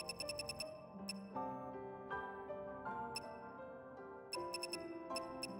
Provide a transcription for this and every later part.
Thank you.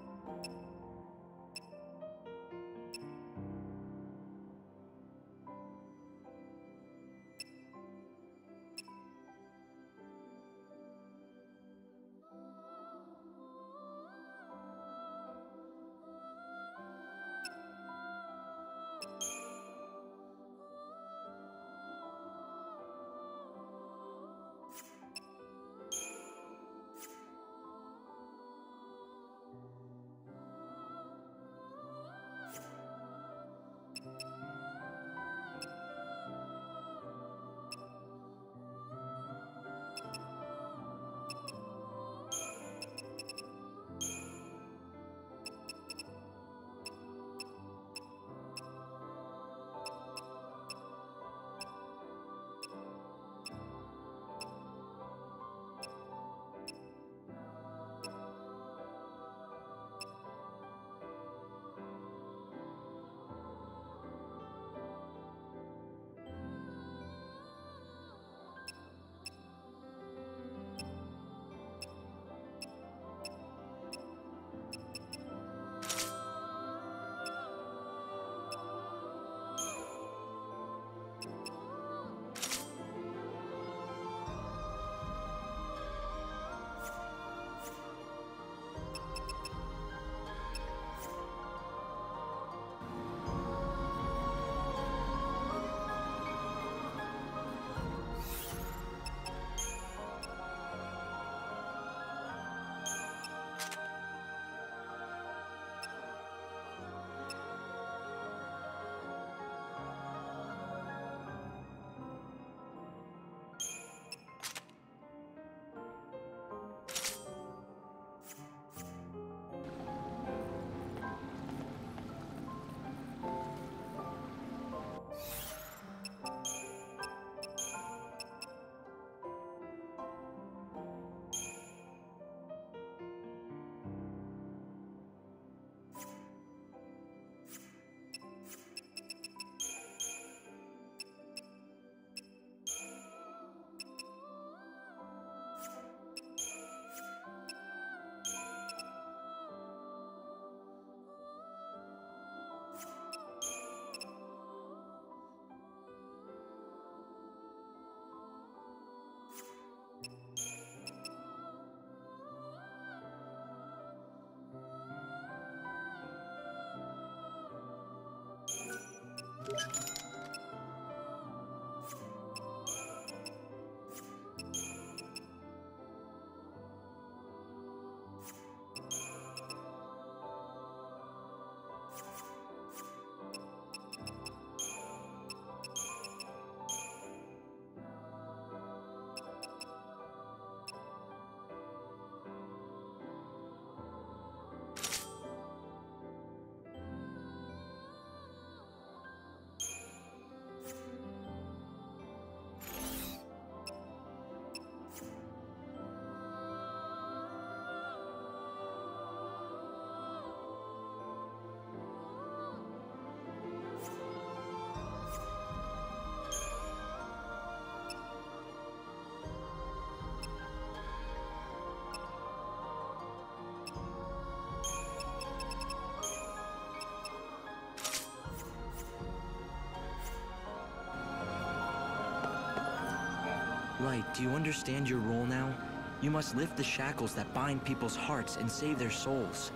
Light, do you understand your role now? You must lift the shackles that bind people's hearts and save their souls.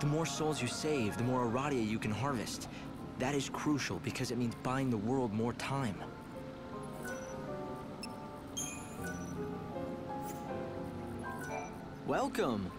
The more souls you save, the more Eradia you can harvest. That is crucial because it means buying the world more time. Welcome!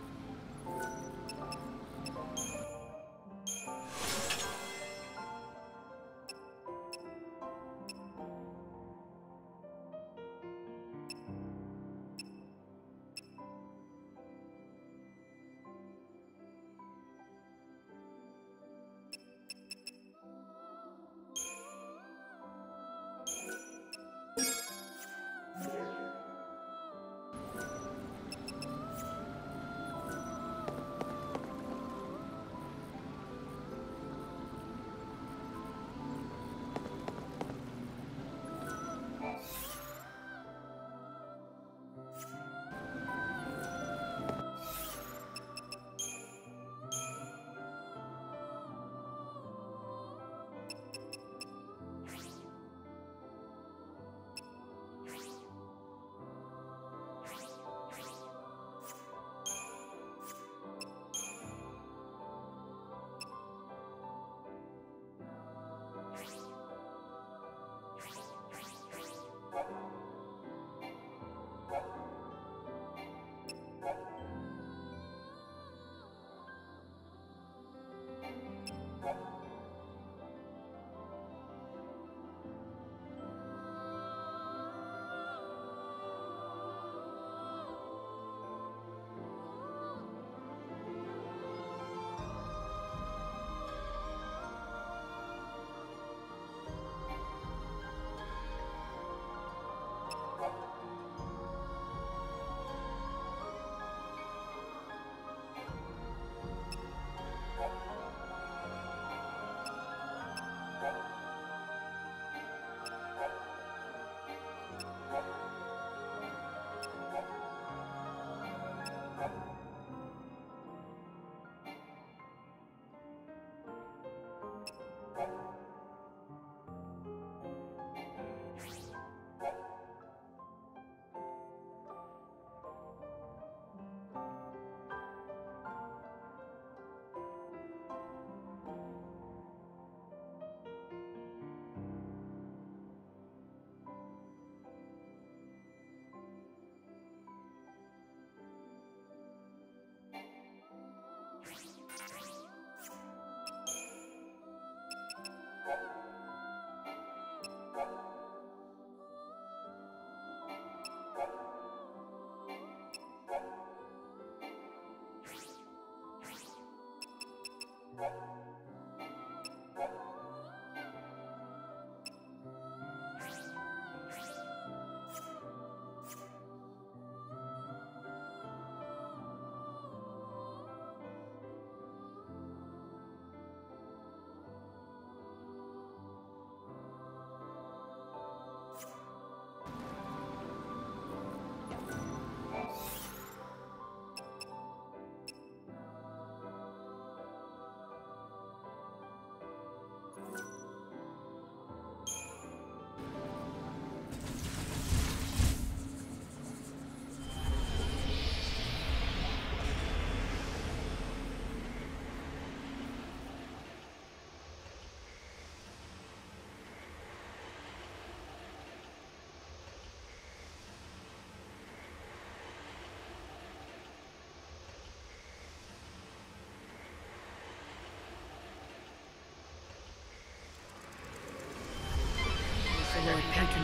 The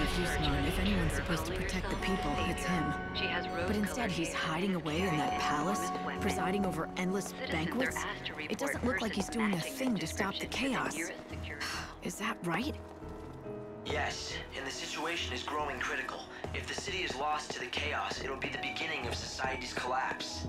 Lord Patron of Yusnaan. If anyone's supposed to protect the people, it's him. But instead, he's hiding away in that palace, presiding over endless banquets. It doesn't look like he's doing a thing to stop the chaos. Is that right? Yes, and the situation is growing critical. If the city is lost to the chaos, it'll be the beginning of society's collapse.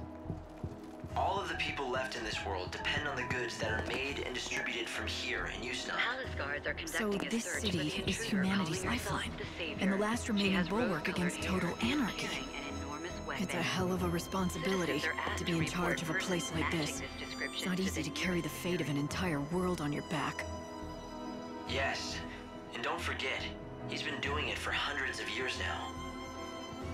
All of the people left in this world depend on the goods that are made and distributed from here in Yusnaan. Palace So this search for the city is humanity's lifeline, the and the last remaining bulwark against total anarchy. carrying an enormous It's a hell of a responsibility Citizens are asked to be in charge of a place like this. this It's not easy to carry the fate of an entire world on your back. Yes, and don't forget, he's been doing it for hundreds of years now.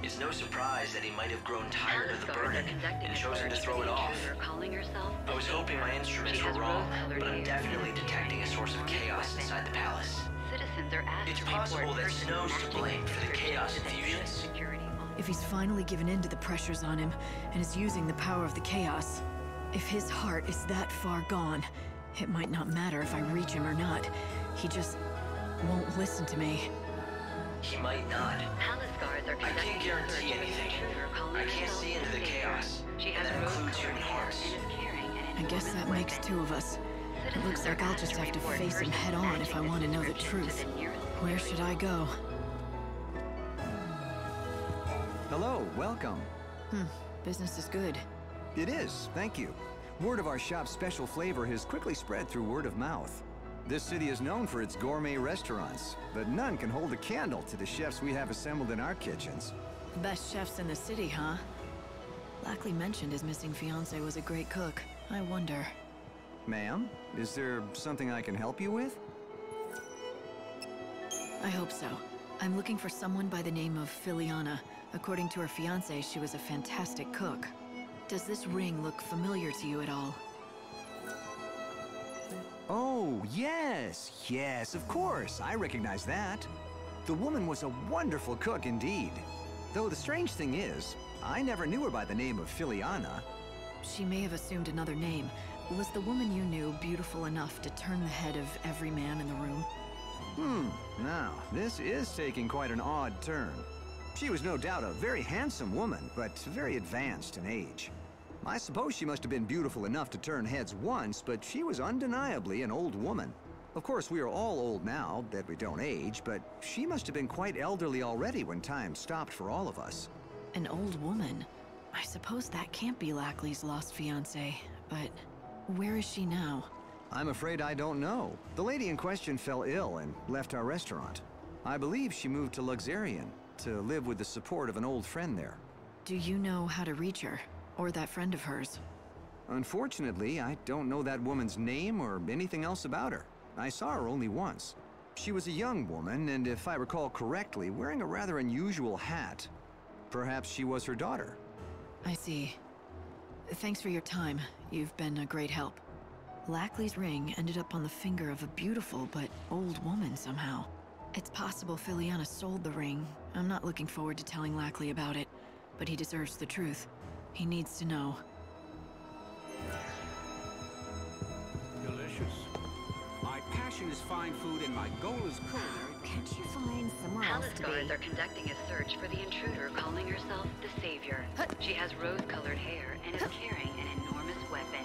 It's no surprise that he might have grown tired of the burden and chosen to throw it off. intruder calling herself the I was hoping my instruments were wrong, but I'm definitely detecting a source of chaos inside the palace. Citizens are asked It's to report possible that Snow's to blame for the chaos to the infusions. security. If he's finally given in to the pressures on him and is using the power of the chaos, if his heart is that far gone, it might not matter if I reach him or not. He just won't listen to me. He might not. Palace guards are I can't guarantee search for the anything. intruder calling I can't see into the chaos, She and has that includes rose-colored human hearts. and is I guess that makes two of us. It looks like I'll just have to face him head on if I want to know the truth. Where should I go? Hello, welcome. Hmm, business is good. It is, thank you. Word of our shop's special flavor has quickly spread through word of mouth. This city is known for its gourmet restaurants, but none can hold a candle to the chefs we have assembled in our kitchens. Best chefs in the city, huh? Lackley mentioned his missing fiance was a great cook. I wonder. Ma'am, is there something I can help you with? I hope so. I'm looking for someone by the name of Filiana. According to her fiance, she was a fantastic cook. Does this ring look familiar to you at all? Oh, yes, yes, of course. I recognize that. The woman was a wonderful cook indeed. Though the strange thing is, I never knew her by the name of Filiana. She may have assumed another name. Was the woman you knew beautiful enough to turn the head of every man in the room? Hmm, now, this is taking quite an odd turn. She was no doubt a very handsome woman, but very advanced in age. I suppose she must have been beautiful enough to turn heads once, but she was undeniably an old woman. Of course, we are all old now, that we don't age, but she must have been quite elderly already when time stopped for all of us. An old woman? I suppose that can't be Lackley's lost fiance, but where is she now? I'm afraid I don't know. The lady in question fell ill and left our restaurant. I believe she moved to Luxerion to live with the support of an old friend there. Do you know how to reach her? Or that friend of hers? Unfortunately, I don't know that woman's name or anything else about her. I saw her only once. She was a young woman, and if I recall correctly, wearing a rather unusual hat. Perhaps she was her daughter. I see. Thanks for your time. You've been a great help. Lackley's ring ended up on the finger of a beautiful but old woman somehow. It's possible Filiana sold the ring. I'm not looking forward to telling Lackley about it, but he deserves the truth. He needs to know. Delicious. My passion is fine food and my goal is culinary. Can't you find somewhere Palace else to guards be? are conducting a search for the intruder calling herself the Savior. She has rose-colored hair and is carrying an enormous weapon.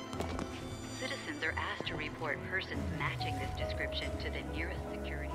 Citizens are asked to report persons matching this description to the nearest security.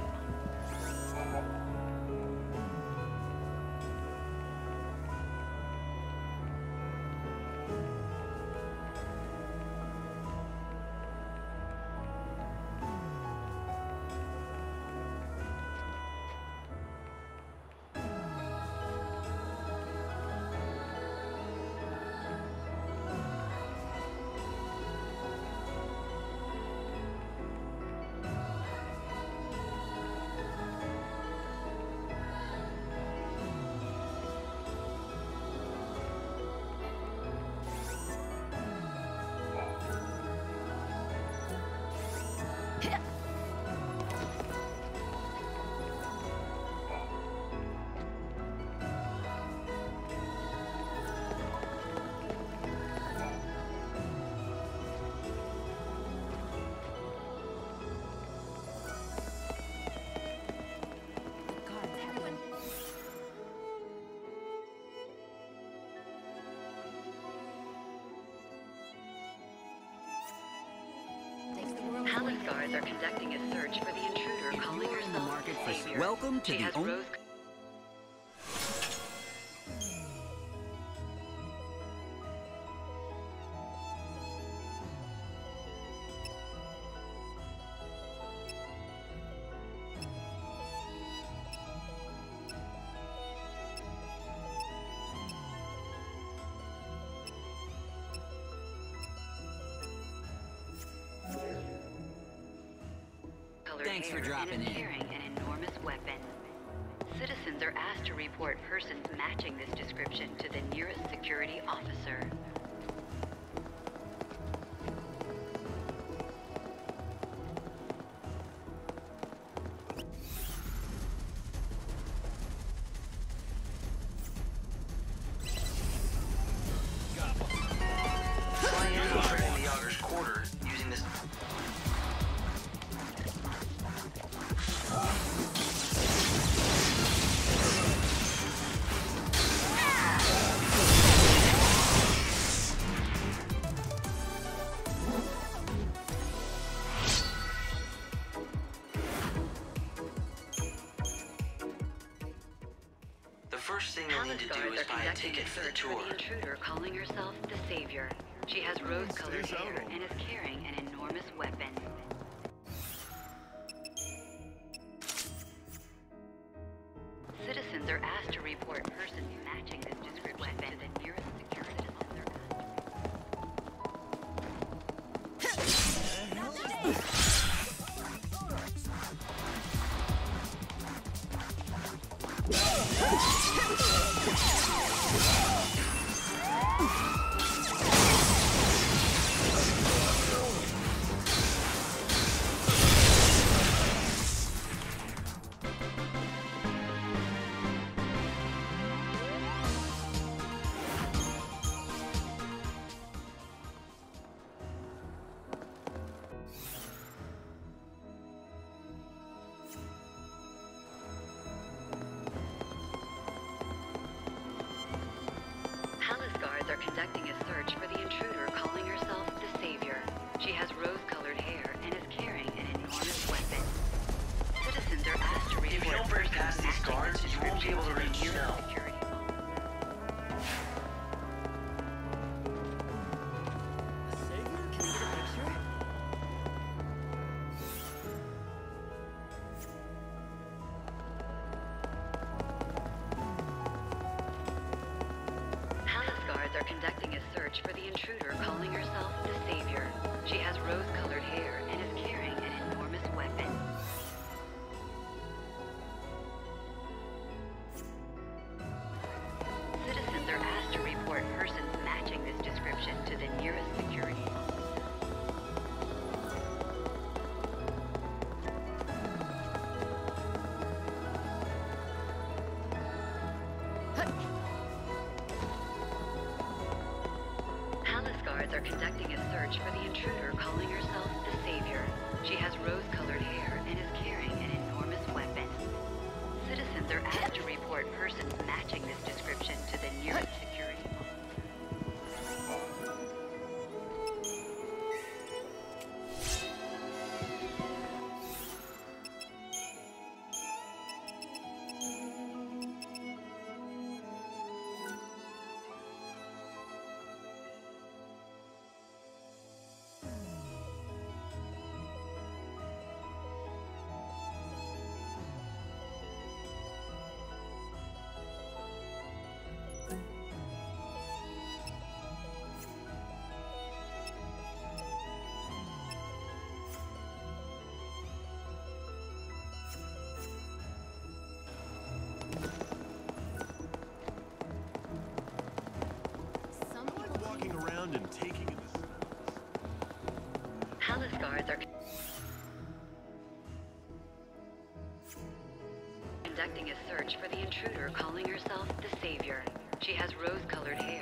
Palace guards are conducting a search for the intruder calling Market Welcome to the Thanks for dropping in. an enormous weapon. Citizens are asked to report persons matching this description to the nearest security officer. buy a ticket for the tour. Intruder calling herself the Savior. She has rose-colored hair intruder calling herself the Savior. She has rose-colored hair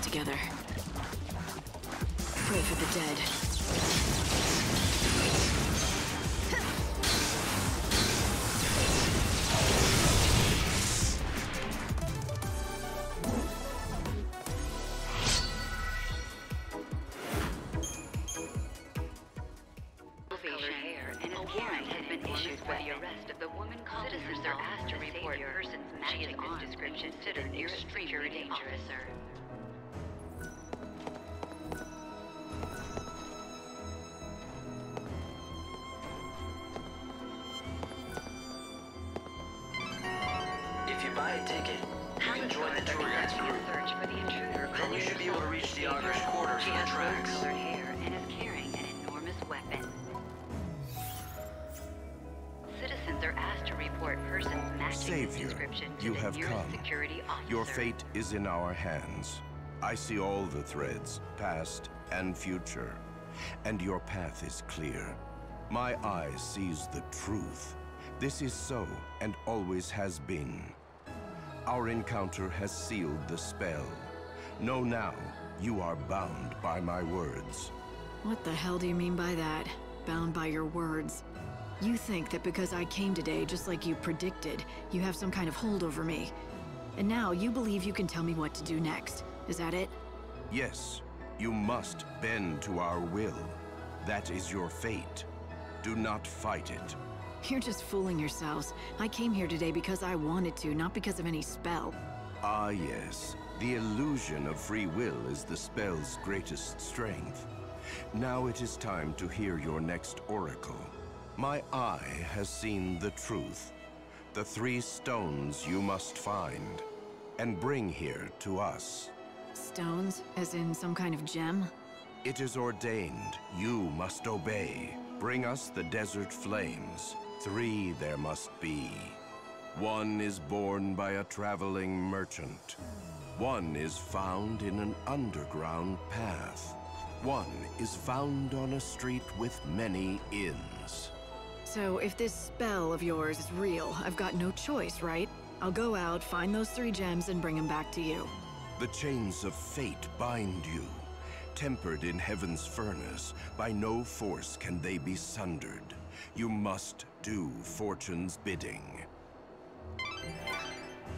together. Pray for the dead. Have come. security officer. Your fate is in our hands. I see all the threads, past and future, and your path is clear. My eye sees the truth. This is so, and always has been. Our encounter has sealed the spell. Know now, you are bound by my words. What the hell do you mean by that? Bound by your words. You think that because I came today just like you predicted, you have some kind of hold over me. And now you believe you can tell me what to do next. Is that it? Yes, you must bend to our will. That is your fate. Do not fight it. You're just fooling yourselves. I came here today because I wanted to, not because of any spell. Ah, yes. The illusion of free will is the spell's greatest strength. Now it is time to hear your next oracle. My eye has seen the truth. The three stones you must find and bring here to us. Stones, as in some kind of gem? It is ordained. You must obey. Bring us the desert flames. Three there must be. One is born by a traveling merchant. One is found in an underground path. One is found on a street with many inns. So if this spell of yours is real, I've got no choice, right? I'll go out, find those three gems, and bring them back to you. The chains of fate bind you. Tempered in heaven's furnace, by no force can they be sundered. You must do fortune's bidding.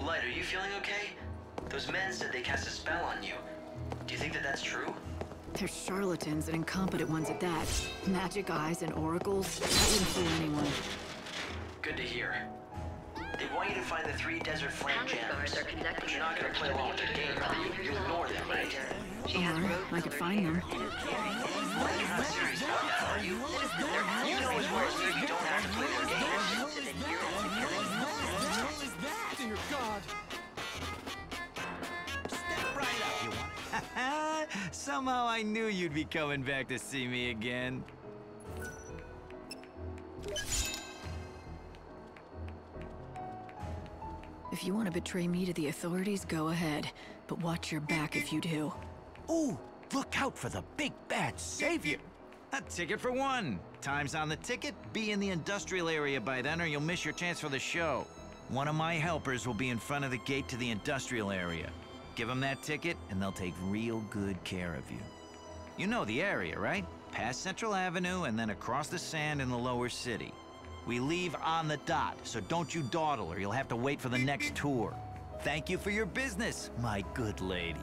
Light, are you feeling okay? Those men said they cast a spell on you. Do you think that that's true? They're charlatans and incompetent ones at that. Magic eyes and oracles, that wouldn't fool anyone. Good to hear. They want you to find the three desert flame gems. are conducting But you're not gonna play along with their game, are you? You ignore them, right? Savior. She has Alright, I could find them. and is carrying an Like, you're not serious about that, are you? You know as well as me you don't have to play their games. to the nearest security Somehow I knew you'd be coming back to see me again. If you want to betray me to the authorities, go ahead. But watch your back if you do. Ooh, look out for the big bad savior. A ticket for one. Time's on the ticket. Be in the industrial area by then or you'll miss your chance for the show. One of my helpers will be in front of the gate to the industrial area. Give them that ticket and they'll take real good care of you. You know the area, right? Past Central Avenue and then across the sand in the lower city. We leave on the dot, so don't you dawdle or you'll have to wait for the next tour. Thank you for your business, my good lady.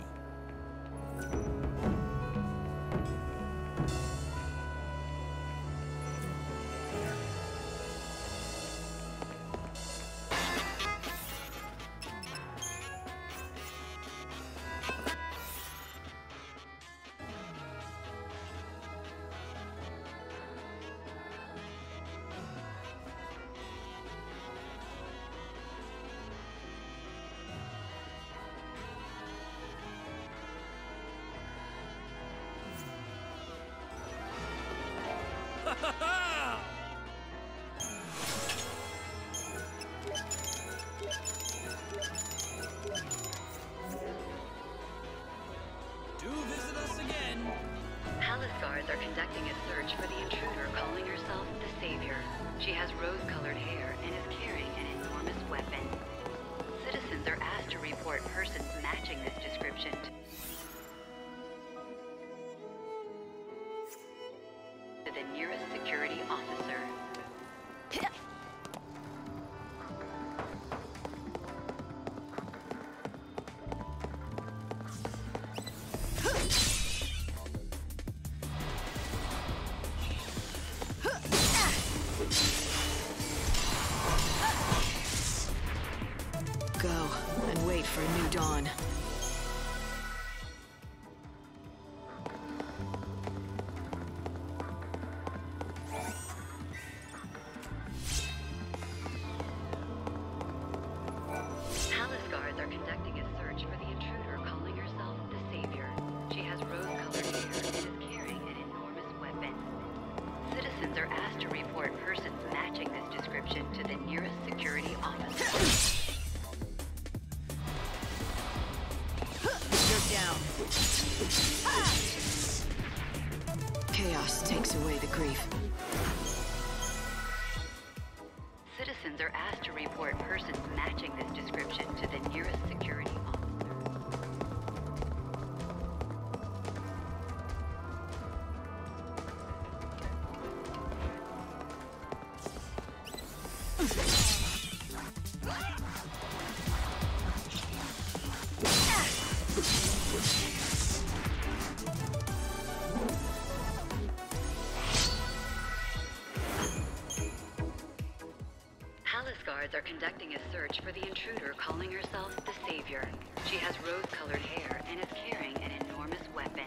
guards are conducting a search for the intruder calling herself the Savior. She has rose-colored hair and is carrying an enormous weapon.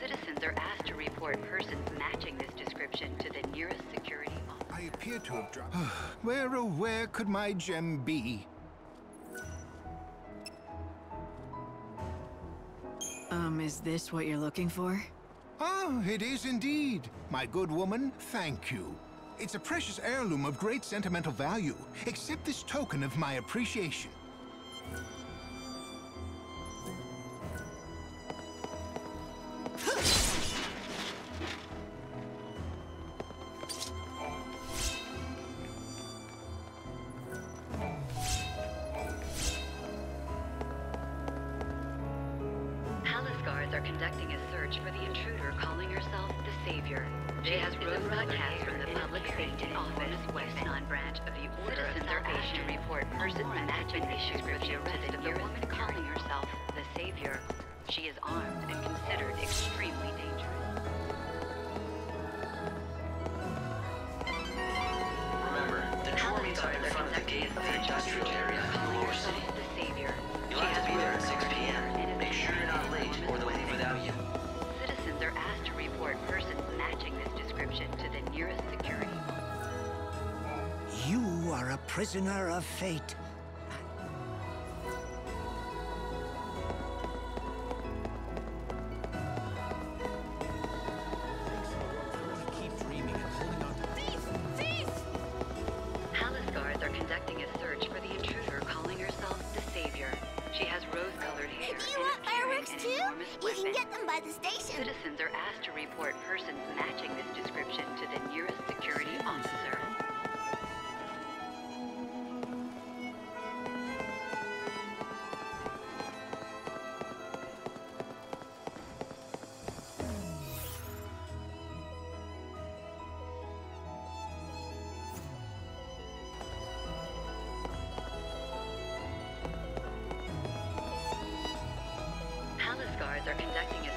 Citizens are asked to report persons matching this description to the nearest security officer. I appear to have dropped... where oh where could my gem be? Um, is this what you're looking for? Ah, it is indeed. My good woman, thank you. It's a precious heirloom of great sentimental value. Accept this token of my appreciation. they're conducting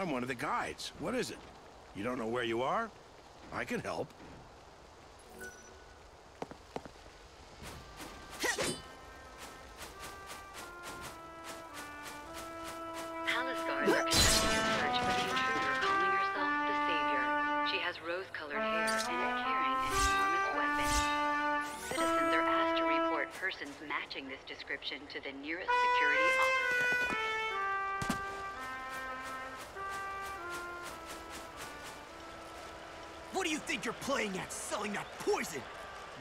I'm one of the guides. What is it? You don't know where you are? I can help. Playing at, selling that poison?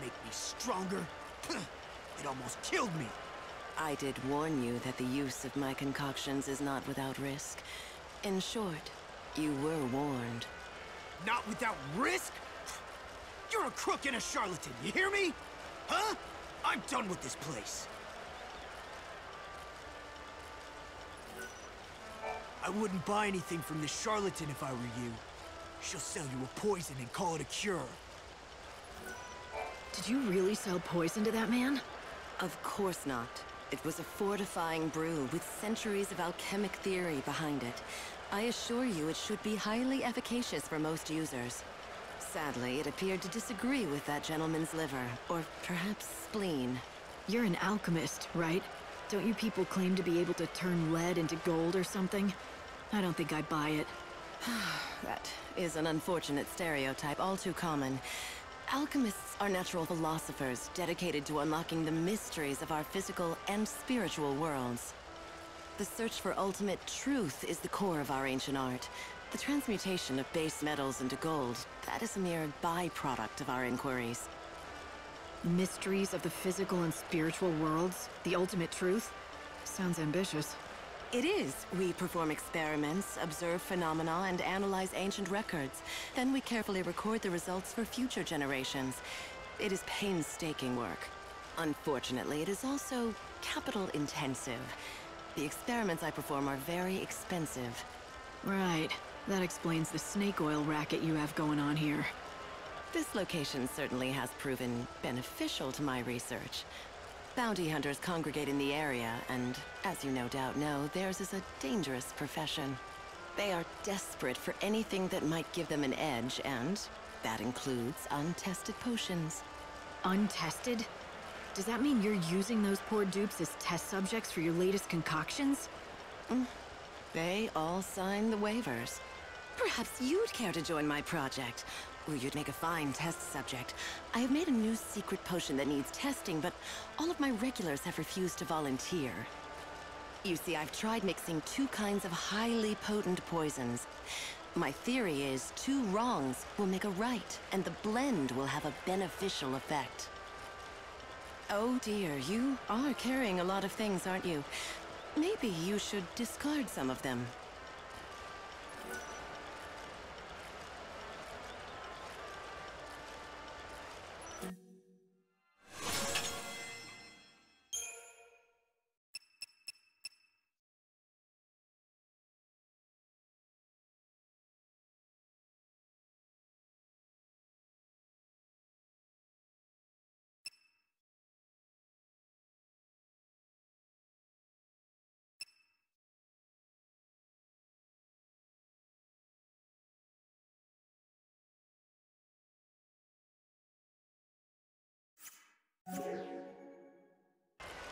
Make me stronger? It almost killed me. I did warn you that the use of my concoctions is not without risk. In short, you were warned. Not without risk? You're a crook and a charlatan, you hear me? Huh? I'm done with this place. I wouldn't buy anything from this charlatan if I were you. She'll sell you a poison and call it a cure. Did you really sell poison to that man? Of course not. It was a fortifying brew with centuries of alchemic theory behind it. I assure you it should be highly efficacious for most users. Sadly, it appeared to disagree with that gentleman's liver, or perhaps spleen. You're an alchemist, right? Don't you people claim to be able to turn lead into gold or something? I don't think I'd buy it. that is an unfortunate stereotype, all too common. Alchemists are natural philosophers dedicated to unlocking the mysteries of our physical and spiritual worlds. The search for ultimate truth is the core of our ancient art. The transmutation of base metals into gold, that is a mere byproduct of our inquiries. Mysteries of the physical and spiritual worlds? The ultimate truth? Sounds ambitious. It is. We perform experiments, observe phenomena, and analyze ancient records. Then we carefully record the results for future generations. It is painstaking work. Unfortunately, it is also capital intensive. The experiments I perform are very expensive. Right. That explains the snake oil racket you have going on here. This location certainly has proven beneficial to my research. Bounty hunters congregate in the area, and as you no doubt know, theirs is a dangerous profession. They are desperate for anything that might give them an edge, and that includes untested potions. Untested? Does that mean you're using those poor dupes as test subjects for your latest concoctions? Mm. They all sign the waivers. Perhaps you'd care to join my project. Or you'd make a fine test subject. I have made a new secret potion that needs testing, but all of my regulars have refused to volunteer. You see, I've tried mixing two kinds of highly potent poisons. My theory is two wrongs will make a right, and the blend will have a beneficial effect. Oh dear, you are carrying a lot of things, aren't you? Maybe you should discard some of them.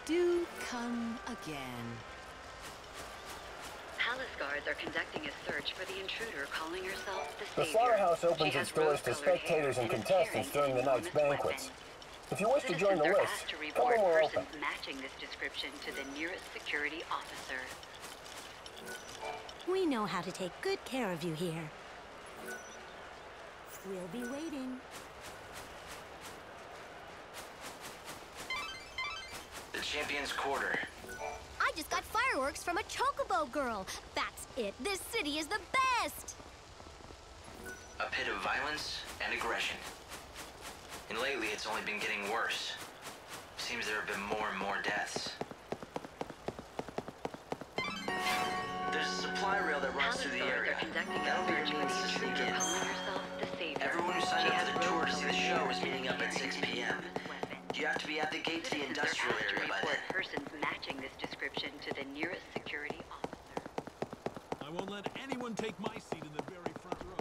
Do come again. Halaskars are conducting a search for the intruder calling herself the The Savior. slaughterhouse opens its doors to spectators and and contestants during the night's banquets. weapon. If you wish to join the list, to come report when we're persons open. matching this description to the nearest security officer. We know how to take good care of you here. We'll be waiting. The Champion's Quarter. I just got fireworks from a chocobo girl. That's it. This city is the best. A pit of violence and aggression. And lately, it's only been getting worse. Seems there have been more and more deaths. There's a supply rail that runs through the Halaskars area. are conducting a That'll be search your for means the to sneak intruder in. calling herself the Savior. Everyone who signed up for the tour to see the show is meeting up at 6 p.m. enormous weapon. You have to be at the gate to the industrial asked area by report then. persons matching this description to the nearest security officer. I won't let anyone take my seat in the very front row.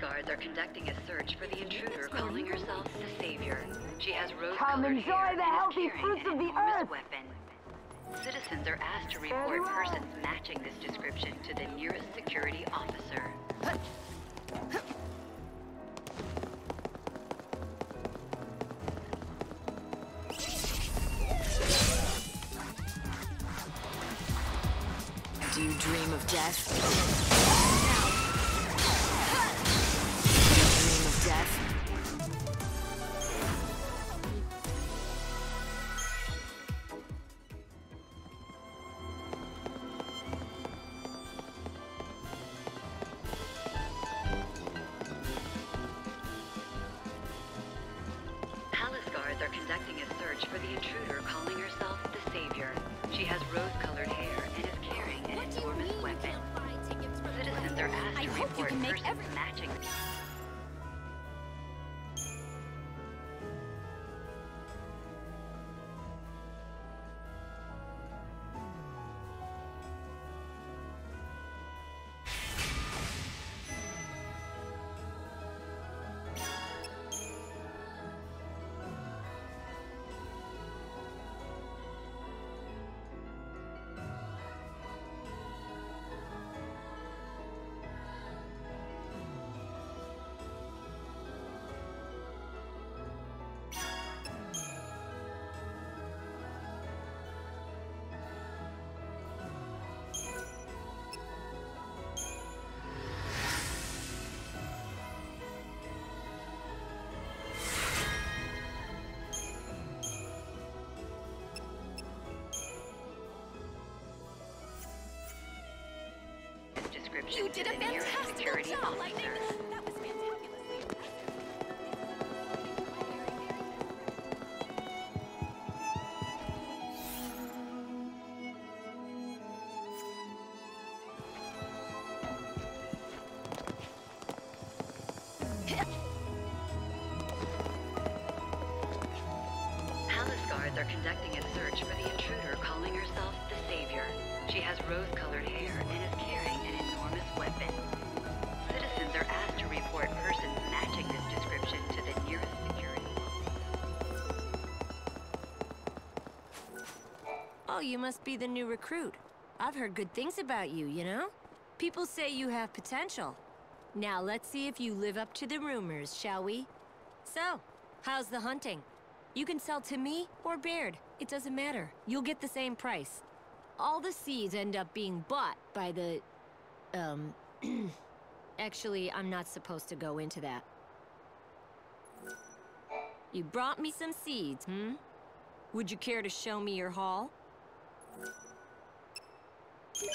Guards are conducting a search for the intruder calling herself the Savior. She has rose-colored enjoy hair the and is healthy carrying fruits an of the earth. weapon. Citizens are asked to report persons matching this description to the nearest security officer. Do you dream of death? Description You did a fantastic job. Lightning. Oh, you must be the new recruit. I've heard good things about you, you know? People say you have potential. Now let's see if you live up to the rumors, shall we? So, how's the hunting? You can sell to me or Baird. It doesn't matter. You'll get the same price. All the seeds end up being bought by the... Um... Actually, I'm not supposed to go into that. You brought me some seeds, hmm? Would you care to show me your haul?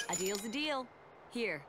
A deal's a deal. Here.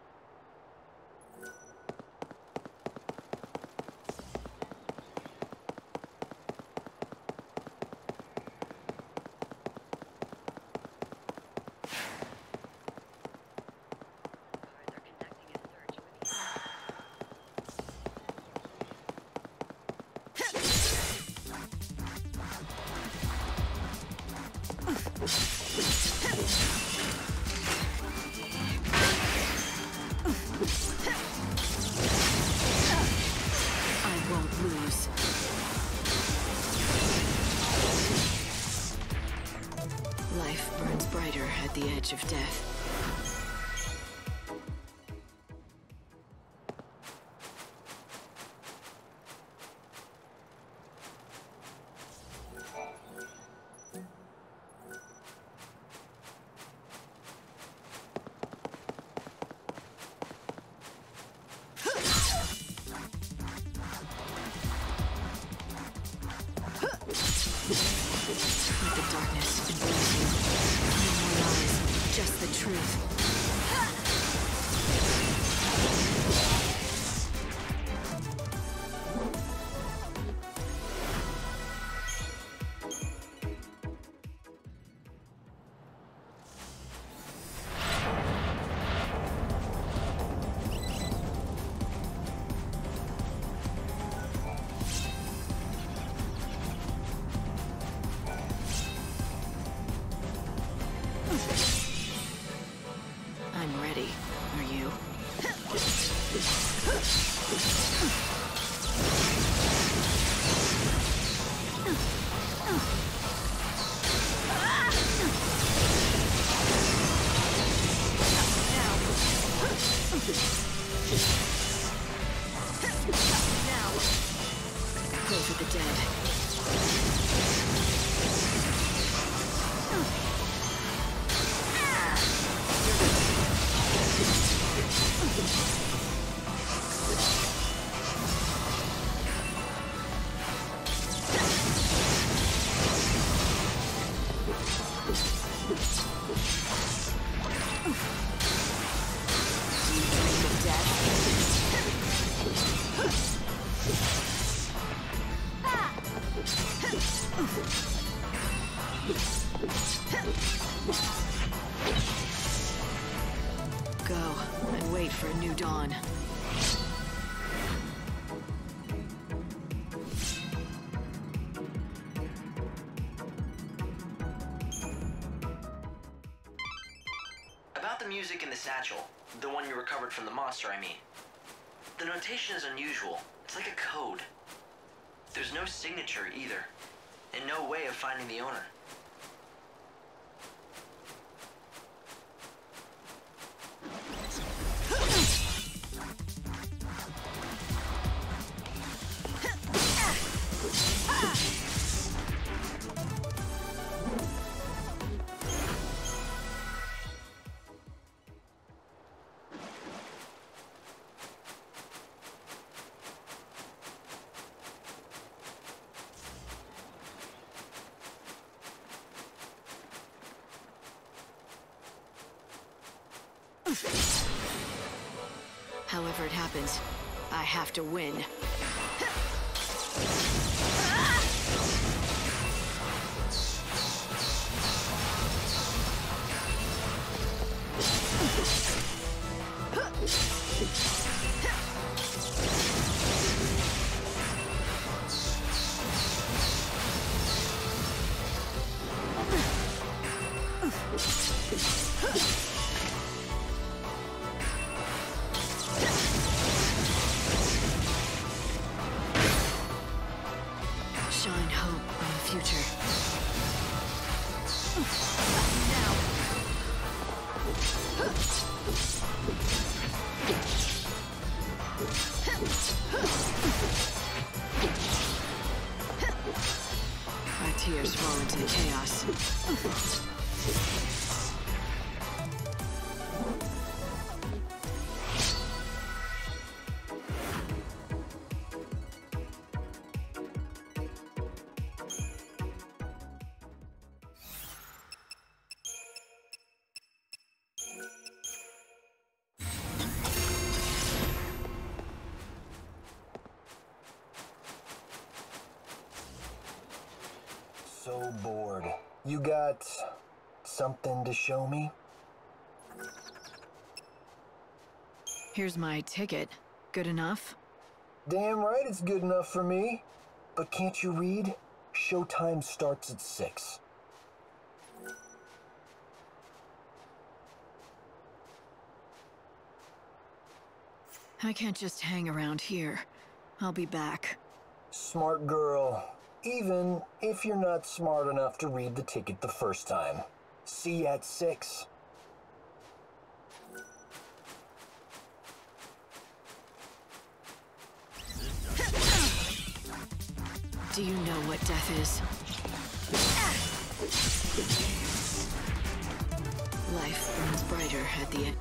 I mean. The notation is unusual. It's like a code. There's no signature either, and no way of finding the owner. You got something to show me? Here's my ticket. Good enough? Damn right it's good enough for me. But can't you read? Showtime starts at 6. I can't just hang around here. I'll be back. Smart girl. Even if you're not smart enough to read the ticket the first time. See you at 6. Do you know what death is? Life burns brighter at the end.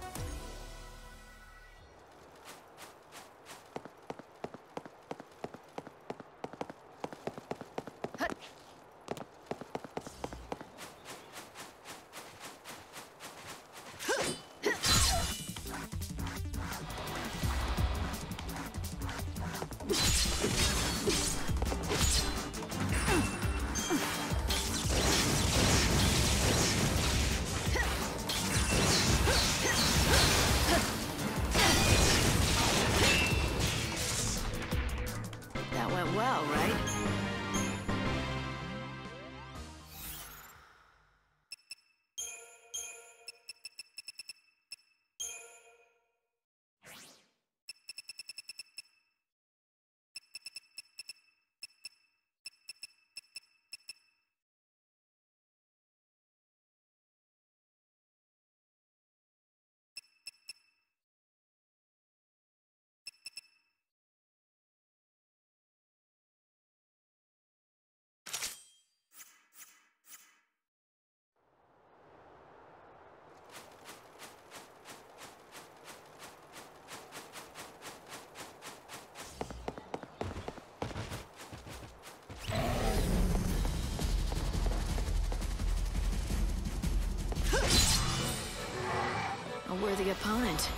big opponent.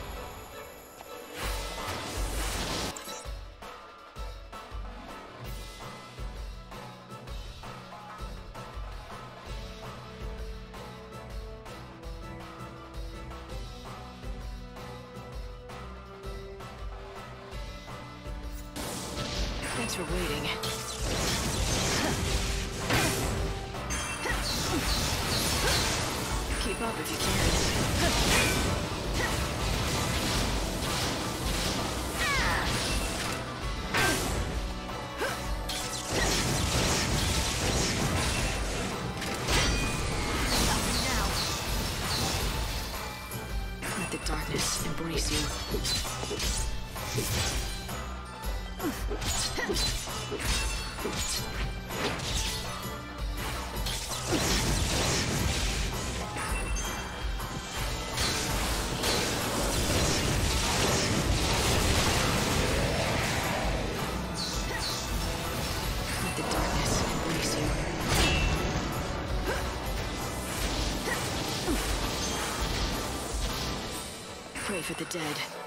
Thanks for waiting. embrace you. for the dead.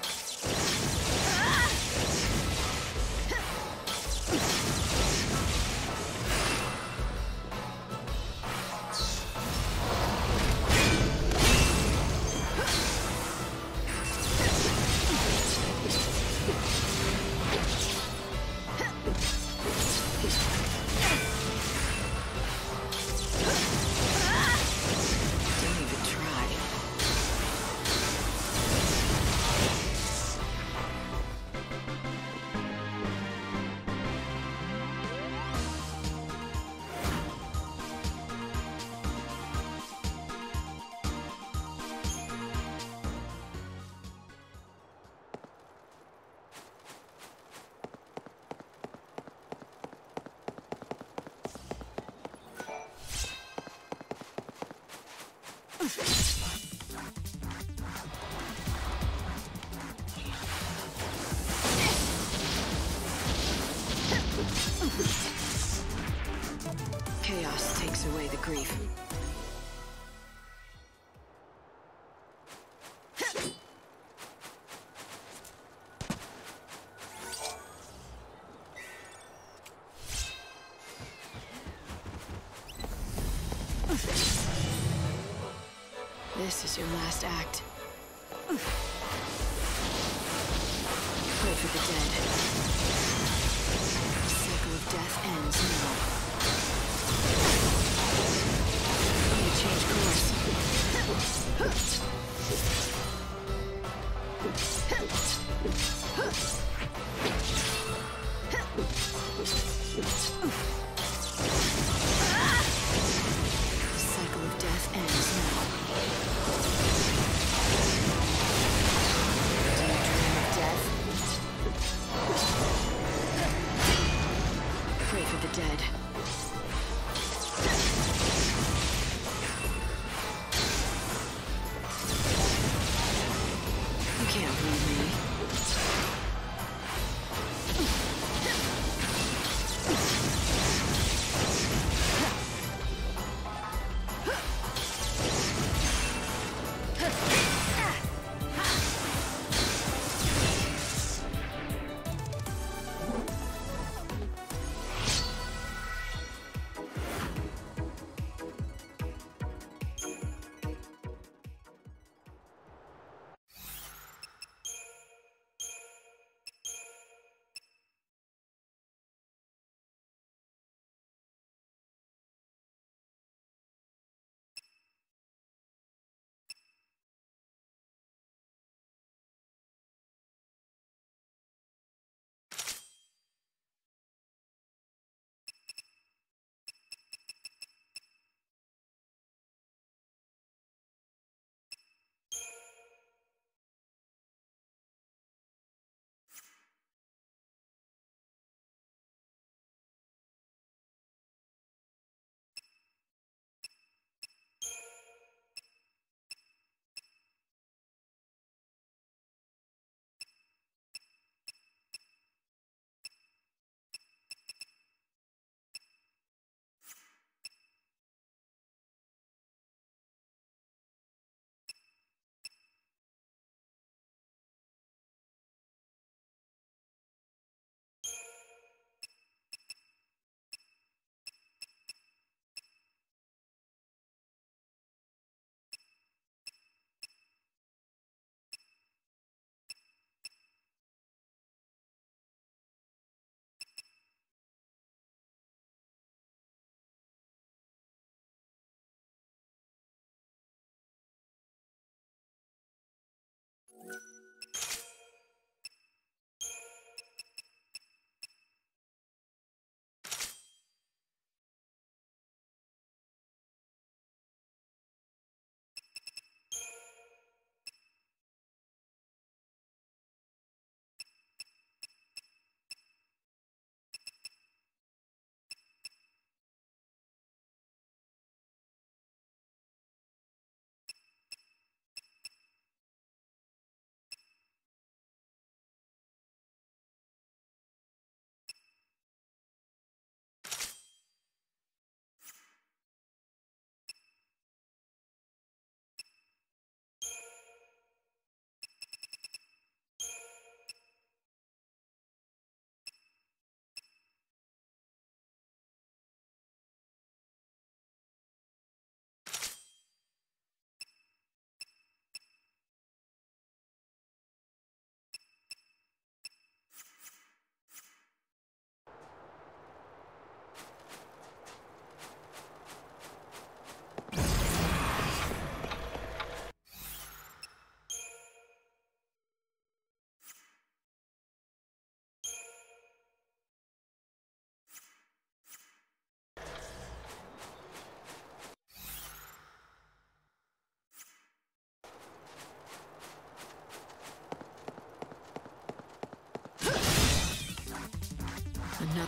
was your last act. Pray for the dead.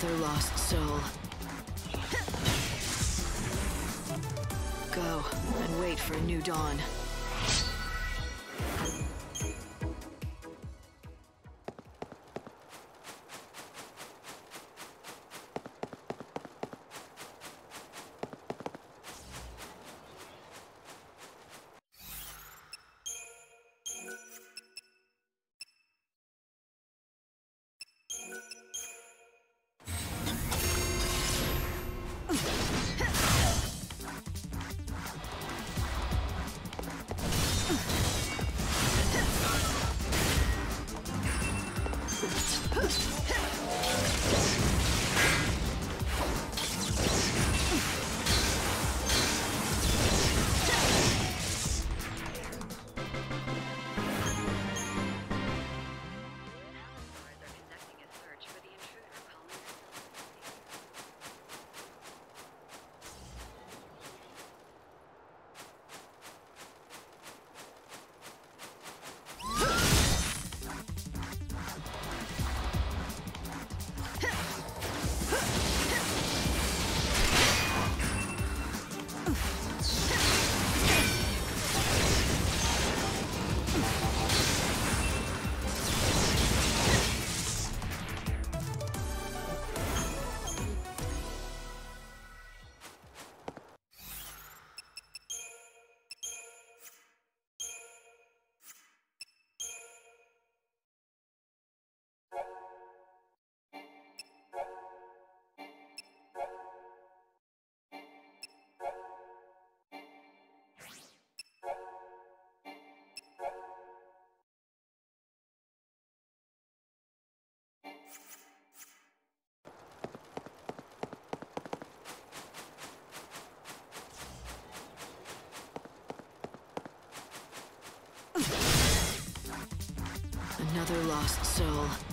Another lost soul. Go, and wait for a new dawn. Another lost soul.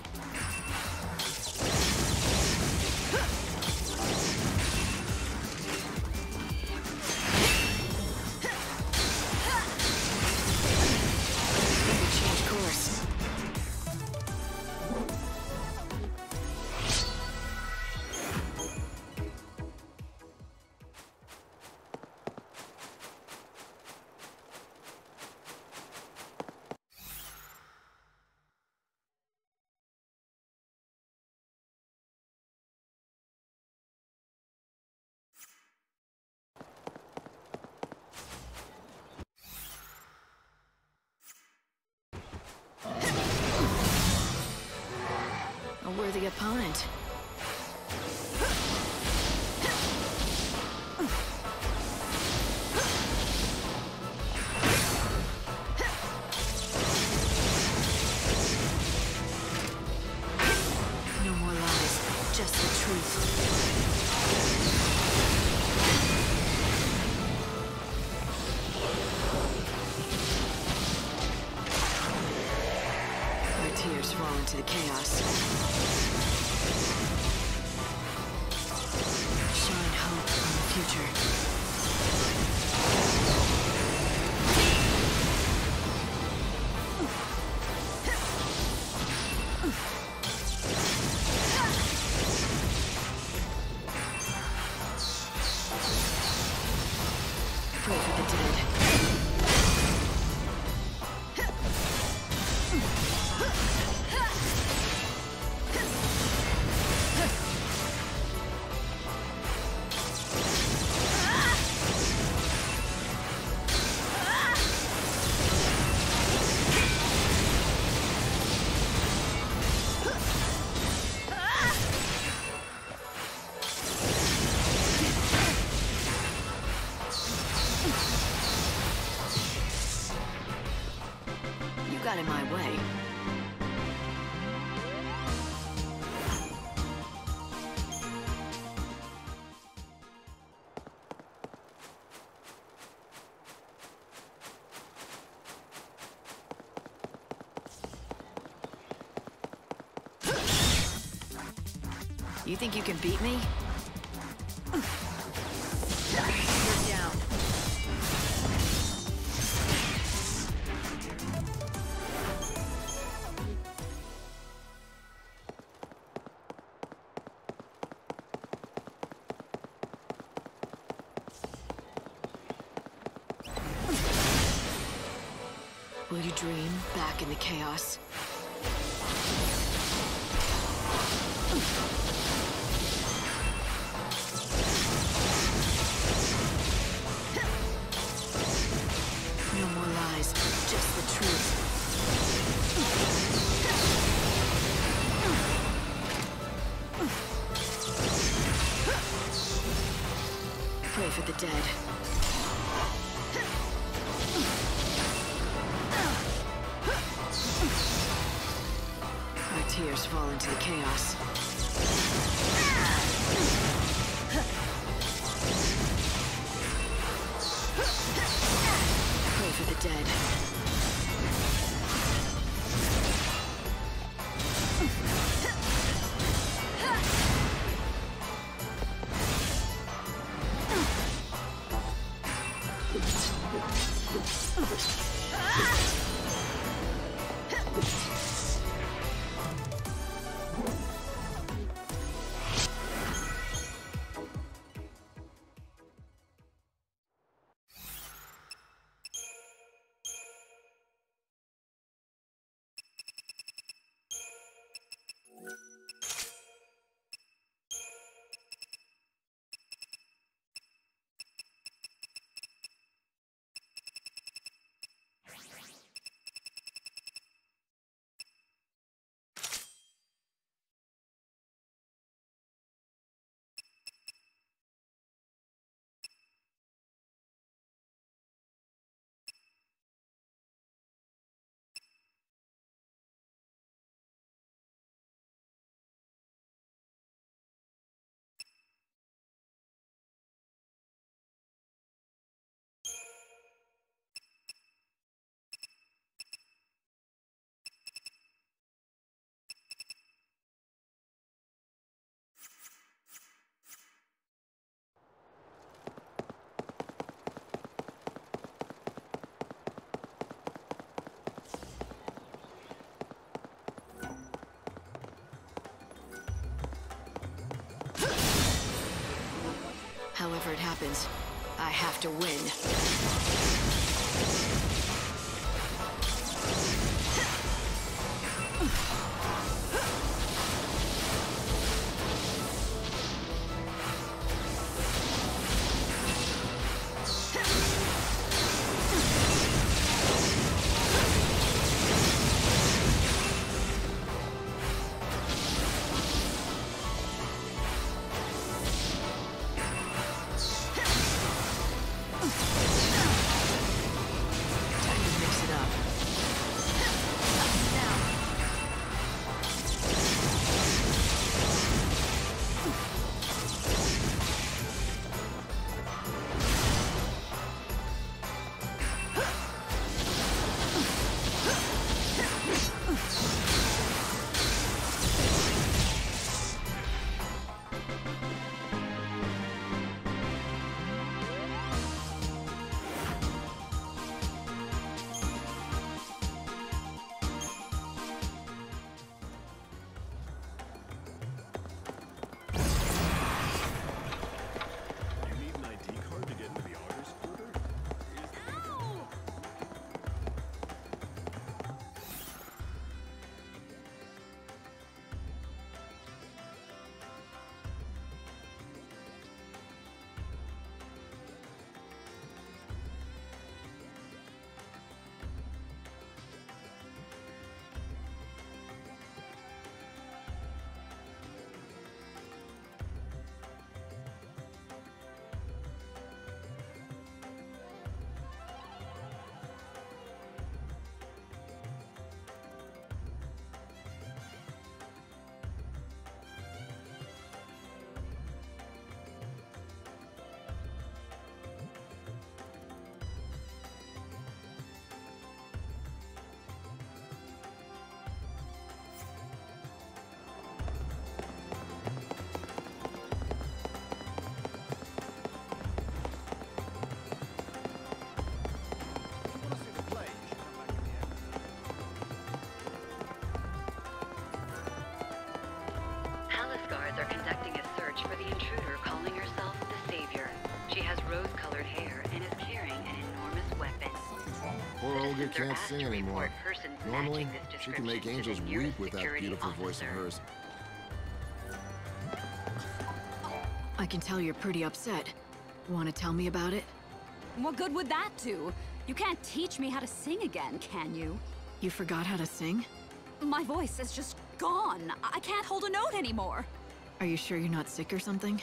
Into the chaos. think you can beat me? Will you dream back in the chaos? Dead. Our tears fall into the chaos. However it happens, I have to win. Can't sing anymore. Normally, she can make angels weep with that security beautiful voice of hers. I can tell you're pretty upset. Want to tell me about it? What good would that do? You can't teach me how to sing again, can you? You forgot how to sing? My voice is just gone. I can't hold a note anymore. Are you sure you're not sick or something?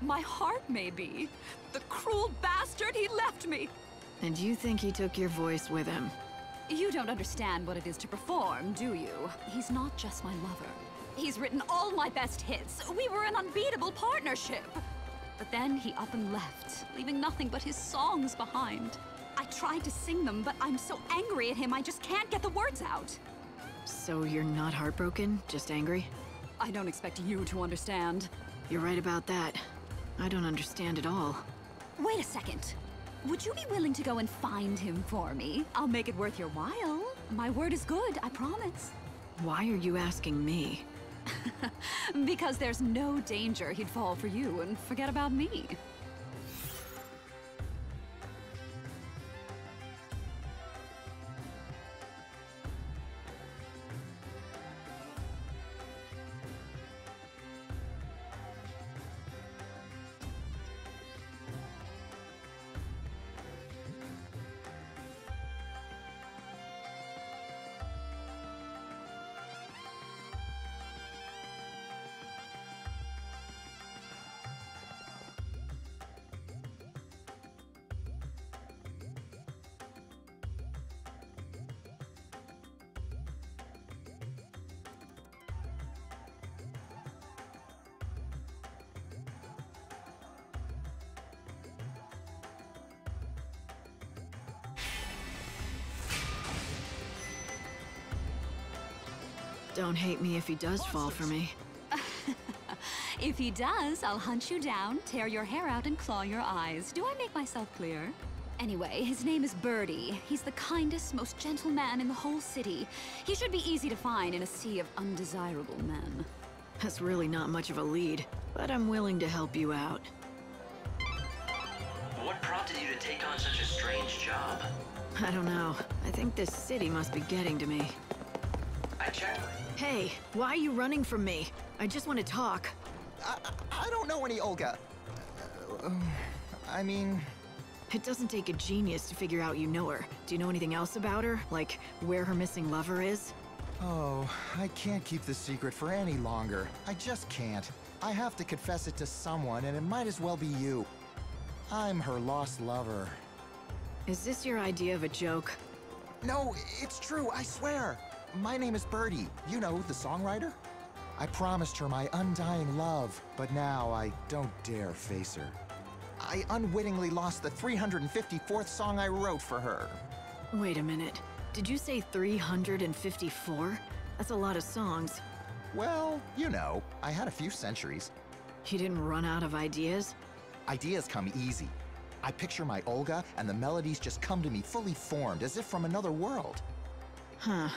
My heart may be. The cruel bastard, he left me. And you think he took your voice with him? You don't understand what it is to perform, do you? He's not just my lover. He's written all my best hits. We were an unbeatable partnership. But then he up and left, leaving nothing but his songs behind. I tried to sing them, but I'm so angry at him I just can't get the words out. So you're not heartbroken, just angry? I don't expect you to understand. You're right about that. I don't understand at all. Wait a second. Would you be willing to go and find him for me? I'll make it worth your while. My word is good, I promise. Why are you asking me? because there's no danger he'd fall for you and forget about me. Don't hate me if he does fall for me. If he does, I'll hunt you down, tear your hair out, and claw your eyes. Do I make myself clear? Anyway, his name is Birdie. He's the kindest, most gentle man in the whole city. He should be easy to find in a sea of undesirable men. That's really not much of a lead, but I'm willing to help you out. What prompted you to take on such a strange job? I don't know. I think this city must be getting to me. Hey, why are you running from me? I just want to talk. I, I don't know any Olga. Uh, I mean... It doesn't take a genius to figure out you know her. Do you know anything else about her? Like, where her missing lover is? Oh, I can't keep this secret for any longer. I just can't. I have to confess it to someone, and it might as well be you. I'm her lost lover. Is this your idea of a joke? No, it's true, I swear. My name is Birdie. You know, the songwriter? I promised her my undying love, but now I don't dare face her. I unwittingly lost the 354th song I wrote for her. Wait a minute. Did you say 354? That's a lot of songs. Well, you know, I had a few centuries. You didn't run out of ideas? Ideas come easy. I picture my Olga, and the melodies just come to me fully formed, as if from another world. Huh.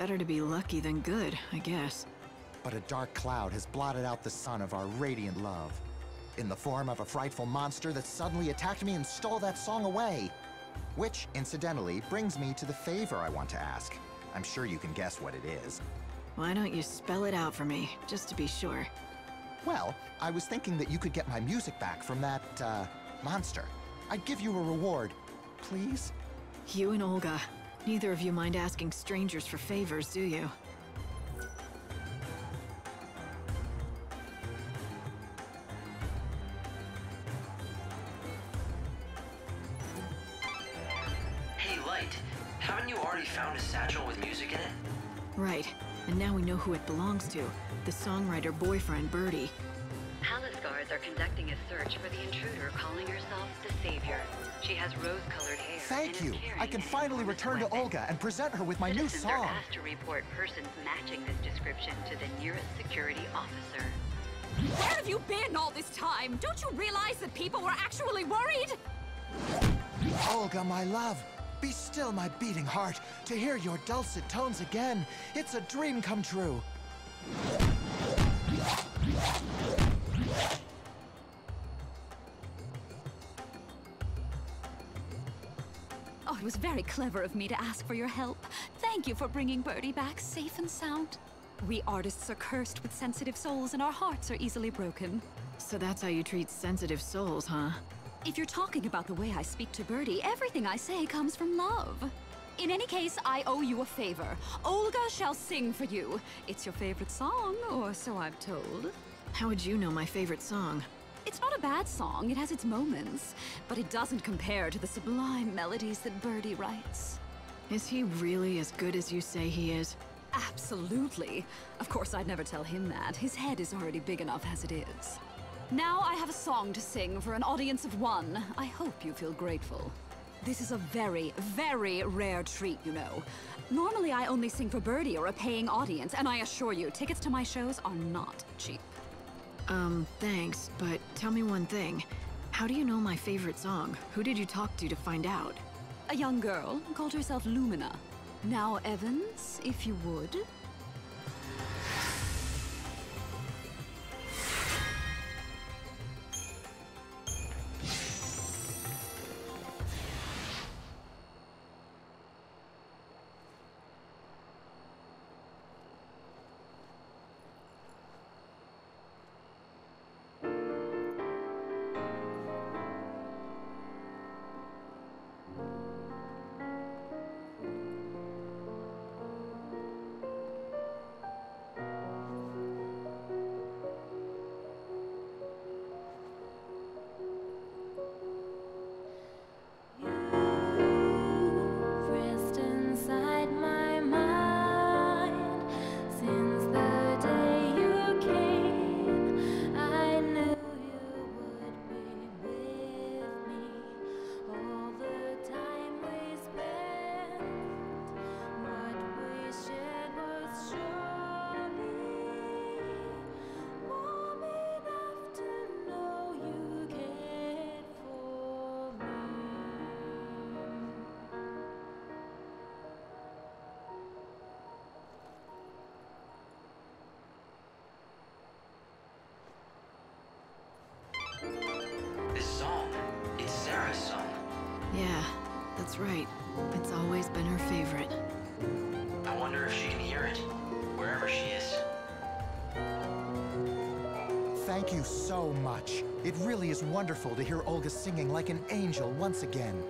Better to be lucky than good, I guess. But a dark cloud has blotted out the sun of our radiant love. In the form of a frightful monster that suddenly attacked me and stole that song away. Which, incidentally, brings me to the favor I want to ask. I'm sure you can guess what it is. Why don't you spell it out for me, just to be sure? Well, I was thinking that you could get my music back from that, uh, monster. I'd give you a reward. Please? You and Olga. Neither of you mind asking strangers for favors, do you? Hey, Light, haven't you already found a satchel with music in it? Right. And now we know who it belongs to. The songwriter boyfriend, Birdie. Palace guards are conducting a search for the intruder calling herself the Savior. She has rose-colored hair. Thank you! I can finally enormous return to. Olga and present her with my new Citizens are song. asked to report persons matching this description to the nearest security officer. Where have you been all this time? Don't you realize that people were actually worried? Olga, my love, be still my beating heart to hear your dulcet tones again. It's a dream come true. Oh, it was very clever of me to ask for your help. Thank you for bringing Birdie back safe and sound. We artists are cursed with sensitive souls and our hearts are easily broken. So that's how you treat sensitive souls, huh? If you're talking about the way I speak to Birdie, everything I say comes from love. In any case, I owe you a favor. Olga shall sing for you. It's your favorite song, or so I've told. How would you know my favorite song? It's not a bad song, it has its moments, but it doesn't compare to the sublime melodies that Birdie writes. Is he really as good as you say he is? Absolutely. Of course, I'd never tell him that. His head is already big enough as it is. Now I have a song to sing for an audience of one. I hope you feel grateful. This is a very, very rare treat, you know. Normally I only sing for Birdie or a paying audience, and I assure you, tickets to my shows are not cheap. Um, thanks, but tell me one thing. How do you know my favorite song? Who did you talk to to find out? A young girl called herself Lumina. Now, Evans, if you would. You so much. It really is wonderful to hear Olga singing like an angel once again.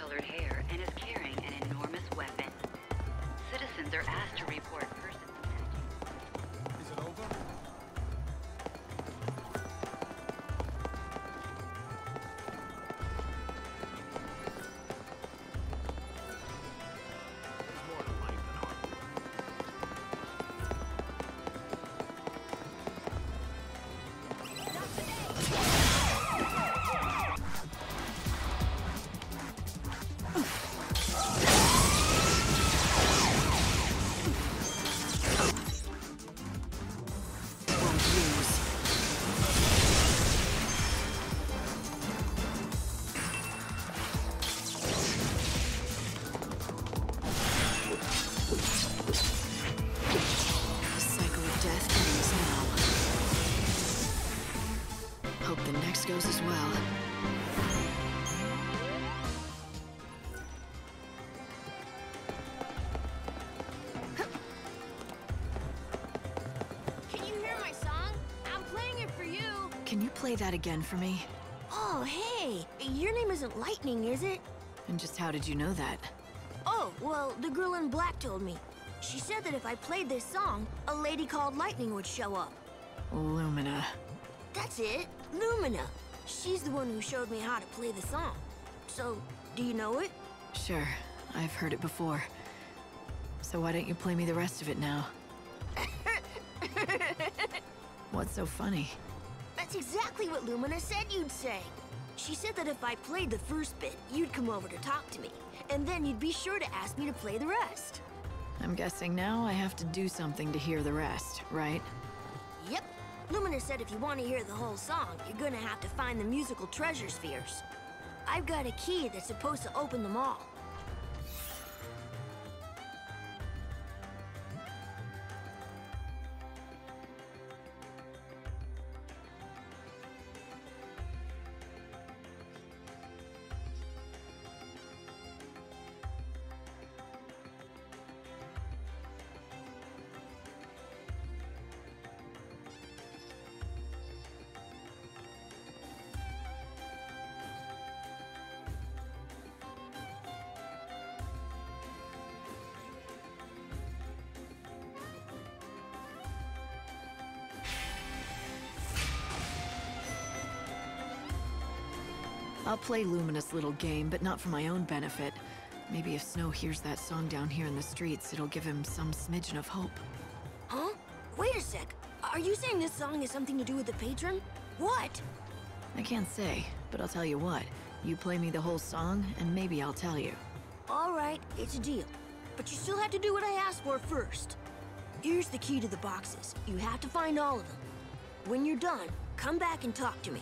Has rose-colored hair and is carrying an enormous weapon. Citizens are asked to report persons. Is it over? Play that again for me? Oh, hey. Your name isn't Lightning, is it? And just how did you know that? Oh, well, the girl in black told me. She said that if I played this song, a lady called Lightning would show up. Lumina. That's it. Lumina. She's the one who showed me how to play the song. So, do you know it? Sure, I've heard it before. So why don't you play me the rest of it now? What's so funny? That's exactly what Lumina said you'd say. She said that if I played the first bit, you'd come over to talk to me. And then you'd be sure to ask me to play the rest. I'm guessing now I have to do something to hear the rest, right? Yep. Lumina said if you want to hear the whole song, you're gonna have to find the musical treasure spheres. I've got a key that's supposed to open them all. I'll play Lumina's little game, but not for my own benefit. Maybe if Snow hears that song down here in the streets, it'll give him some smidgen of hope. Huh? Wait a sec. Are you saying this song has something to do with the patron? What? I can't say, but I'll tell you what. You play me the whole song, and maybe I'll tell you. All right, it's a deal. But you still have to do what I asked for first. Here's the key to the boxes. You have to find all of them. When you're done, come back and talk to me.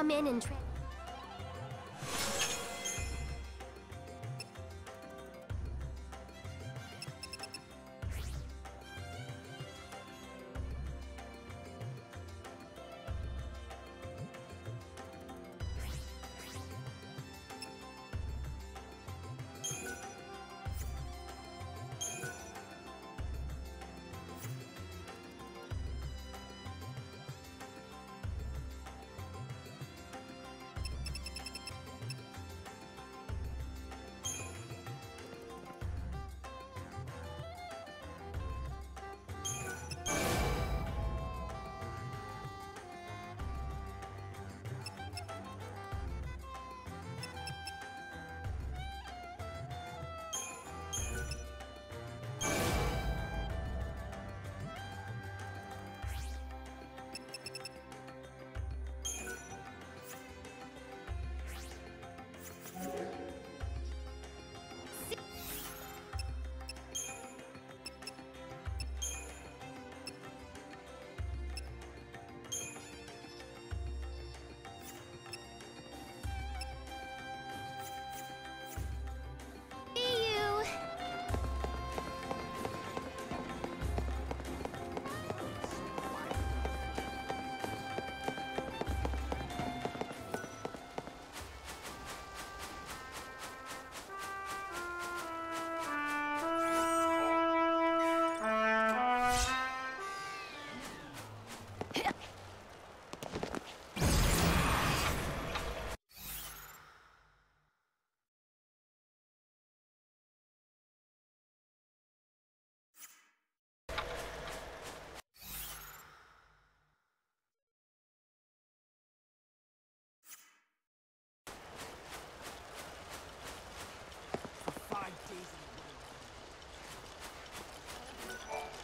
Come in and.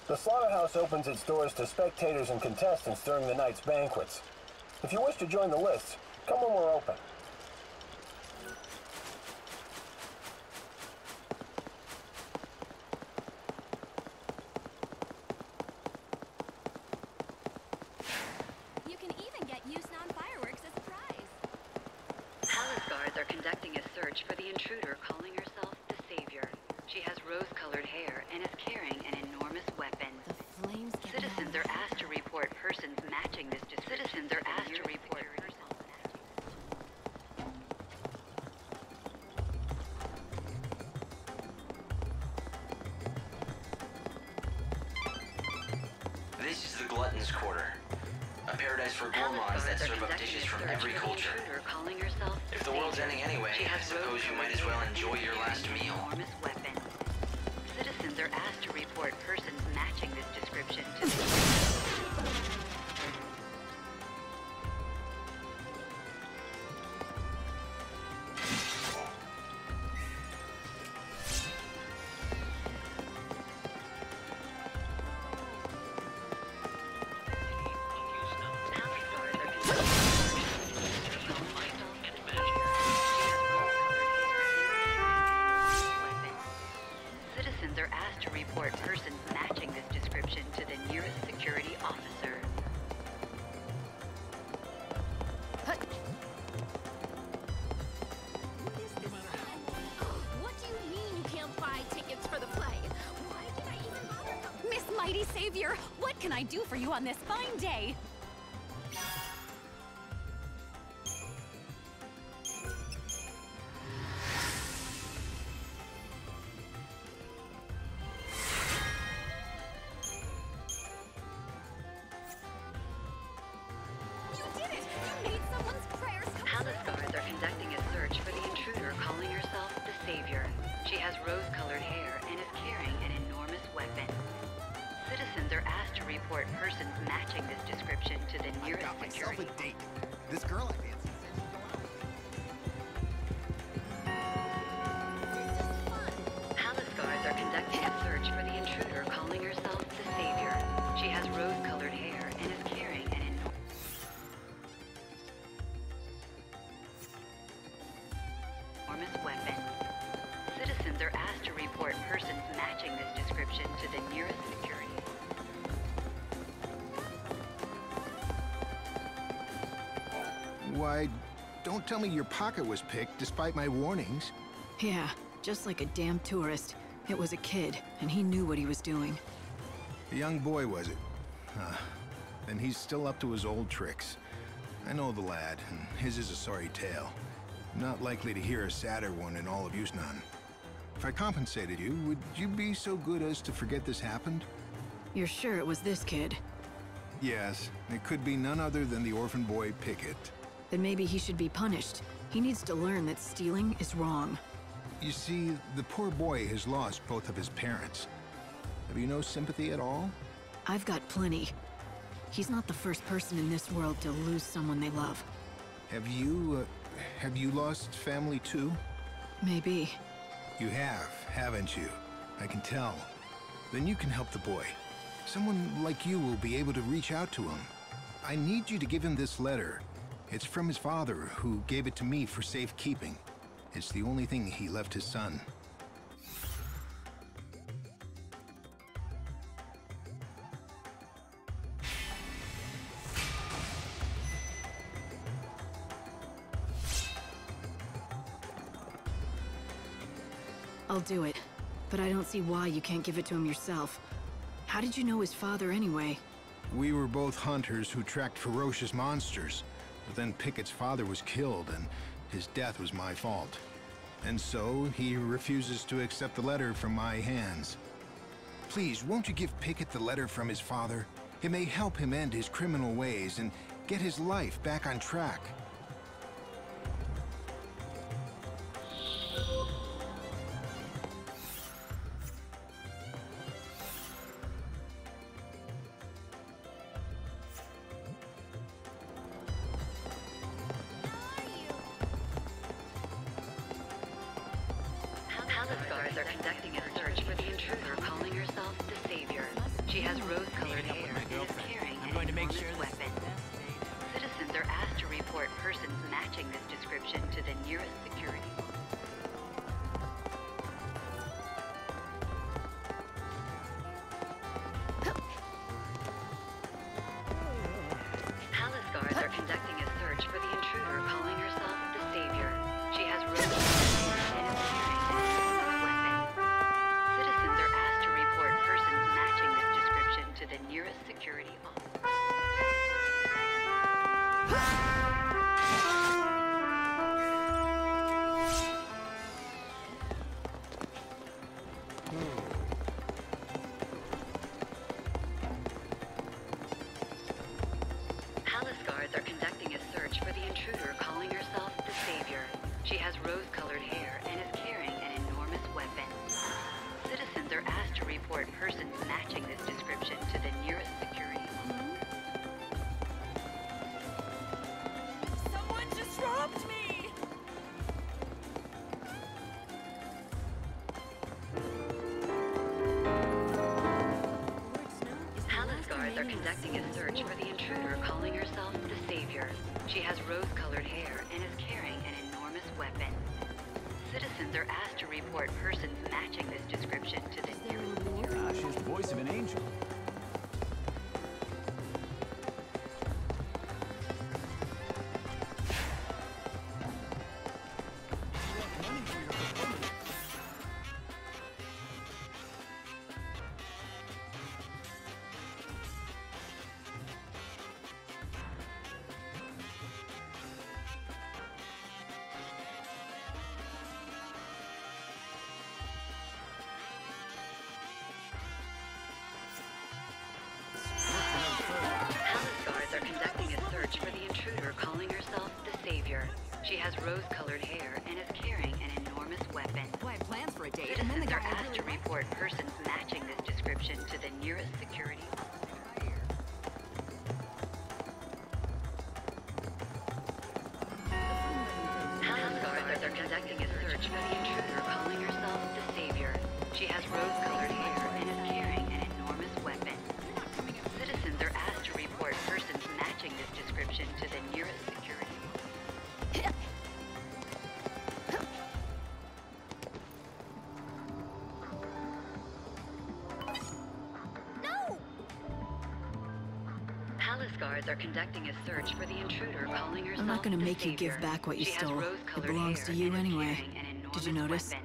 The slaughterhouse opens its doors to spectators and contestants during the night's banquets. If you wish to join the lists, come when we're open. That serve up dishes from every culture. intruder calling herself If the world's ending anyway, I suppose you might as well enjoy your I do for you on this fine day? Don't tell me your pocket was picked despite my warnings. Yeah, just like a damn tourist. It was a kid, and he knew what he was doing. A young boy, was it? Huh. Then he's still up to his old tricks. I know the lad, and his is a sorry tale. Not likely to hear a sadder one in all of Yusnaan. If I compensated you, would you be so good as to forget this happened? You're sure it was this kid? Yes, it could be none other than the orphan boy Pickett. Then maybe he should be punished. He needs to learn that stealing is wrong. You see, the poor boy has lost both of his parents. Have you no sympathy at all? I've got plenty. He's not the first person in this world to lose someone they love. Have you, uh, have you lost family too? Maybe. You have, haven't you? I can tell. Then you can help the boy. Someone like you will be able to reach out to him. I need you to give him this letter. It's from his father, who gave it to me for safekeeping. It's the only thing he left his son. I'll do it. But I don't see why you can't give it to him yourself. How did you know his father anyway? We were both hunters who tracked ferocious monsters. But then Pickett's father was killed, and his death was my fault. And so, he refuses to accept the letter from my hands. Please, won't you give Pickett the letter from his father? It may help him end his criminal ways and get his life back on track. Are conducting a search for the intruder calling herself the Savior. She has rose-colored hair and is carrying an enormous weapon. Well, I plans for a date, and then the are guy asked to really report persons matching this description to the nearest search for the intruder calling herself I'm not gonna the make you give back what you She stole. It belongs to you anyway. Did you notice? weapon.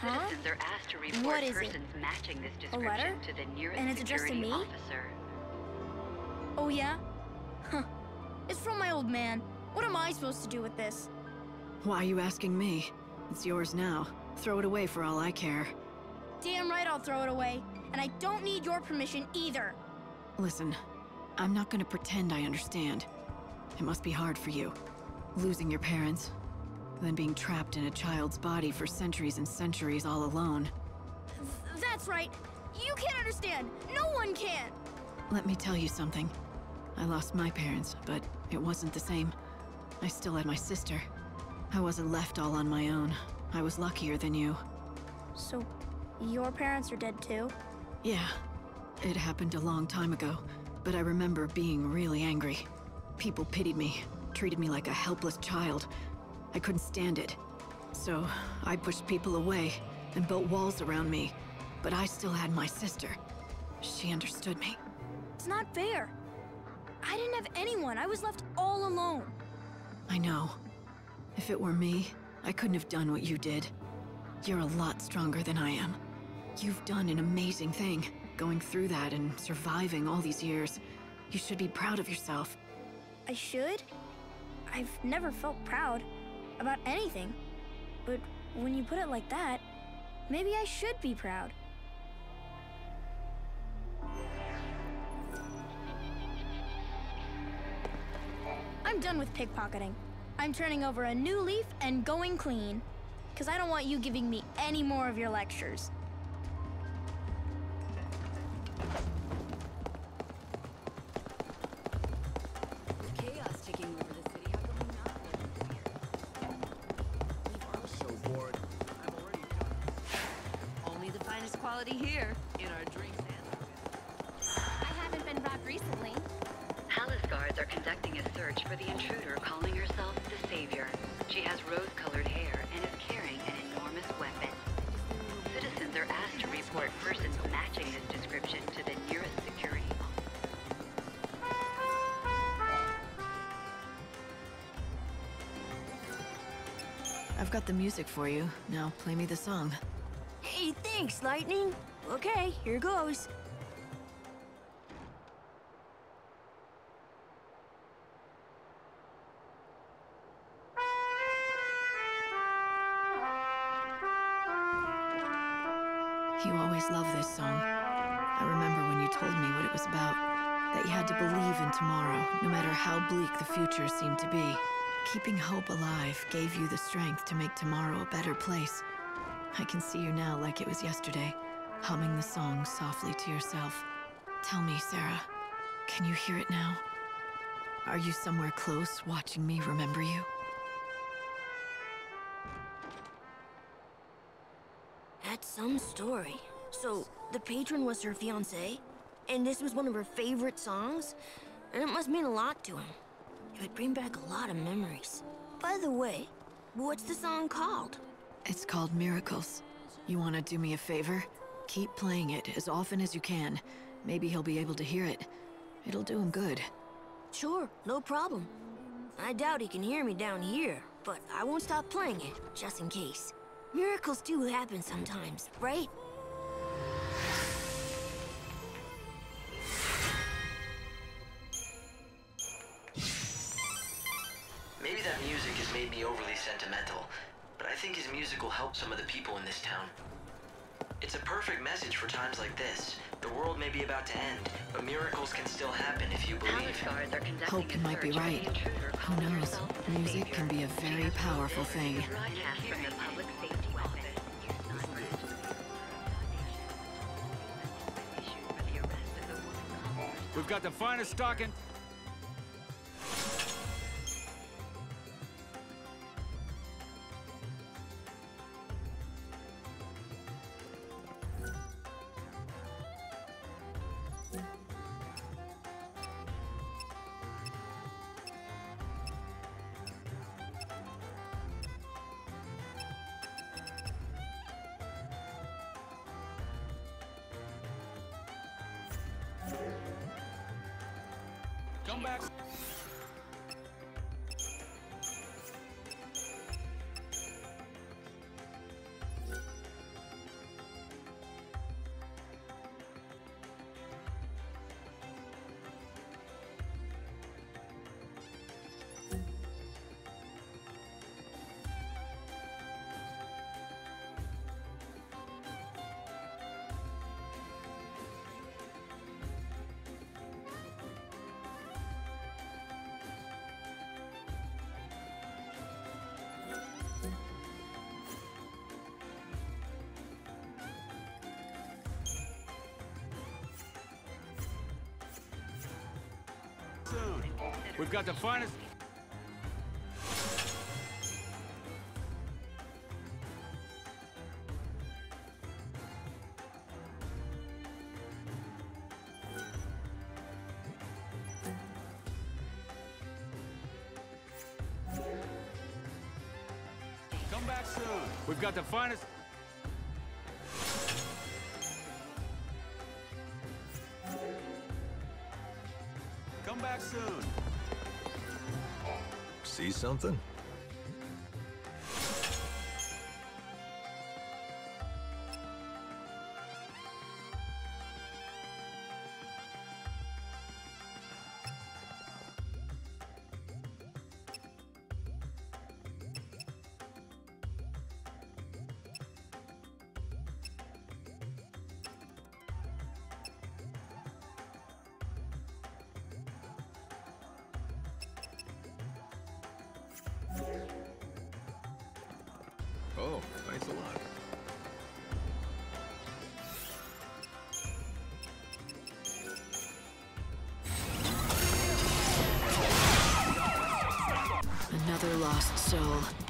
Huh? Citizens are asked to report What is it? persons matching this A letter? description to the nearest And it's addressed to me? officer. Oh, yeah? Huh. It's from my old man. What am I supposed to do with this? Why are you asking me? It's yours now. Throw it away for all I care. Damn right I'll throw it away. And I don't need your permission either. Listen, I'm not gonna pretend I understand. It must be hard for you. Losing your parents, then being trapped in a child's body for centuries and centuries all alone. That's right. You can't understand. No one can. Let me tell you something. I lost my parents, but it wasn't the same. I still had my sister. I wasn't left all on my own. I was luckier than you. So, your parents are dead too? Yeah, it happened a long time ago, but I remember being really angry. People pitied me, treated me like a helpless child. I couldn't stand it. So, I pushed people away and built walls around me. But I still had my sister. She understood me. It's not fair. I didn't have anyone. I was left all alone. I know. If it were me, I couldn't have done what you did. You're a lot stronger than I am. You've done an amazing thing, going through that and surviving all these years. You should be proud of yourself. I should? I've never felt proud about anything. But when you put it like that, maybe I should be proud. I'm done with pickpocketing. I'm turning over a new leaf and going clean. Because I don't want you giving me any more of your lectures. The music for you. Now play me the song. Hey, thanks, Lightning. Okay, here goes. Make tomorrow a better place. I can see you now like it was yesterday, humming the song softly to yourself. Tell me, Sarah, can you hear it now? Are you somewhere close watching me remember you? That's some story. So, the patron was her fiancé, and this was one of her favorite songs? And it must mean a lot to him. It would bring back a lot of memories. By the way, what's the song called? It's called Miracles. You want to do me a favor? Keep playing it as often as you can. Maybe he'll be able to hear it. It'll do him good. Sure, no problem. I doubt he can hear me down here, but I won't stop playing it, just in case. Miracles do happen sometimes, right? Music has made me overly sentimental, but I think his music will help some of the people in this town. It's a perfect message for times like this. The world may be about to end, but miracles can still happen if you believe. Hope might be right. Who knows? Music can be a very powerful thing. We've got the finest stock in... We've got the finest... Come back soon. We've got the finest... See something? another lost soul.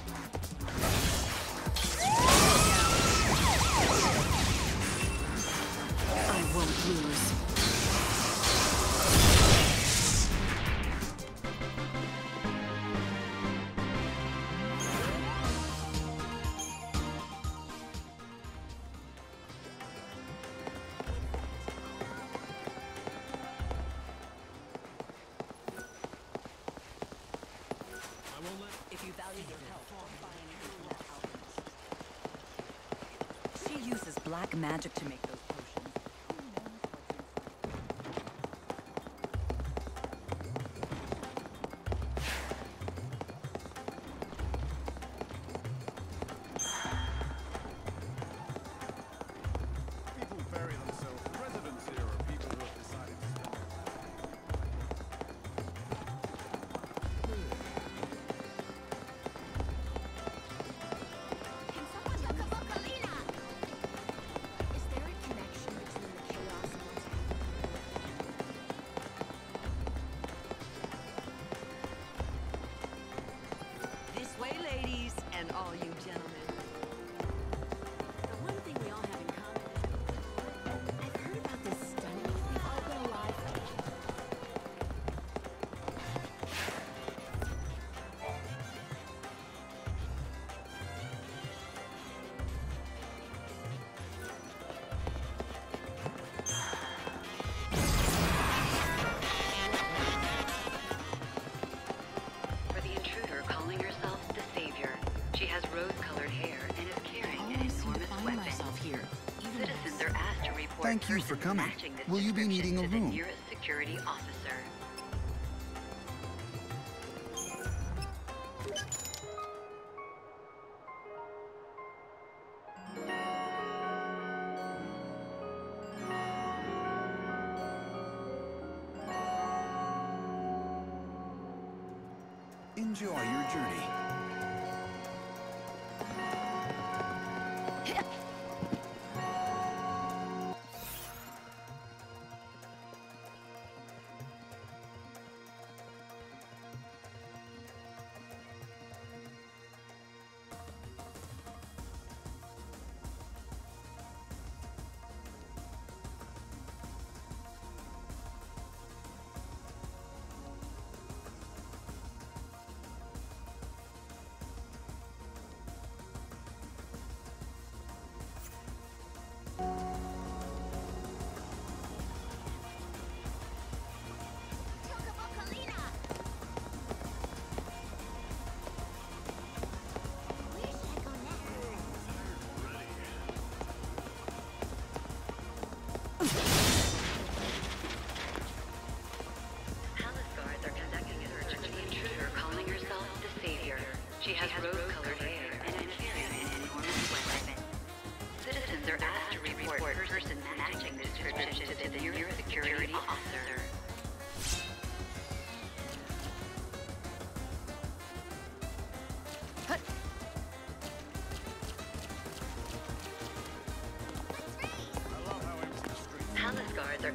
black magic to make those. for coming. Will you be needing a room? security officer. Enjoy your journey.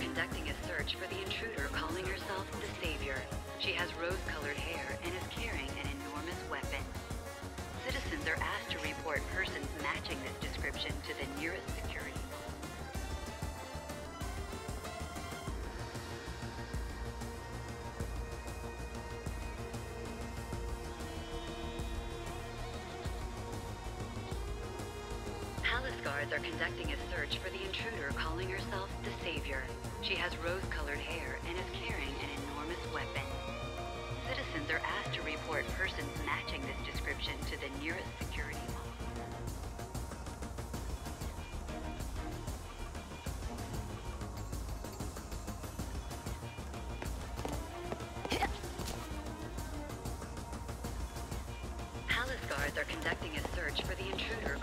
conducting a search for the intruder calling herself the Savior. She has rose-colored hair and is carrying an enormous weapon. Citizens are asked to report persons matching this description to the nearest security. Palace guards are conducting a search for the intruder calling herself the Savior. She has rose-colored hair and is carrying an enormous weapon. Citizens are asked to report persons matching this description to the nearest security mall. Palace guards are conducting a search for the intruder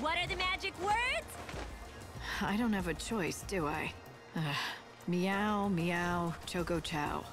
What are the magic words? I don't have a choice, do I? Ugh. meow, meow, choco chow.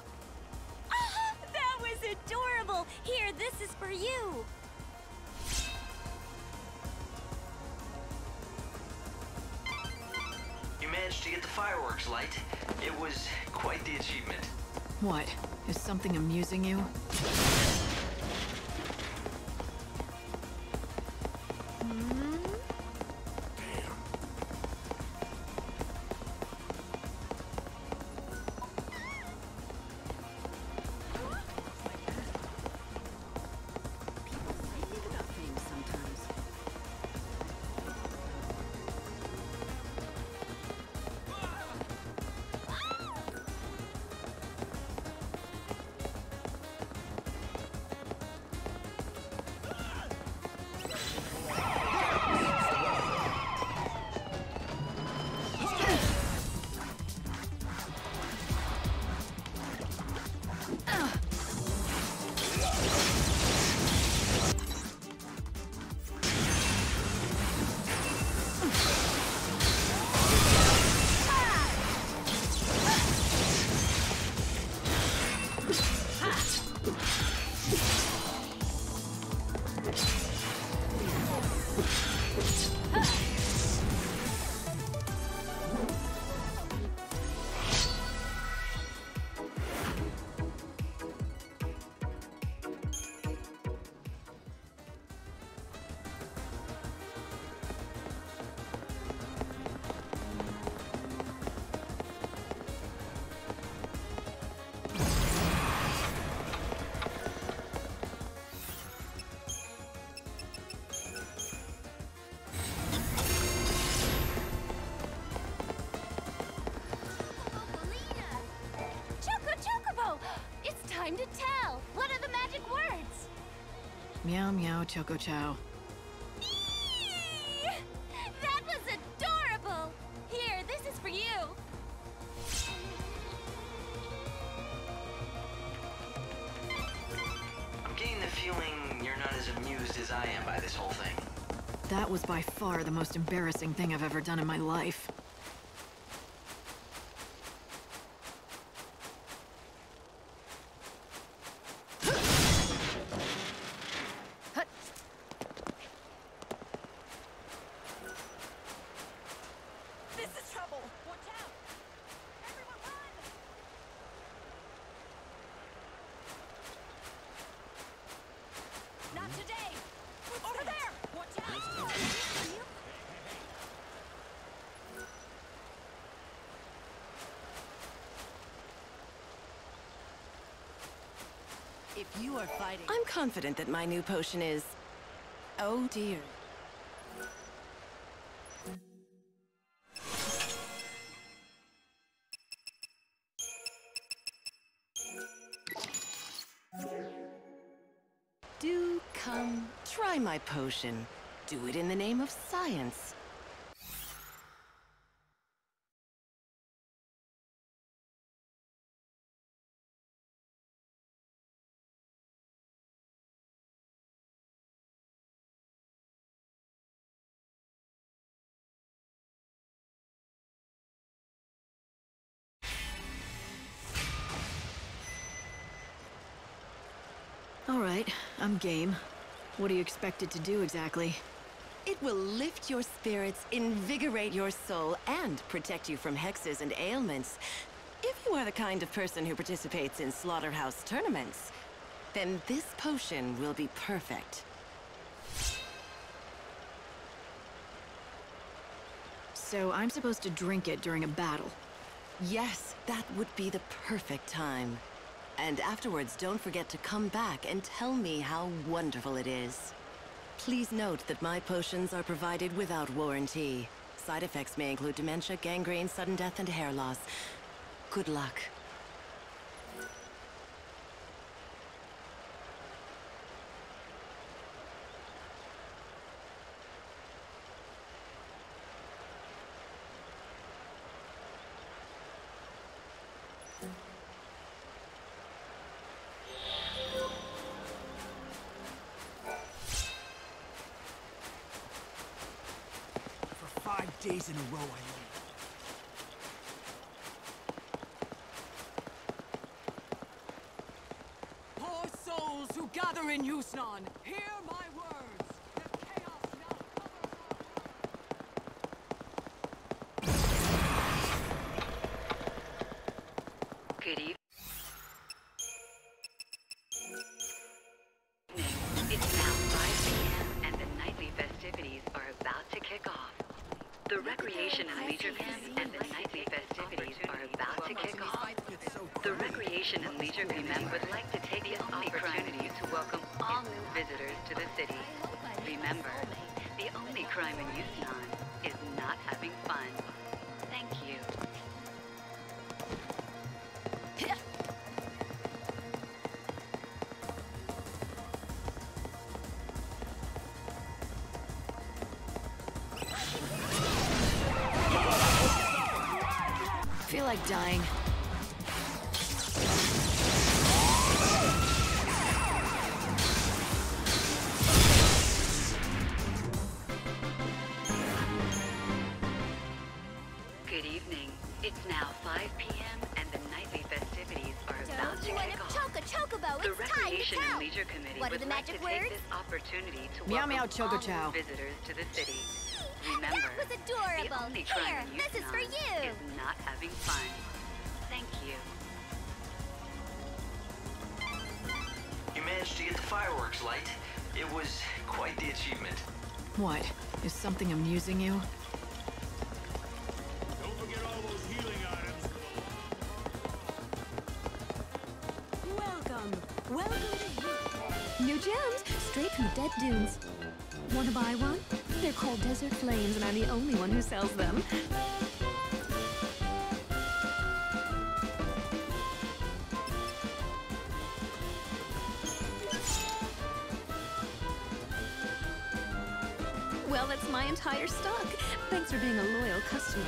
Choco chow. Eee! That was adorable! Here, this is for you. I'm getting the feeling you're not as amused as I am by this whole thing. That was by far the most embarrassing thing I've ever done in my life. This is trouble! Watch out! Everyone run! Not today! Over there! Watch out! If you are fighting... I'm confident that my new potion is... Oh dear. Do come, try my potion. Do it in the name of science. What do you expect it to do exactly? It will lift your spirits, invigorate your soul, and protect you from hexes and ailments. If you are the kind of person who participates in slaughterhouse tournaments, then this potion will be perfect. So I'm supposed to drink it during a battle. Yes, that would be the perfect time. And afterwards, don't forget to come back and tell me how wonderful it is. Please note that my potions are provided without warranty. Side effects may include dementia, gangrene, sudden death, and hair loss. Good luck. In Yusnaan, hear my words. The chaos now Good evening. It's now 5 p.m. and the nightly festivities are about to kick off. The Recreation and Leisure Committee and the nightly festivities are about to kick off. The Recreation and Leisure Committee dying. Good evening. It's now 5 p.m. and the nightly festivities are about to you want kick to off. choke a chocobo? The It's time to Recreation and. Leisure Committee What would the like magic to take this opportunity to Meow welcome meow choco all chow. visitors to the city. Remember, That was adorable. the only crime Here, in this is for Yusnaan you. Is having fun. Thank you. You managed to get the fireworks light. It was quite the achievement. What? Is something amusing you? Welcome. Welcome to New gems, straight from the dead dunes. Want to buy one? They're called Desert Flames, and I'm the only one who sells them. Well, that's my entire stock. Thanks for being a loyal customer.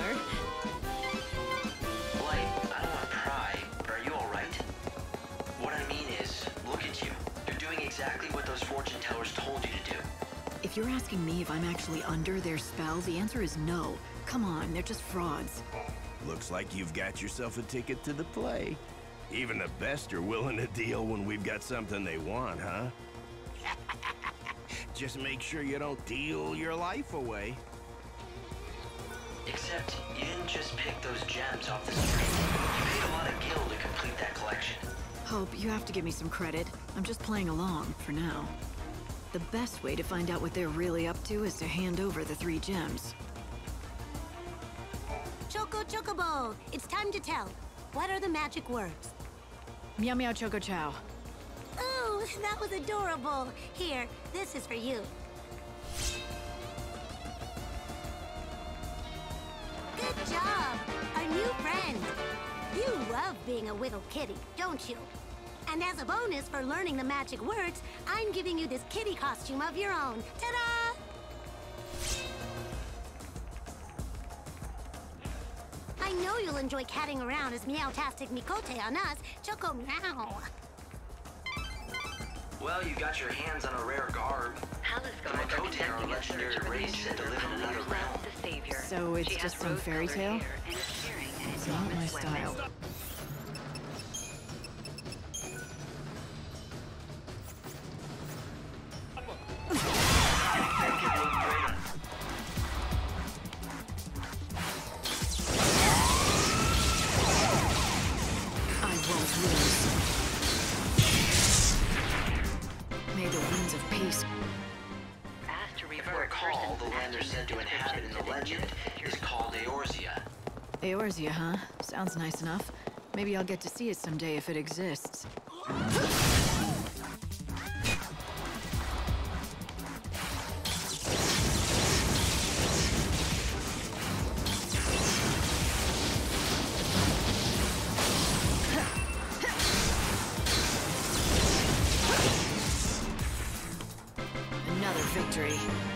Light, I don't want to pry, but are you alright? What I mean is, look at you. You're doing exactly what those fortune tellers told you to do. If you're asking me if I'm actually under their spell, the answer is no. Come on, they're just frauds. Looks like you've got yourself a ticket to the play. Even the best are willing to deal when we've got something they want, huh? Just make sure you don't deal your life away. Except, you didn't just pick those gems off the street. You paid a lot of gil to complete that collection. Hope, you have to give me some credit. I'm just playing along, for now. The best way to find out what they're really up to is to hand over the three gems. Choco Chocobo, it's time to tell. What are the magic words? Meow meow choco chow. That was adorable. Here, this is for you. Good job, our new friend. You love being a little kitty, don't you? And as a bonus for learning the magic words, I'm giving you this kitty costume of your own. Ta-da! I know you'll enjoy catting around as Meowtastic Miqo'te on us. Choco Meow. Well, you got your hands on a rare garb. Palace The Miqo'te are a conducting a legendary search for the race that intruder live in calling another herself realm. the So it's She just some fairy tale? and is carrying It's not my enormous weapon. style. I peace Asked to If I recall, the land they're said to inhabit in the legend is called Eorzea. Eorzea, huh? Sounds nice enough. Maybe I'll get to see it someday if it exists. victory.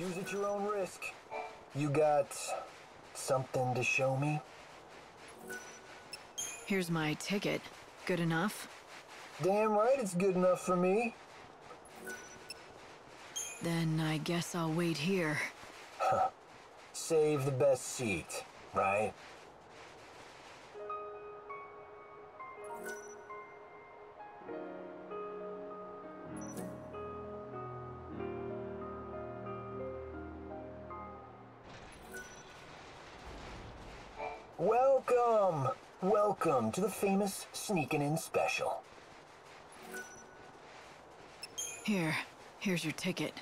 Use at your own risk. You got something to show me? Here's my ticket. Good enough? Damn right it's good enough for me. Then I guess I'll wait here. Huh. Save the best seat, right? Welcome to the famous Sneakin' In Special. Here. Here's your ticket.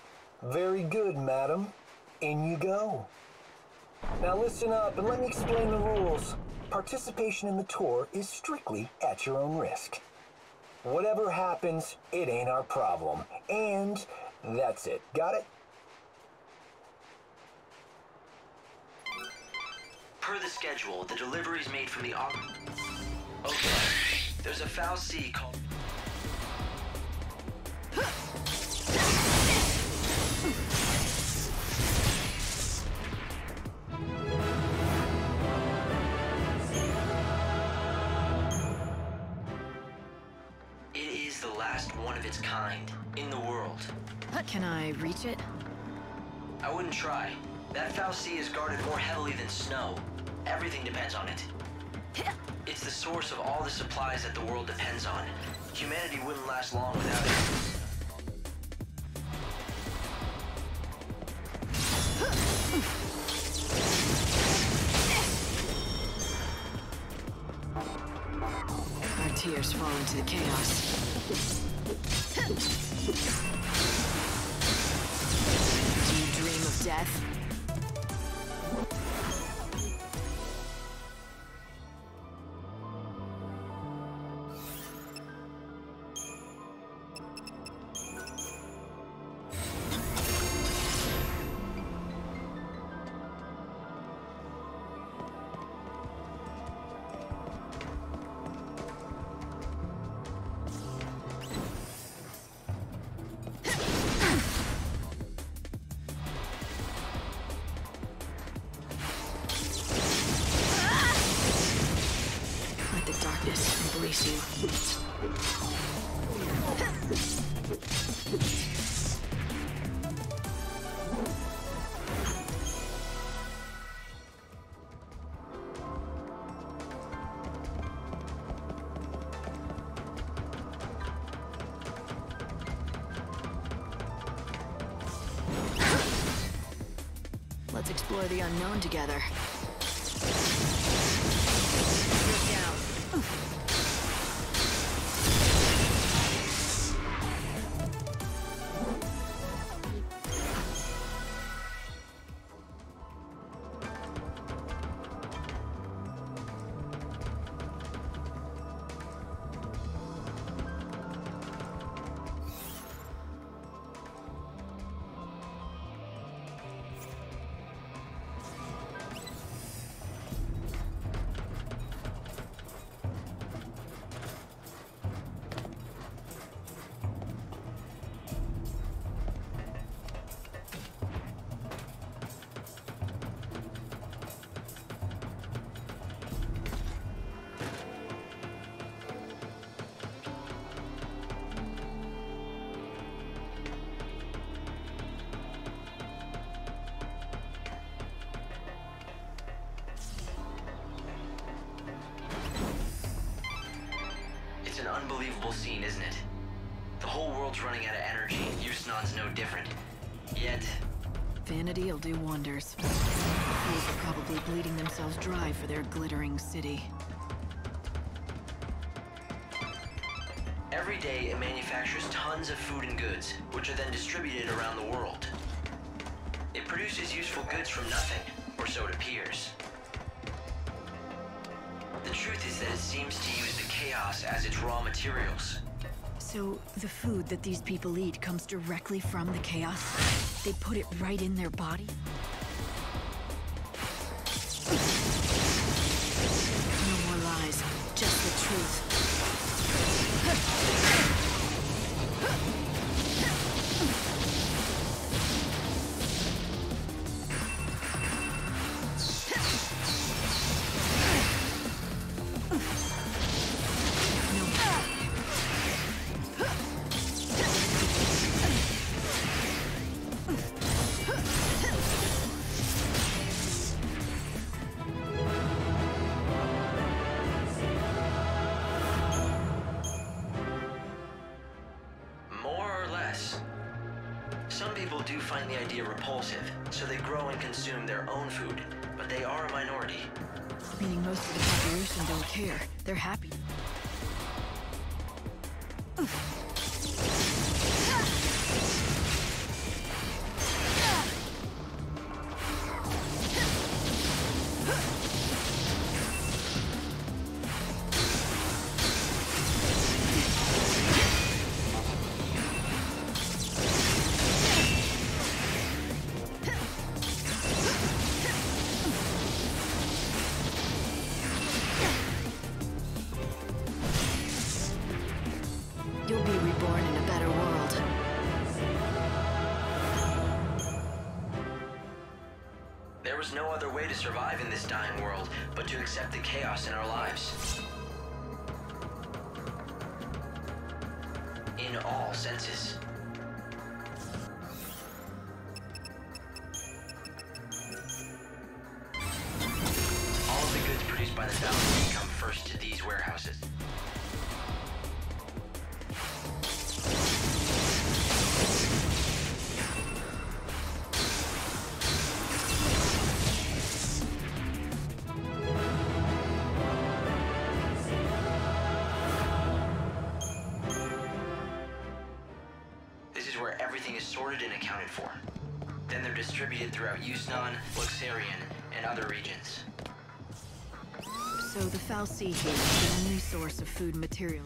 Very good, madam. In you go. Now listen up and let me explain the rules. Participation in the tour is strictly at your own risk. Whatever happens, it ain't our problem. And that's it. Got it? Per the schedule, the delivery's made from the There's a foul sea called... It is the last one of its kind in the world. But can I reach it? I wouldn't try. That foul sea is guarded more heavily than snow. Everything depends on it. The source of all the supplies that the world depends on. Humanity wouldn't last long without it. Our tears fall into the chaos. Do you dream of death? The unknown together. Unbelievable scene, isn't it? The whole world's running out of energy, and Yusnaan's no different. Yet, Vanity will do wonders. Fools are probably bleeding themselves dry for their glittering city. every day it manufactures tons of food and goods, which are then distributed around the world. It produces useful goods from nothing, or so it appears. The truth is that it seems to use the chaos as its raw materials. So, the food that these people eat comes directly from the chaos? They put it right in their body? Way to survive in this dying world but to accept the chaos in our lives. Everything is sorted and accounted for. Then they're distributed throughout Yusnaan, Luxerion, and other regions. So the Fal'Cie here is the only source of food material.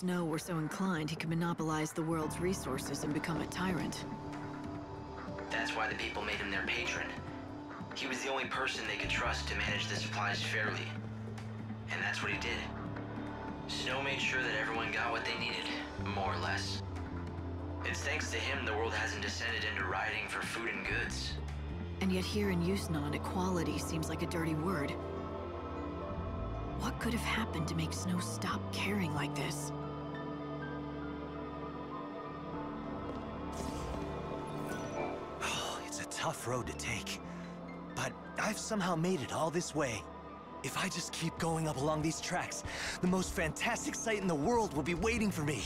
Snow were so inclined, he could monopolize the world's resources and become a tyrant. That's why the people made him their patron. He was the only person they could trust to manage the supplies fairly. And that's what he did. Snow made sure that everyone got what they needed, more or less. It's thanks to him the world hasn't descended into rioting for food and goods. And yet here in Yusnaan, equality seems like a dirty word. What could have happened to make Snow stop caring like this? Tough road to take. But I've somehow made it all this way. If I just keep going up along these tracks, the most fantastic sight in the world will be waiting for me.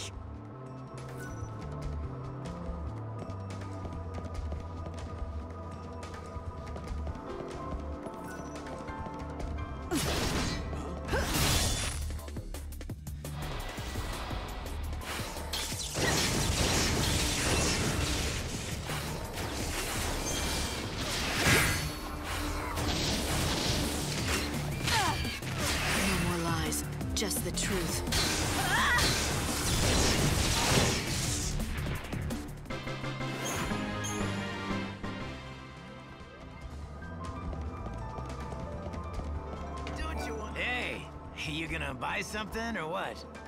Something or what?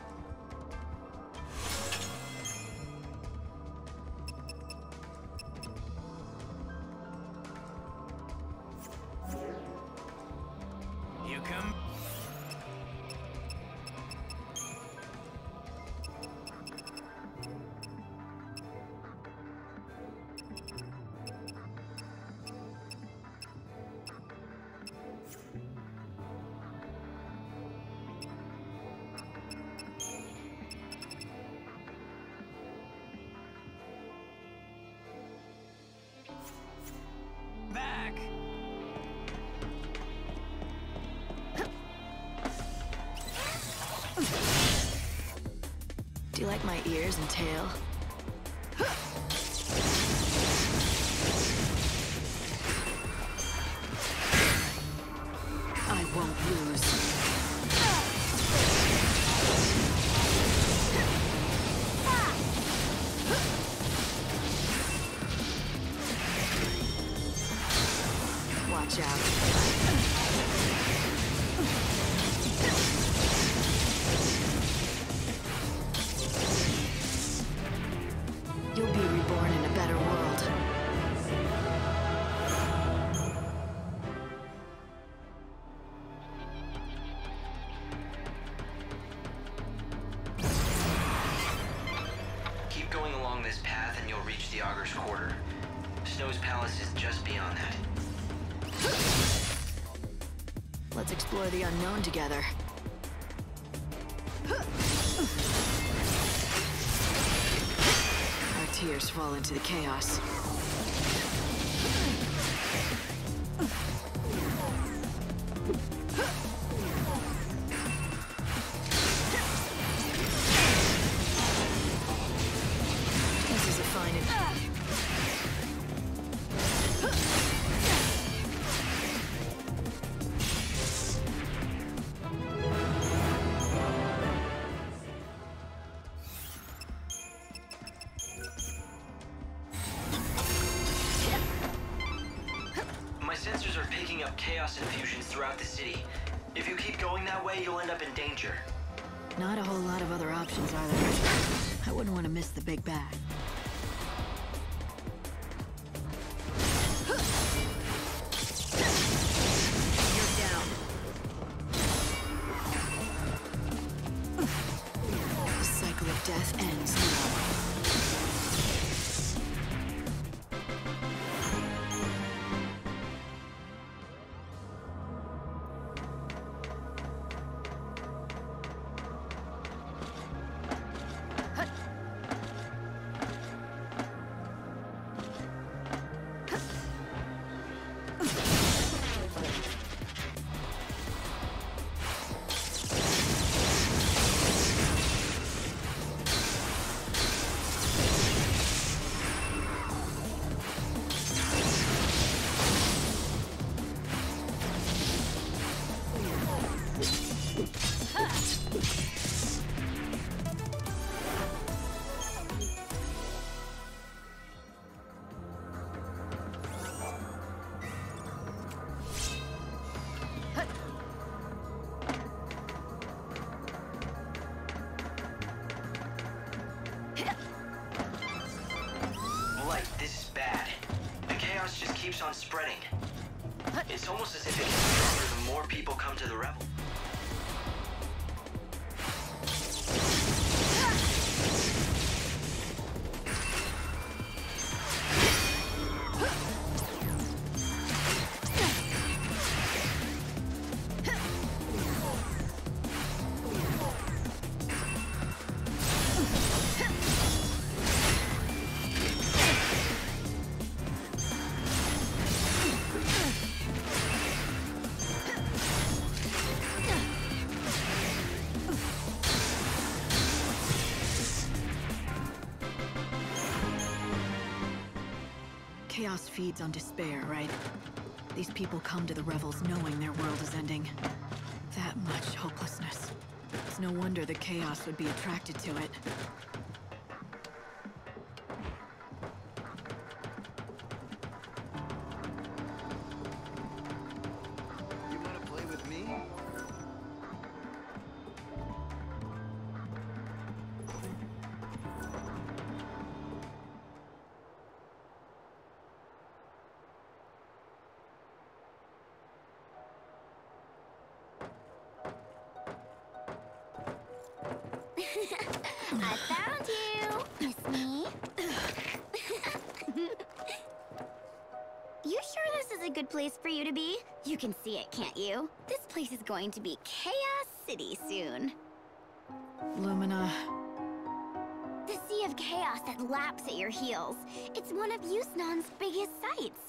Ears and tail? Together. Our tears fall into the chaos. Not a whole lot of other options, are there? I wouldn't want to miss the big bag. Feeds on despair, right? These people come to the revels knowing their world is ending. That much hopelessness. It's no wonder the chaos would be attracted to it. A good place for you to be? You can see it, can't you? This place is going to be Chaos City soon. Lumina, The sea of chaos that laps at your heels. It's one of Yusnaan's biggest sights.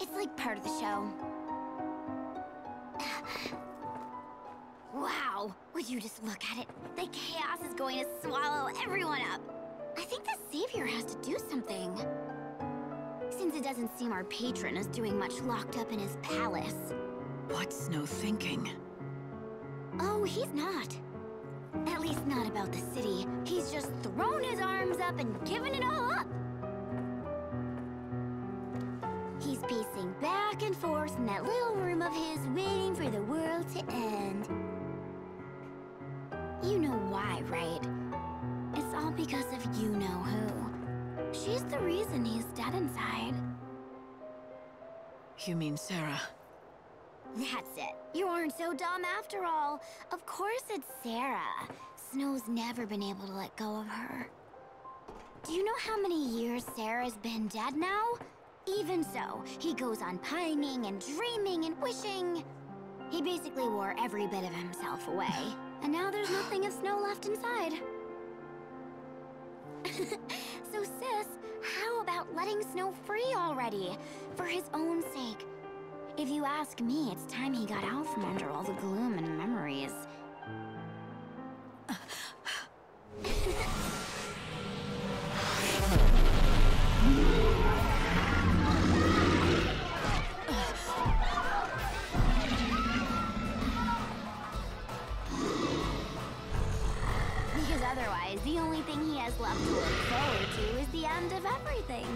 It's like part of the show. wow, would Would you just look at it? The chaos is going to swallow everyone up. I think the Savior has to do something. Since it doesn't seem our patron is doing much locked up in his palace. What's Snow thinking? Oh, he's not. At least not about the city. He's just thrown his arms up and given it all up. He's pacing back and forth in that little room of his, waiting for the world to end. You know why, right? It's all because of you know who. She's the reason he's dead inside. You mean Serah? That's it. You aren't so dumb after all. Of course it's Serah. Snow's never been able to let go of her. Do you know how many years Serah's been dead now? Even so, he goes on pining and dreaming and wishing. He basically wore every bit of himself away. And now there's nothing of Snow left inside. so sis, how about letting Snow free already? For his own sake. If you ask me, it's time he got out from under all the gloom and memories. has left to look forward to is the end of everything.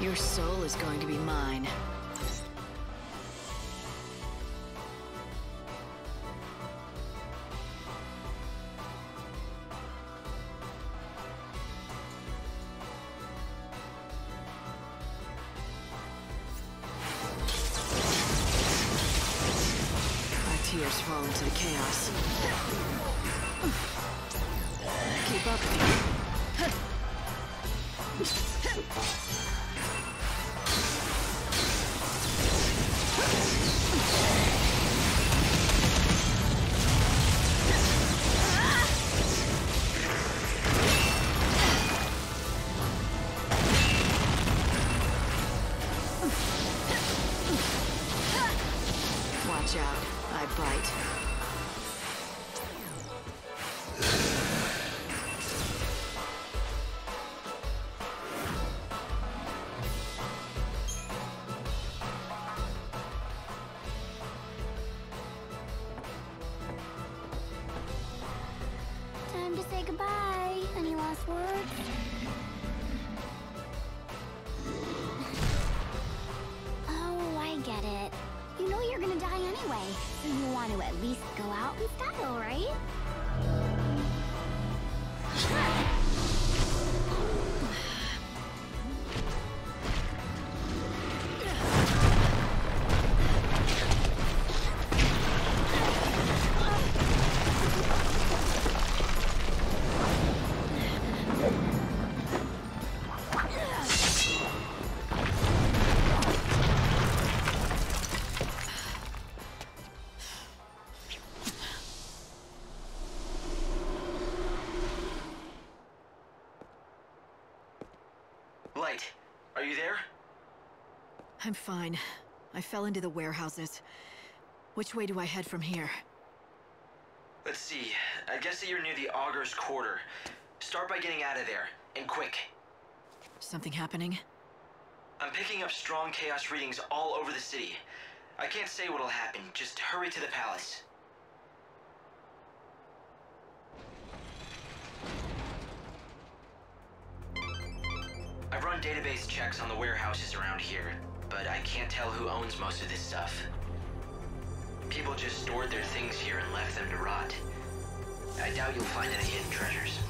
Your soul is going to be mine. I'm fine. I fell into the warehouses. Which way do I head from here? Let's see. I guess that you're near the Augur's Quarter. Start by getting out of there, and quick. Something happening? I'm picking up strong chaos readings all over the city. I can't say what'll happen. Just hurry to the palace. I've run database checks on the warehouses around here, but I can't tell who owns most of this stuff. People just stored their things here and left them to rot. I doubt you'll find any hidden treasures.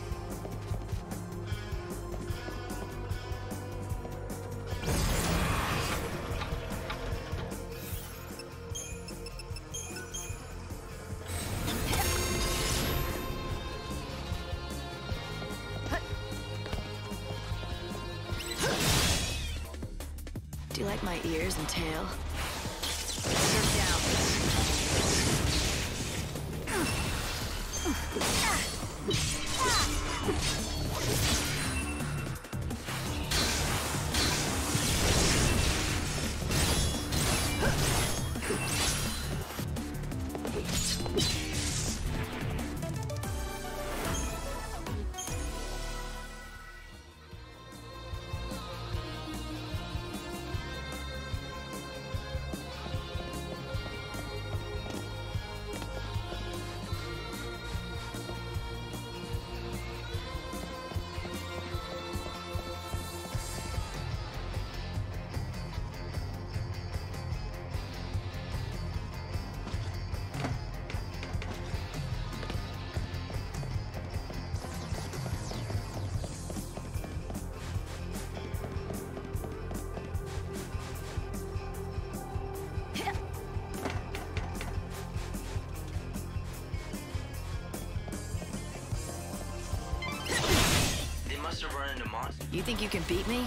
to monsters. You think you can beat me?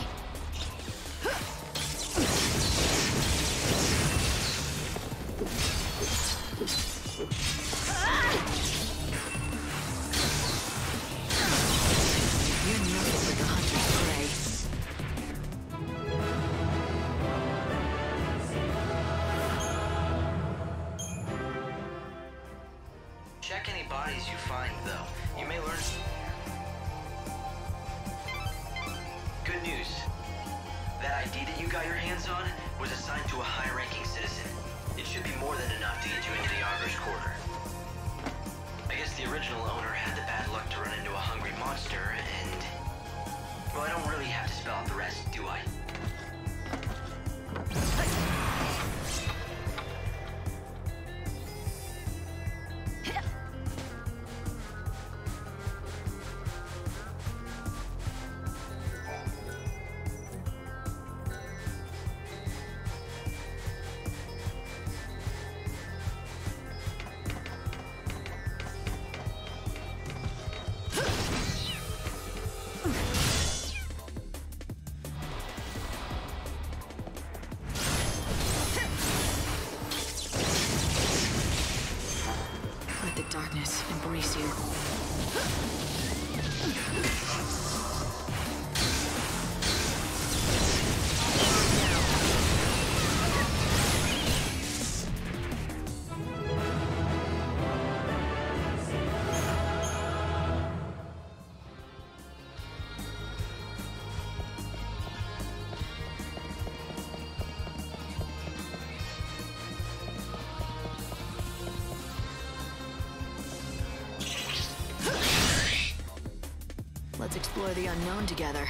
the unknown together.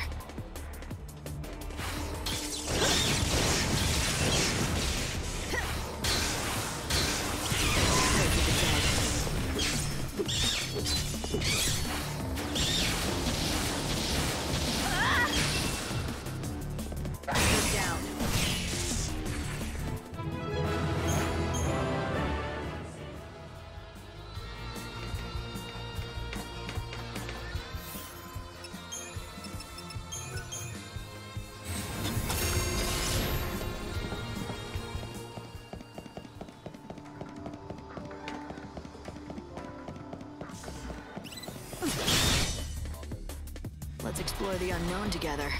unknown together.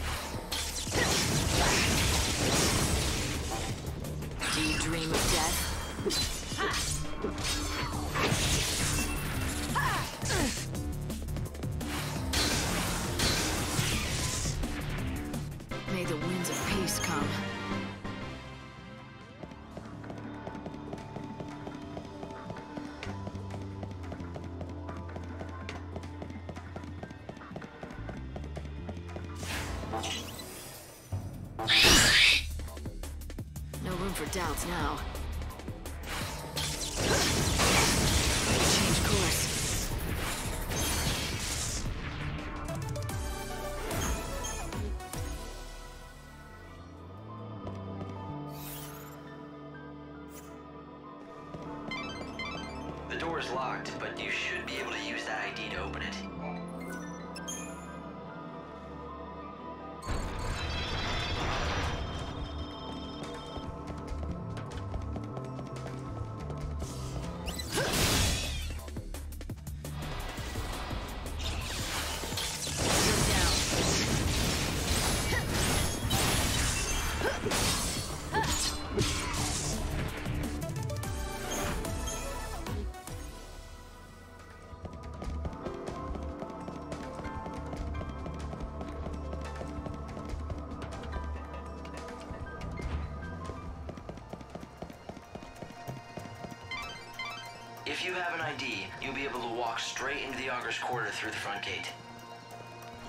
If you have an ID, you'll be able to walk straight into the Augur's Quarter through the front gate.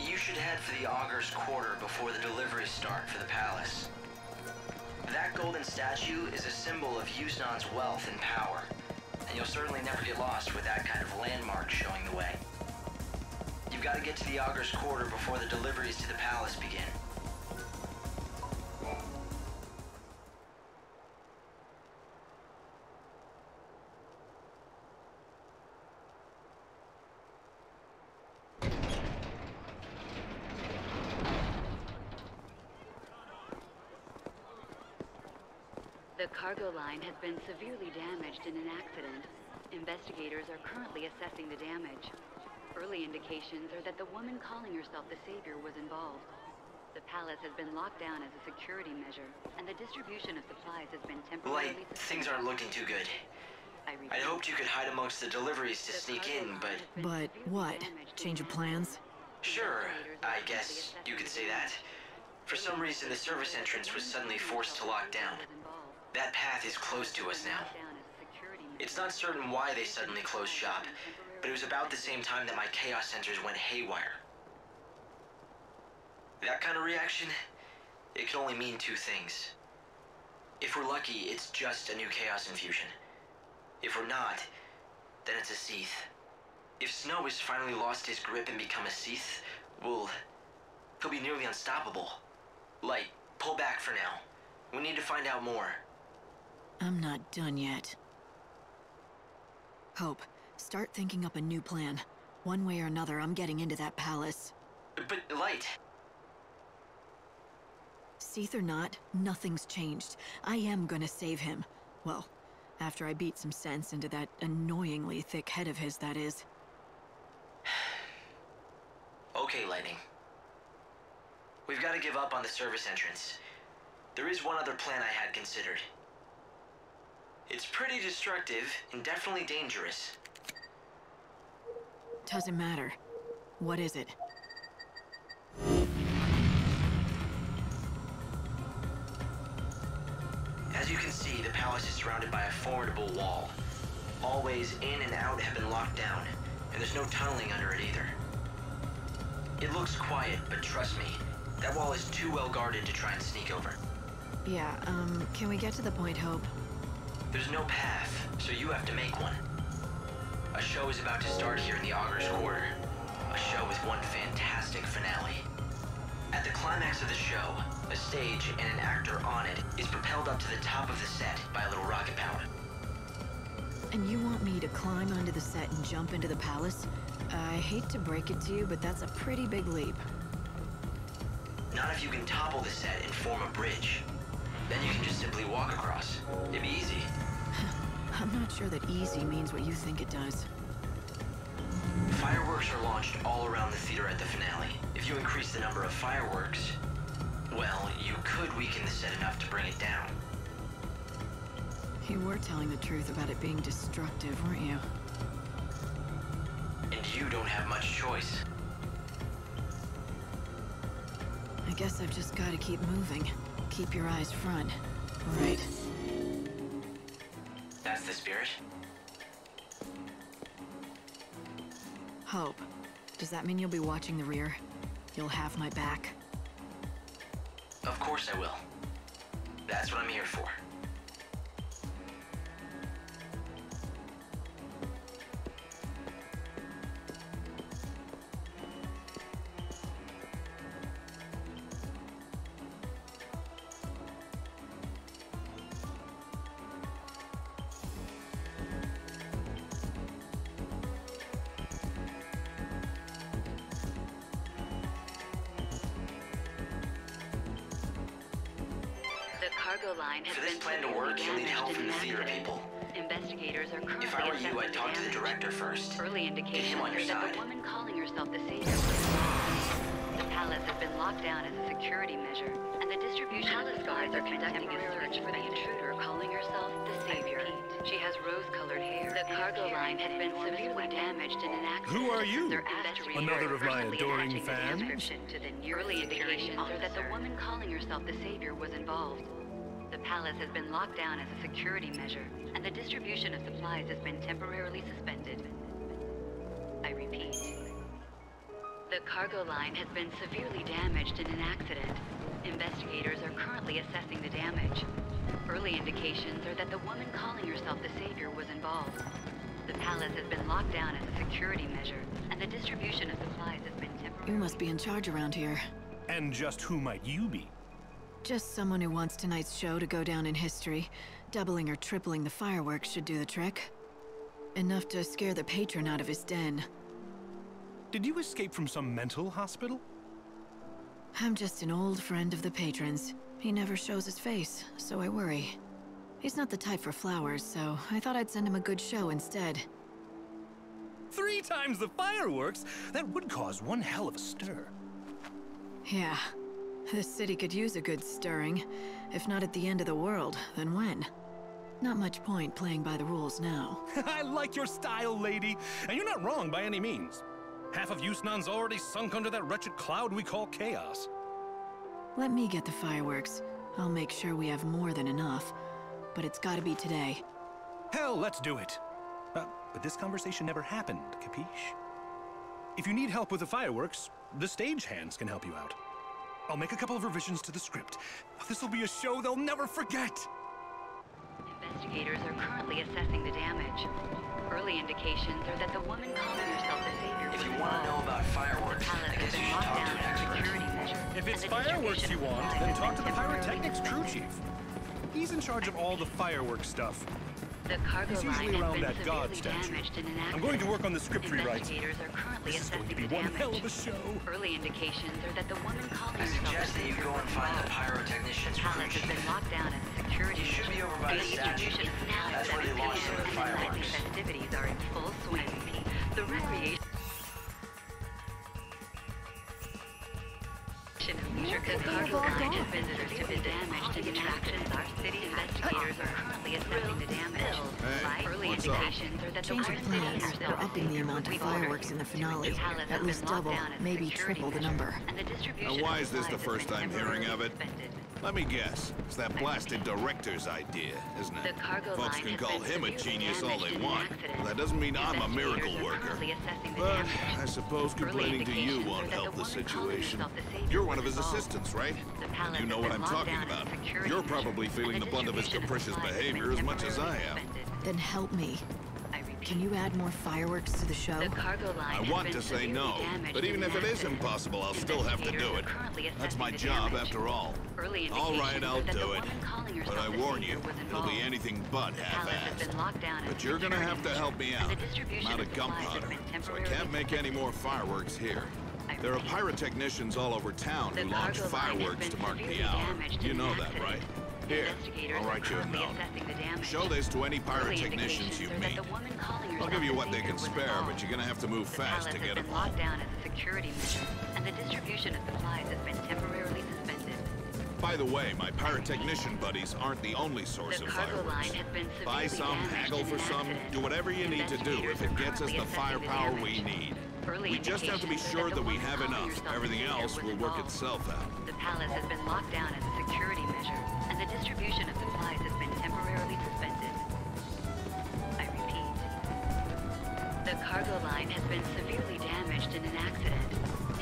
You should head for the Augur's Quarter before the deliveries start for the palace. That golden statue is a symbol of Yusnaan's wealth and power, and you'll certainly never get lost with that kind of landmark showing the way. You've got to get to the Augur's Quarter before the deliveries to the palace begin. Been severely damaged in an accident. Investigators are currently assessing the damage. Early indications are that the woman calling herself the Savior was involved. The palace has been locked down as a security measure, and the distribution of supplies has been temporarily Light, things aren't looking too good. I'd hoped you could hide amongst the deliveries to sneak in, but... But what? Change of plans? Sure, I guess you could say that. For some reason, the service entrance was suddenly forced to lock down. That path is closed to us now. It's not certain why they suddenly closed shop, but it was about the same time that my chaos sensors went haywire. That kind of reaction, it can only mean two things. If we're lucky, it's just a new chaos infusion. If we're not, then it's a Cieth. If Snow has finally lost his grip and become a Cieth, well, he'll be nearly unstoppable. Light, pull back for now. We need to find out more. I'm not done yet. Hope, start thinking up a new plan. One way or another, I'm getting into that palace. But, Light... Cieth or not, nothing's changed. I am gonna save him. Well, after I beat some sense into that annoyingly thick head of his, that is. Okay, Lightning. We've got to give up on the service entrance. There is one other plan I had considered. It's pretty destructive and definitely dangerous. Doesn't matter. What is it? As you can see, the palace is surrounded by a formidable wall. All ways in and out have been locked down, and there's no tunneling under it either. It looks quiet, but trust me, that wall is too well guarded to try and sneak over. Yeah, um, can we get to the point, Hope? There's no path, so you have to make one. A show is about to start here in the Augur's Quarter. A show with one fantastic finale. At the climax of the show, a stage and an actor on it is propelled up to the top of the set by a little rocket power. And you want me to climb onto the set and jump into the palace? I hate to break it to you, but that's a pretty big leap. Not if you can topple the set and form a bridge. Then you can just simply walk across. It'd be easy. I'm not sure that easy means what you think it does. Fireworks are launched all around the theater at the finale. If you increase the number of fireworks, well, you could weaken the set enough to bring it down. You were telling the truth about it being destructive, weren't you? And you don't have much choice. I guess I've just got to keep moving. Keep your eyes front. Right. That's the spirit? Hope. Does that mean you'll be watching the rear? You'll have my back? Of course I will. That's what I'm here for. Cargo line has For this been plan to work, you'll need help from the an theater people. Investigators are currently If I were you, I'd talk to the director first. Early Get indications him on your are that side. the woman calling herself the Savior was involved. The palace has been locked down as a security measure, and the distribution palace guards are conducting a search for the intruder calling herself the Savior. She has rose-colored hair. The cargo line has been severely damaged in an accident. Who are you? They're asked to report Another of my adoring attaching the fans? description to the near Early indications are that the woman calling herself the Savior was involved. The palace has been locked down as a security measure, and the distribution distribution of supplies has been temporarily suspended. I repeat. The cargo line has been severely damaged in an accident. Investigators are currently assessing the damage. Early indications are that the woman calling herself the Savior was involved. The palace has been locked down as a security measure, and the distribution of supplies has been temporarily... You must be in charge around here. And just who might you be? Just someone who wants tonight's show to go down in history. Doubling or tripling the fireworks should do the trick. Enough to scare the patron out of his den. Did you escape from some mental hospital? I'm just an old friend of the patron's. He never shows his face, so I worry. He's not the type for flowers, so I thought I'd send him a good show instead. Three times the fireworks? That would cause one hell of a stir. Yeah. This city could use a good stirring. If not at the end of the world, then when? Not much point playing by the rules now. I like your style, lady. And you're not wrong by any means. Half of Yusnaan's already sunk under that wretched cloud we call chaos. Let me get the fireworks. I'll make sure we have more than enough. But it's gotta be today. Hell, let's do it. Uh, but this conversation never happened, capiche? If you need help with the fireworks, the stagehands can help you out. I'll make a couple of revisions to the script. This'll be a show they'll never forget! Investigators are currently assessing the damage. Early indications are that the woman calling herself the Savior If you want to know about fireworks, I guess you should talk to an expert. If it's fireworks you want, then talk to the pyrotechnics crew chief. He's in charge of all the fireworks stuff. The cargo He's usually has around that god statue. damaged in an I'm going to work on the script rewrites. Investigators are currently This is going to be one hell of a show. Early indications are that the woman calling I herself suggest the that you go and find the involved. pyrotechnicians The palace has been locked down as security He should be over by the the statue. distribution is now That's where they 7 launch p.m. their and the fireworks. festivities are in full swing. The recreation of leisure the cargo line and visitors have been damaged in attractions. Our city investigators are currently assessing the damage. Hey, Early what's up? indications are that Change our of plans. herself We're upping the amount of fireworks in the finale. The palace has At least double, down as a maybe triple the number. And the Now, why is this the first time hearing of it? Suspended. Let me guess. It's that blasted director's idea, isn't it? The cargo Folks can call him a genius all they want. accident. That doesn't mean I'm a miracle worker. currently assessing the But. I suppose complaining to you won't help the the woman calling situation. herself the Savior You're one of his assistants, right? And you know what I'm talking down as a about. You're probably feeling the brunt of his capricious supplies has been behavior as much as I am. Then help me. Can you add more fireworks to the show? The cargo line I want to say no, but even if it is impossible, I'll still have to do it. That's my job damage. after all. Early All right, I'll are that the do it. But I warn you, was it'll be anything but The palace has half-assed. been locked down as But you're gonna have to help me out. and the distribution I'm not a of gunpowder, so I can't make any more fireworks here. There are pyrotechnicians all over town who launch cargo line has fireworks to mark the severely hour. You know that, right? Here, Investigators I'll write you a note. assessing the damage. Show this to any pyrotechnicians you indications are that meet. the woman calling I'll give you what they can spare, but you're gonna have to move The fast to get been them all. down as a security measure, and the distribution of supplies has been temporarily suspended. By the way, my pyrotechnician buddies aren't the only source The of fireworks. line has been Buy some, haggle for some, do whatever you need to do if it gets us the Investigators are currently assessing the firepower we need. Early We just have to be sure that that we have enough. Everything else will work involved. itself out. The palace has been locked down as a security measure, and the distribution of supplies has been temporarily suspended. I repeat. The cargo line has been severely damaged in an accident.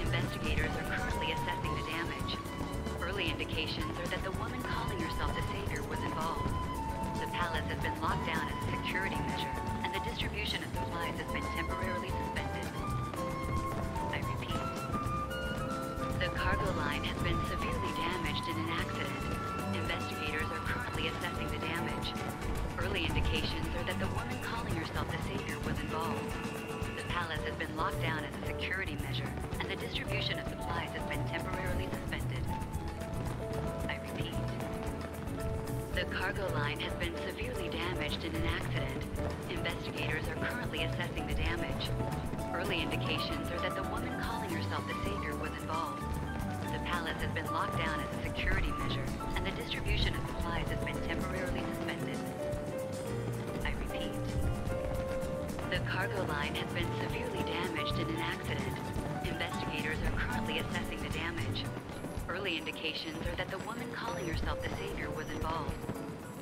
Investigators are currently assessing the damage. Early indications are that the woman calling herself the Savior was involved. The palace has been locked down as a security measure, and the distribution of supplies has been temporarily suspended. The cargo line has been severely damaged in an accident. Investigators are currently assessing the damage. Early indications are that the woman calling herself the Savior was involved. The palace has been locked down as a security measure, and the distribution of supplies has been temporarily suspended. I repeat. The cargo line has been severely damaged in an accident. Investigators are currently assessing the damage. Early indications are that the woman calling herself the Savior was involved. The palace has been locked down as a security measure, and the distribution of supplies has been temporarily suspended. I repeat. The cargo line has been severely damaged in an accident. Investigators are currently assessing the damage. Early indications are that the woman calling herself the Savior was involved.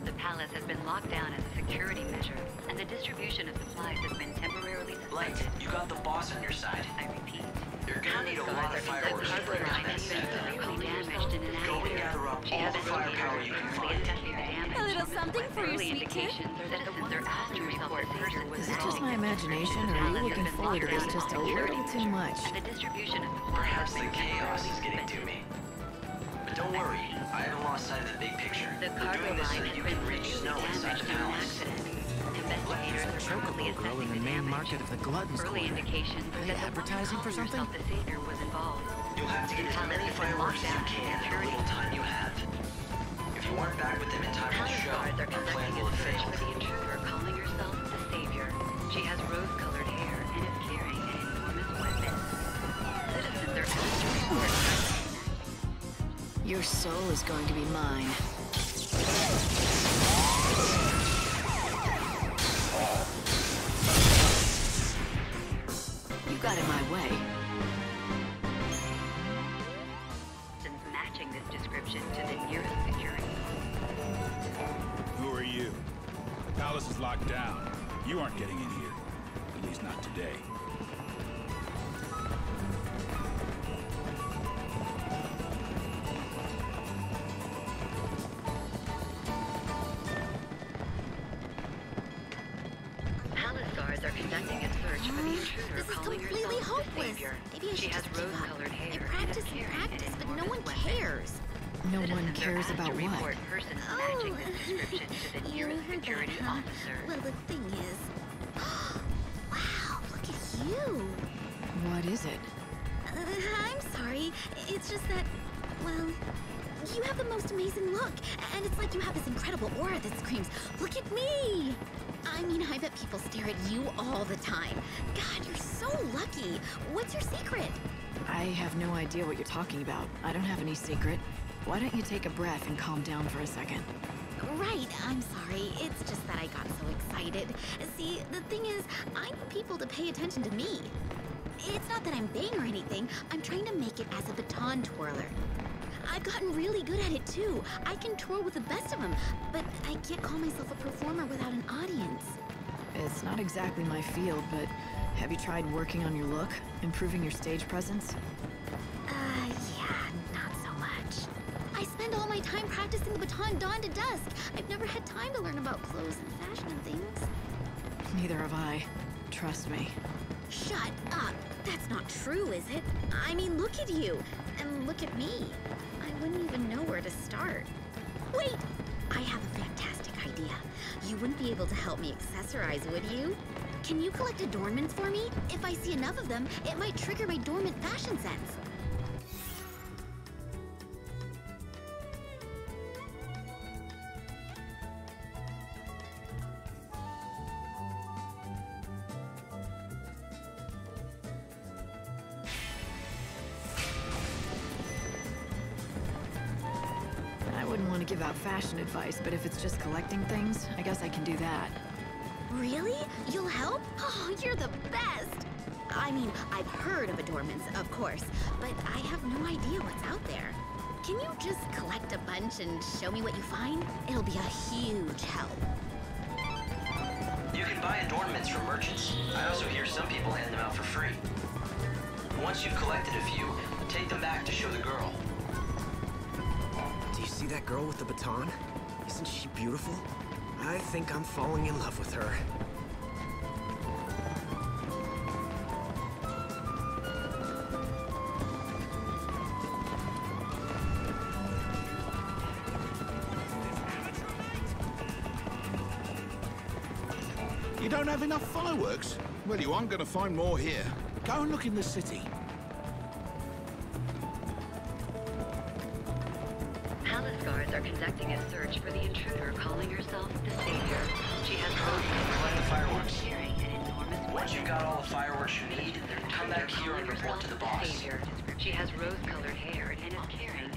The palace has been locked down as a security measure, and the distribution of supplies has been temporarily suspended. Light, you got the boss on your side. I repeat. You're gonna need a lot of fireworks to bring down that center. damaged in an Go and gather up all the firepower you can find. A little something for your sweet tooth? indications are that citizens are asked to report person was Is it just my imagination, or are you looking forward to this just a little too much? The distribution of Perhaps the chaos is getting to me. But don't worry, I haven't lost sight of the big picture. The We're doing this so that you can reach snow inside damaged the in an palace. Accident. Investigators are currently Chocobo in assessing the the main damage. market of the Gluttons Early Corner. indications Are are they that the advertising for something? the savior was involved. You'll have to get as many fireworks as you can in the little time you have. If you aren't back with them in time for the show, Guards are our plan conducting will a have search failed. for the intruder calling herself the savior. She has rose-colored hair and is carrying an enormous weapon. Citizens are asked to report Your soul is going to be mine. Talking about. I don't have any secret. Why don't you take a breath and calm down for a second? Right, I'm sorry. It's just that I got so excited. See, the thing is, I need people to pay attention to me. It's not that I'm vain or anything. I'm trying to make it as a baton twirler. I've gotten really good at it too. I can twirl with the best of them, but I can't call myself a performer without an audience. It's not exactly my field, but have you tried working on your look? Improving your stage presence? Uh, yeah, not so much. I spend all my time practicing the baton dawn to dusk. I've never had time to learn about clothes and fashion and things. Neither have I. Trust me. Shut up! That's not true, is it? I mean, look at you. And look at me. I wouldn't even know where to start. Wait! I have a fantastic idea. You wouldn't be able to help me accessorize, would you? Can you collect adornments for me? If I see enough of them, it might trigger my dormant fashion sense. Oh, you're the best! I mean, I've heard of adornments, of course, but I have no idea what's out there. Can you just collect a bunch and show me what you find? It'll be a huge help. You can buy adornments from merchants. I also hear some people hand them out for free. Once you've collected a few, take them back to show the girl. Do you see that girl with the baton? Isn't she beautiful? I think I'm falling in love with her. You don't have enough fireworks? Well, you aren't going to find more here. Go and look in the city. Palace guards are conducting a search for the intruder calling herself the savior. She has rose-colored the fireworks. carrying an enormous Once you've got all the fireworks you need, come back here and report to the boss. savior. She has rose-colored hair and is carrying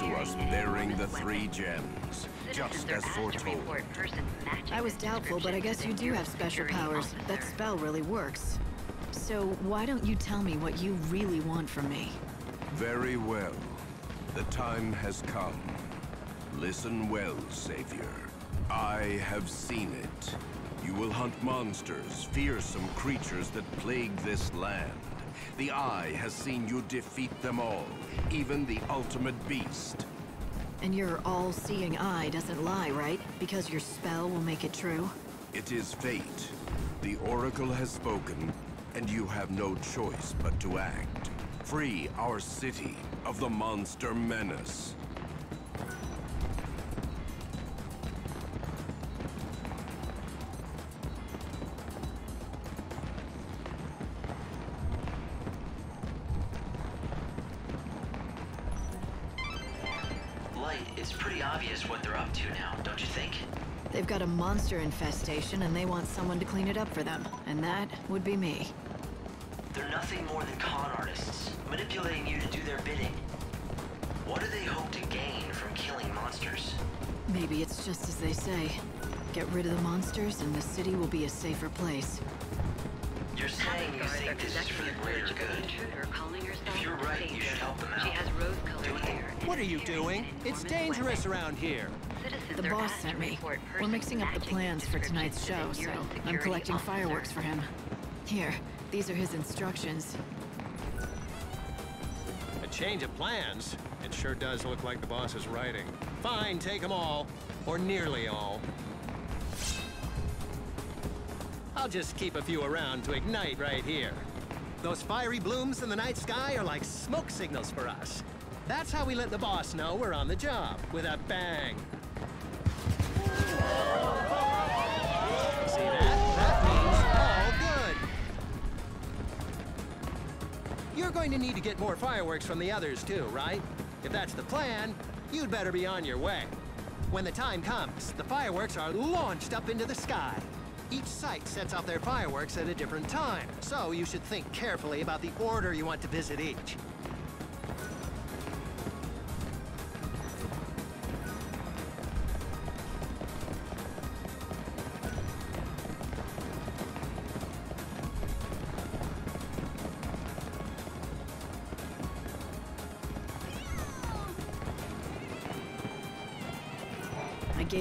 to us bearing the three gems, just as foretold. report persons matching I was doubtful, but I guess you do have special powers. That spell really works. So why don't you tell me what you really want from me? Very well. The time has come. Listen well, Savior. I have seen it. You will hunt monsters, fearsome creatures that plague this land. The Eye has seen you defeat them all, even the ultimate beast. And your all-seeing eye doesn't lie, right? Because your spell will make it true? It is fate. The Oracle has spoken, and you have no choice but to act. Free our city of the monster menace. Monster infestation and they want someone to clean it up for them. And that would be me. They're nothing more than con artists, manipulating you to do their bidding. What do they hope to gain from killing monsters? Maybe it's just as they say. Get rid of the monsters and the city will be a safer place. You're saying you think this is for the greater good. If you're right, you should help them out. She has rose-colored hair. What are you doing? It's dangerous around here. The boss sent me. We're mixing up the plans for tonight's show, so I'm collecting fireworks for him. Here, these are his instructions. A change of plans? It sure does look like the boss is writing. Fine, take them all. Or nearly all. I'll just keep a few around to ignite right here. Those fiery blooms in the night sky are like smoke signals for us. That's how we let the boss know we're on the job, with a bang. See that? That means all good. You're going to need to get more fireworks from the others too, right? If that's the plan, you'd better be on your way. When the time comes, the fireworks are launched up into the sky. Each site sets off their fireworks at a different time, so you should think carefully about the order you want to visit each.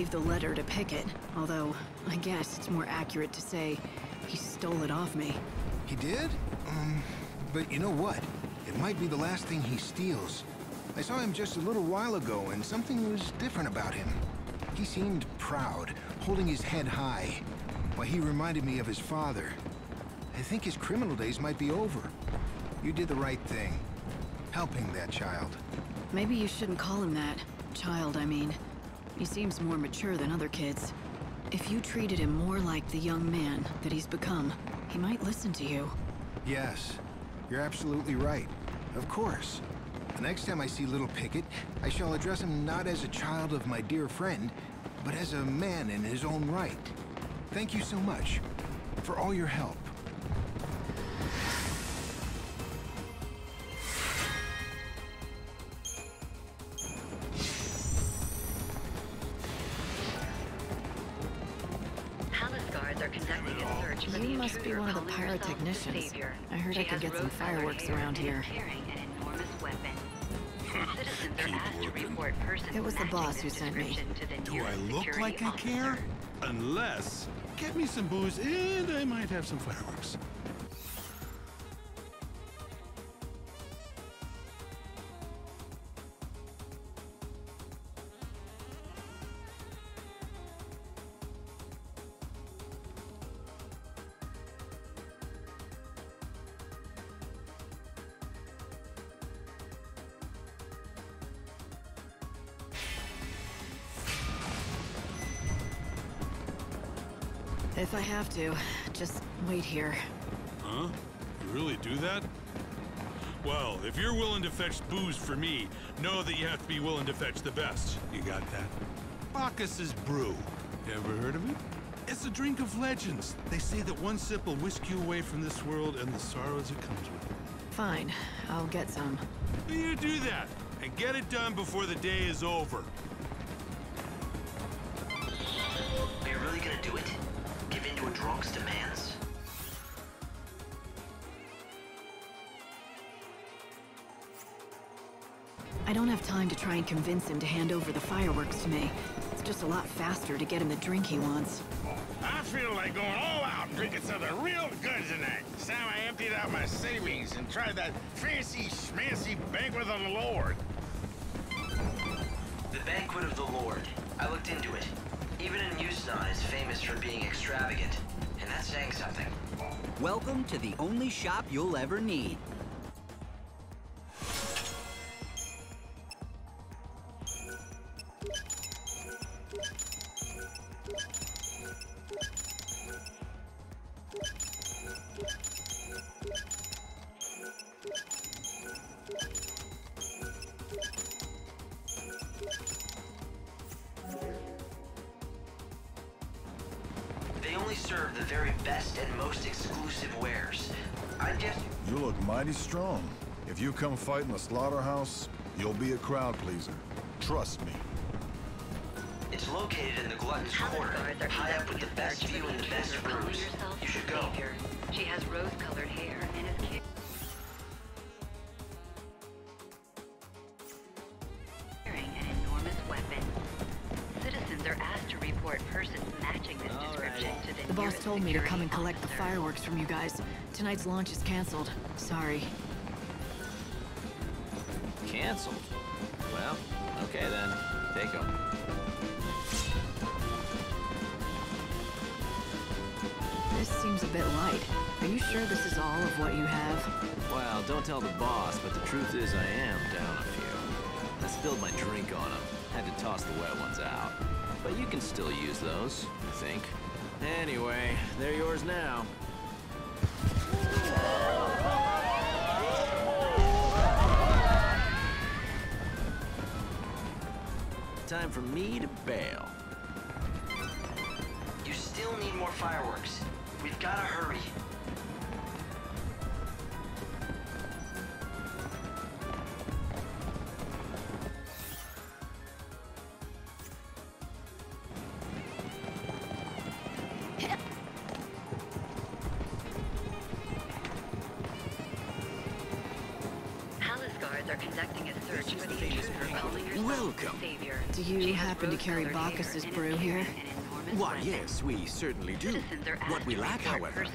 Gave the letter to Pickett, although I guess it's more accurate to say he stole it off me. He did? Um, but you know what? It might be the last thing he steals. I saw him just a little while ago, and something was different about him. He seemed proud, holding his head high. Why, he reminded me of his father. I think his criminal days might be over. You did the right thing. Helping that child. Maybe you shouldn't call him that. Child, I mean. He seems more mature than other kids. If you treated him more like the young man that he's become, he might listen to you. Yes, you're absolutely right. Of course. The next time I see little Pickett, I shall address him not as a child of my dear friend, but as a man in his own right. Thank you so much for all your help. Conducting a search for the You must be one of the calling herself pyrotechnicians. I heard She I could get some fireworks around here. carrying an enormous weapon. Citizens are asked to report persons It was the boss who sent me. description to the Do I look like I officer. care? Unless, get me some booze and I might have some fireworks. If I have to, just wait here. Huh? You really do that? Well, if you're willing to fetch booze for me, know that you have to be willing to fetch the best. You got that? Bacchus's Brew. You ever heard of it? It's a drink of legends. They say that one sip will whisk you away from this world and the sorrows it comes with. Fine, I'll get some. You do that, and get it done before the day is over. In to a drunk's demands? I don't have time to try and convince him to hand over the fireworks to me. It's just a lot faster to get him the drink he wants. I feel like going all out and drinking something real good tonight. It's time I emptied out my savings and tried that fancy schmancy banquet of the Lord. The Banquet of the Lord. I looked into it. Even in Yusnaan is famous for being extravagant. Saying something. Welcome to the only shop you'll ever need. Come fight in the slaughterhouse, you'll be a crowd pleaser. Trust me. it's located in the Glutton's Quarter, high up with the best view and the best calling rooms. herself You should go. Savior. She has rose-colored hair and is carrying an enormous weapon. Citizens are asked to report persons matching this description to the The boss told me to come and collect the fireworks from you guys. Tonight's launch is canceled. Sorry. Cancelled? Well, okay then. Take them. This seems a bit light. Are you sure this is all of what you have? Well, don't tell the boss, but the truth is I am down a few. I spilled my drink on him. Had to toss the wet ones out. But you can still use those, I think. Anyway, they're yours now. Time for me to bail. You still need more fireworks. We've gotta hurry. Happen to carry Bacchus's brew here? Why, yes, we certainly do. Citizens are asked What we lack, however,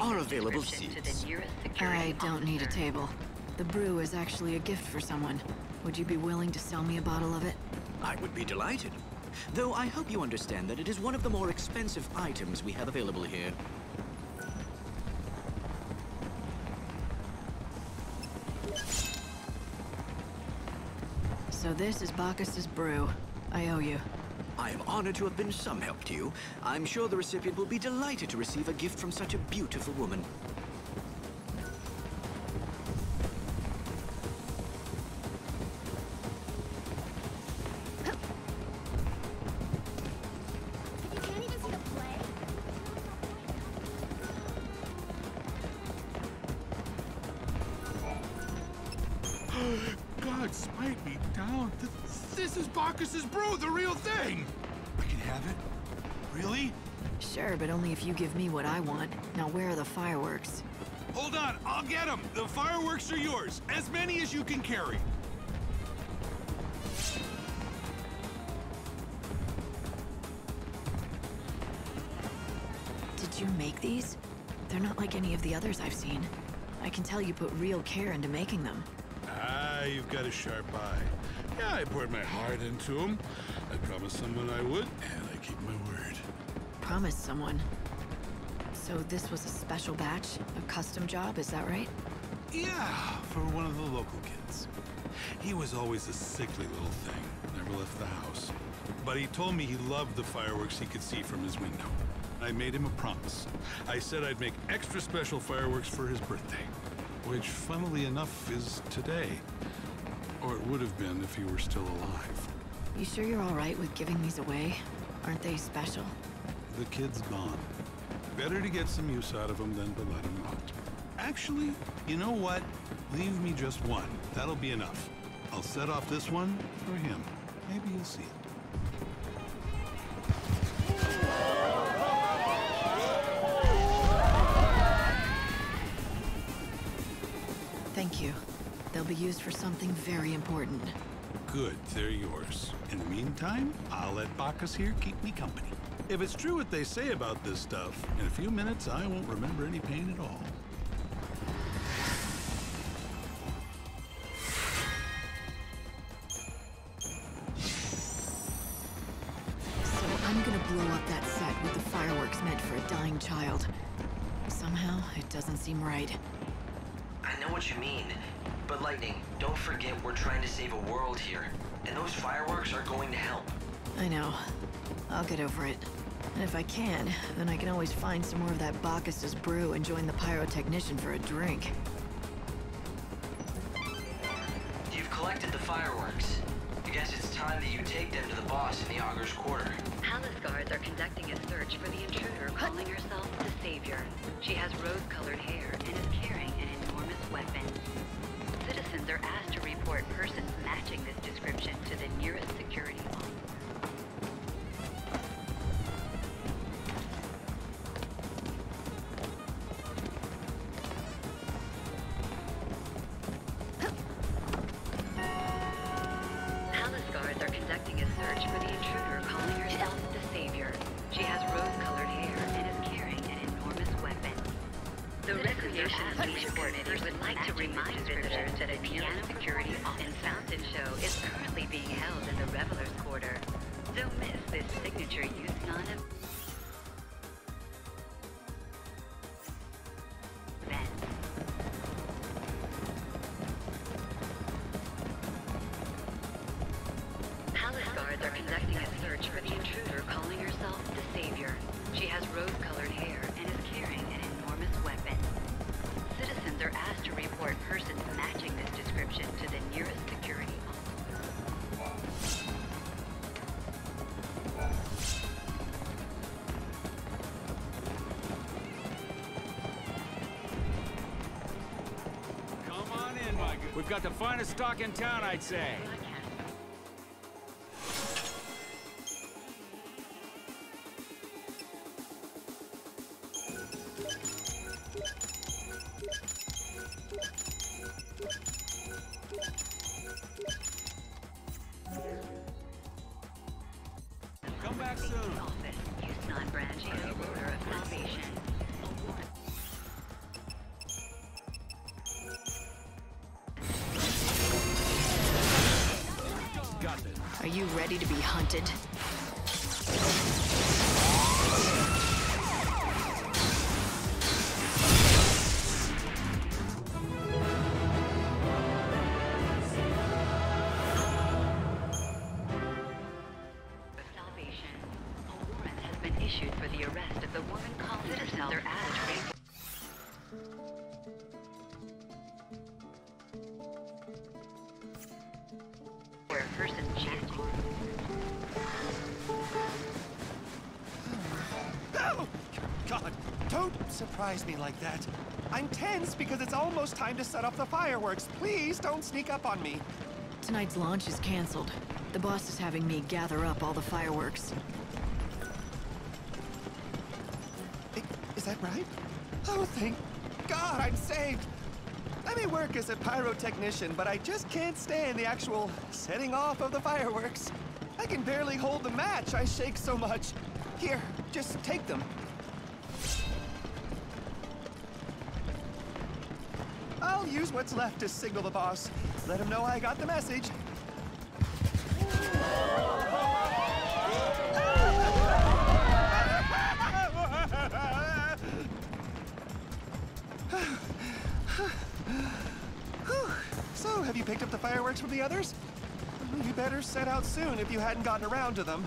are available seats. To the nearest security I don't need a table. The brew is actually a gift for someone. Would you be willing to sell me a bottle of it? I would be delighted. Though I hope you understand that it is one of the more expensive items we have available here. So this is Bacchus's brew. I owe you. I am honored to have been some help to you. I'm sure the recipient will be delighted to receive a gift from such a beautiful woman. Give me what I want. Now where are the fireworks? Hold on, I'll get them. The fireworks are yours. As many as you can carry. Did you make these? They're not like any of the others I've seen. I can tell you put real care into making them. Ah, you've got a sharp eye. Yeah, I poured my heart into them. I promised someone I would, and I keep my word. Promised someone. So this was a special batch? A custom job, is that right? Yeah, for one of the local kids. He was always a sickly little thing, never left the house. But he told me he loved the fireworks he could see from his window. I made him a promise. I said I'd make extra special fireworks for his birthday. Which, funnily enough, is today. Or it would have been if he were still alive. You sure you're alright with giving these away? Aren't they special? The kid's gone. Better to get some use out of them than to let them rot. Actually, you know what? Leave me just one. That'll be enough. I'll set off this one for him. Maybe you'll see it. Thank you. They'll be used for something very important. Good, they're yours. In the meantime, I'll let Bacchus here keep me company. If it's true what they say about this stuff, in a few minutes I won't remember any pain at all. So I'm gonna blow up that set with the fireworks meant for a dying child. Somehow, it doesn't seem right. I know what you mean. But Lightning, don't forget we're trying to save a world here. And those fireworks are going to help. I know. I'll get over it. And if I can, then I can always find some more of that Bacchus's brew and join the pyrotechnician for a drink. You've collected the fireworks. I guess it's time that you take them to the boss in the Augur's Quarter. Palace guards are conducting a search for the intruder calling herself the Savior. She has rose-colored hair and is carrying an enormous weapon. Citizens are asked to report persons matching this description to the nearest finest stock in town, I'd say. Like that. I'm tense because it's almost time to set off the fireworks. Please don't sneak up on me. Tonight's launch is canceled. The boss is having me gather up all the fireworks. Is that right? Oh, thank God I'm saved. I may work as a pyrotechnician, but I just can't stand the actual setting off of the fireworks. I can barely hold the match. I shake so much. Here, just take them. I'll use what's left to signal the boss. Let him know I got the message. So, have you picked up the fireworks from the others? You better set out soon if you hadn't gotten around to them.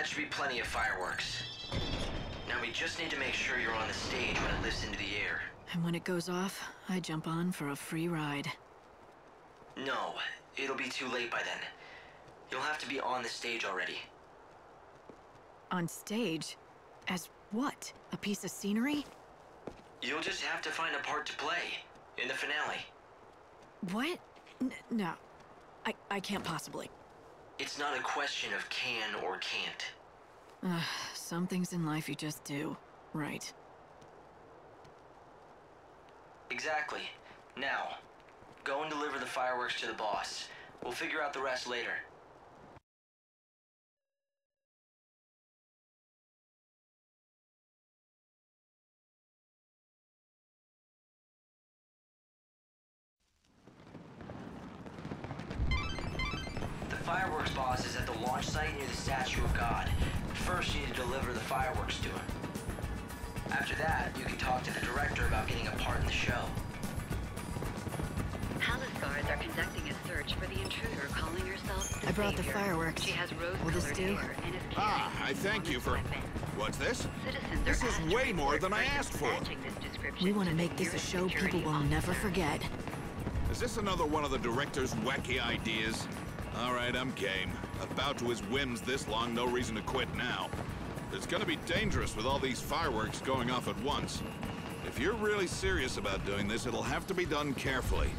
That should be plenty of fireworks. Now we just need to make sure you're on the stage when it lifts into the air. And when it goes off, I jump on for a free ride. No, it'll be too late by then. You'll have to be on the stage already. On stage? As what? A piece of scenery? You'll just have to find a part to play in the finale. What? N no. I, I can't possibly. It's not a question of can or can't. Ugh, some things in life you just do. Right. Exactly. Now, go and deliver the fireworks to the boss. We'll figure out the rest later. Fireworks boss is at the launch site near the Statue of God. First, you need to deliver the fireworks to him. After that, you can talk to the director about getting a part in the show. Palace guards are conducting a search for the intruder calling herself the I brought the fireworks. She has Will this rose-colored do? hair and is Ah, I thank you for... What's this? Citizens This is way more than I asked for. matching this description We want to make this a show people security will never forget. Is this another one of the director's wacky ideas? All right, I'm game. About to his whims this long, no reason to quit now. It's gonna be dangerous with all these fireworks going off at once. If you're really serious about doing this, it'll have to be done carefully.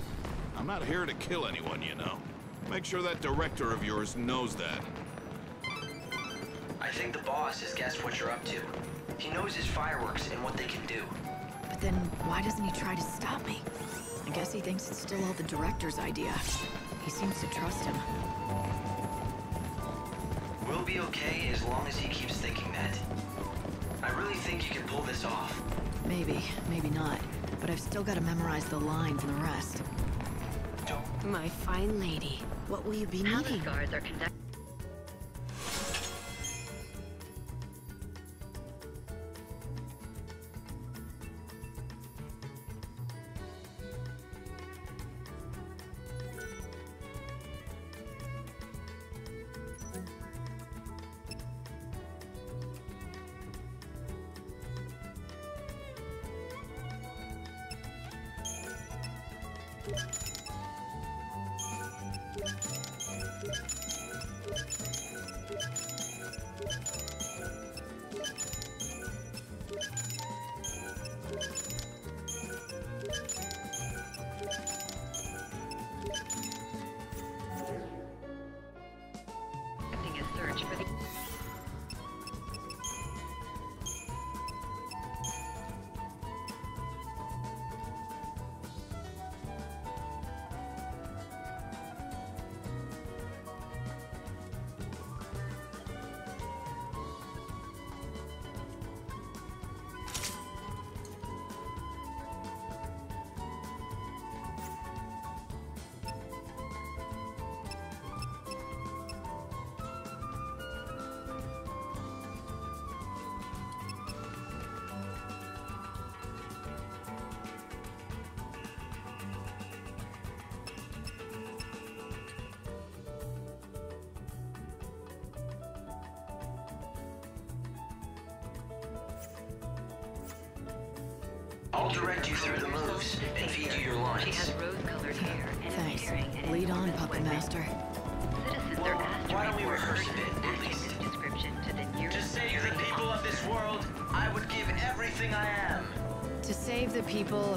I'm not here to kill anyone, you know. Make sure that director of yours knows that. I think the boss has guessed what you're up to. He knows his fireworks and what they can do. But then, why doesn't he try to stop me? I guess he thinks it's still all the director's idea. He seems to trust him. We'll be okay as long as he keeps thinking that. I really think you can pull this off. Maybe, maybe not. But I've still got to memorize the lines and the rest. Don't. My fine lady, what will you be Palace needing? guards are conducting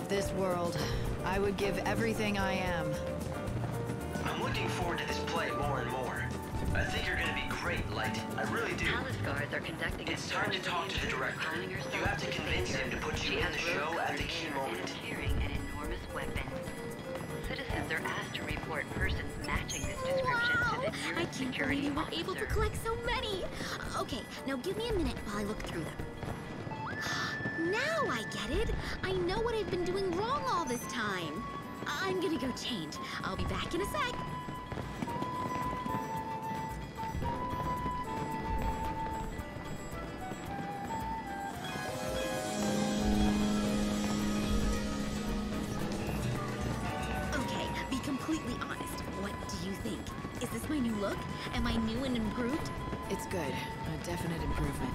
of this world, I would give everything I am. I'm looking forward to this play more and more. I think you're gonna be great, Light. I really do. Palace guards are conducting It's a time search to talk to the director. calling herself You have to convince him to put you She in has the show rose-colored at the key moment. Carrying an enormous weapon. Citizens are asked to report persons matching this description to the I nearest can't believe security you were able to collect so many. Okay, now give me a minute while I look through them. Now I get it. I know what I've been doing wrong all this time. I'm gonna go change. I'll be back in a sec. Okay, be completely honest. What do you think? Is this my new look? Am I new and improved? It's good. A definite improvement.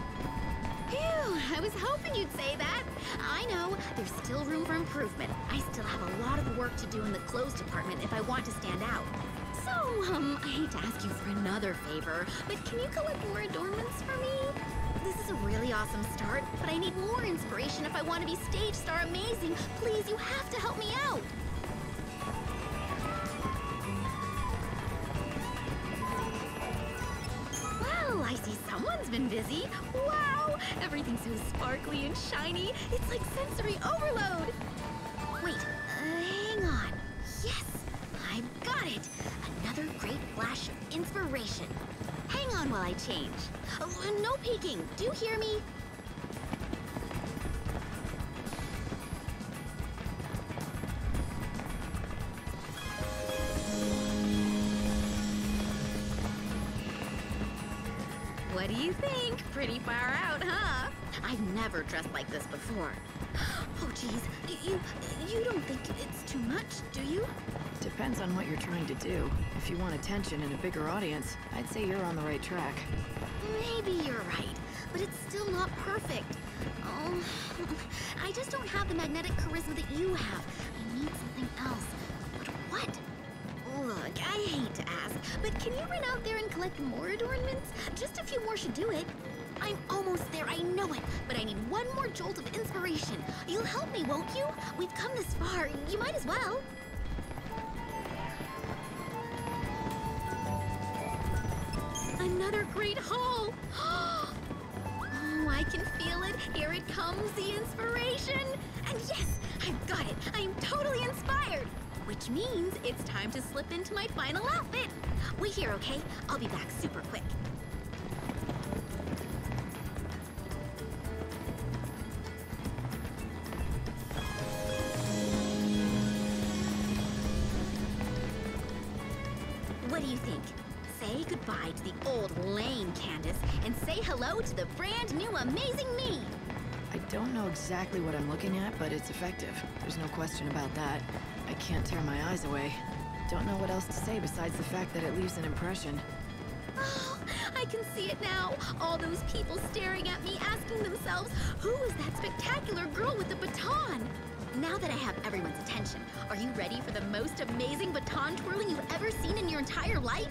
I was hoping you'd say that. I know, there's still room for improvement. I still have a lot of work to do in the clothes department if I want to stand out. So, um, I hate to ask you for another favor, but can you collect more adornments for me? This is a really awesome start, but I need more inspiration if I want to be stage star amazing. Please, you have to help me out. Well, I see someone's been busy. Wow! Everything's so sparkly and shiny. It's like sensory overload. Wait, uh, hang on. Yes, I've got it. Another great flash of inspiration. Hang on while I change. Oh, no peeking. Do you hear me? What do you think? Pretty far out, huh? I've never dressed like this before. Oh, geez. You, you don't think it's too much, do you? Depends on what you're trying to do. If you want attention and a bigger audience, I'd say you're on the right track. Maybe you're right, but it's still not perfect. Oh, I just don't have the magnetic charisma that you have. I need something else. But what? Look, I hate to ask, but can you run out there and collect more adornments? Just a few more should do it. I'm almost there, I know it, but I need one more jolt of inspiration. You'll help me, won't you? We've come this far, you might as well. Another great haul! Oh, I can feel it. Here it comes, the inspiration. And yes, I've got it. I am totally inspired. Which means it's time to slip into my final outfit. Wait here, okay? I'll be back super quick. What do you think? Say goodbye to the old lame Candace and say hello to the brand new amazing me. I don't know exactly what I'm looking at, but it's effective. There's no question about that. I can't tear my eyes away. Don't know what else to say besides the fact that it leaves an impression. Oh, I can see it now. All those people staring at me, asking themselves, who is that spectacular girl with the baton? Now that I have everyone's attention, are you ready for the most amazing baton twirling you've ever seen in your entire life?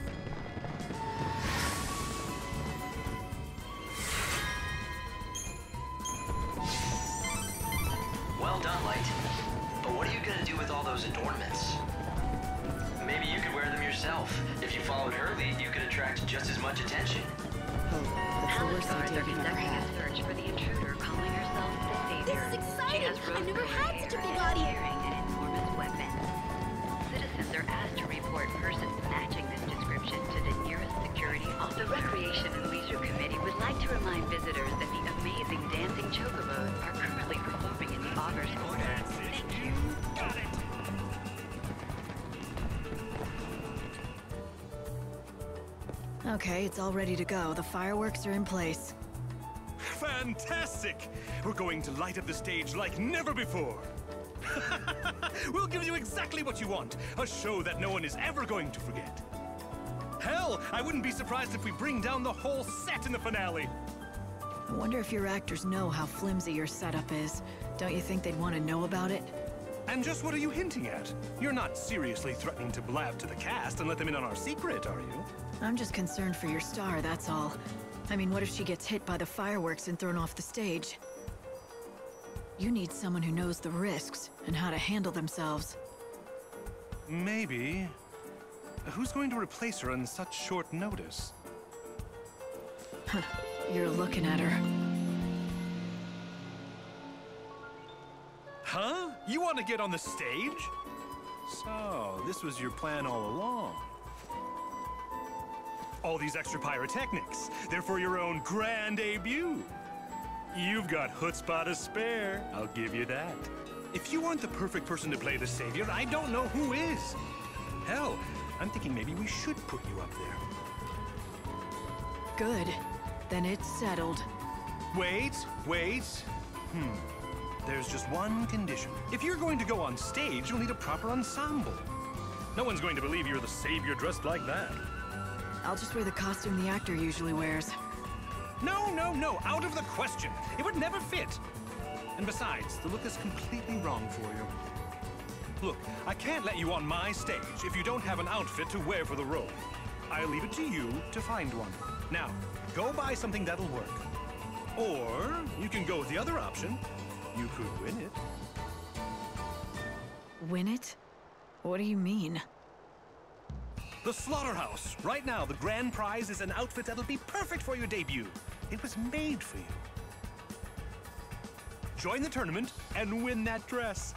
Well done, Light. But what are you gonna do with all those adornments? Maybe you could wear them yourself. If you followed her lead, you could attract just as much attention. Oh, that's the Palace worst guards idea are you've ever conducting had. a search for the intruder calling herself the Savior. This is exciting. She has I've never had such a hair full and is body. carrying an enormous weapon. Citizens are asked to report persons matching this description to the nearest security officer. The Recreation and Leisure Committee would like to remind visitors that the amazing dancing chocobos are currently performing in the Augur's Okay, it's all ready to go. The fireworks are in place. Fantastic! We're going to light up the stage like never before. we'll give you exactly what you want. A show that no one is ever going to forget. Hell, I wouldn't be surprised if we bring down the whole set in the finale. I wonder if your actors know how flimsy your setup is. Don't you think they'd want to know about it? And just what are you hinting at? You're not seriously threatening to blab to the cast and let them in on our secret, are you? I'm just concerned for your star, that's all. I mean, what if she gets hit by the fireworks and thrown off the stage? You need someone who knows the risks and how to handle themselves. Maybe. Who's going to replace her on such short notice? Huh. You're looking at her. Huh? You want to get on the stage? So, this was your plan all along. All these extra pyrotechnics, they're for your own grand debut. You've got chutzpah to spare, I'll give you that. If you aren't the perfect person to play the savior, I don't know who is. Hell, I'm thinking maybe we should put you up there. Good. Then it's settled. Wait, wait. Hmm. There's just one condition. If you're going to go on stage, you'll need a proper ensemble. No one's going to believe you're the savior dressed like that. I'll just wear the costume the actor usually wears. No, no, no, out of the question. It would never fit. And besides, the look is completely wrong for you. Look, I can't let you on my stage if you don't have an outfit to wear for the role. I'll leave it to you to find one. Now, go buy something that'll work. Or you can go with the other option. You could win it. Win it? What do you mean? The Slaughterhouse. Right now, the grand prize is an outfit that'll be perfect for your debut. It was made for you. Join the tournament and win that dress.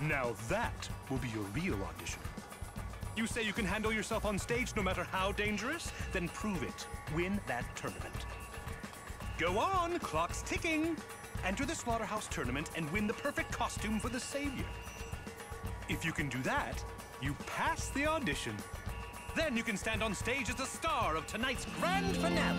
Now that will be your real audition. You say you can handle yourself on stage no matter how dangerous? Then prove it. Win that tournament. Go on, clock's ticking. Enter the Slaughterhouse tournament and win the perfect costume for the Savior. If you can do that, you pass the audition. Then you can stand on stage as the star of tonight's grand finale.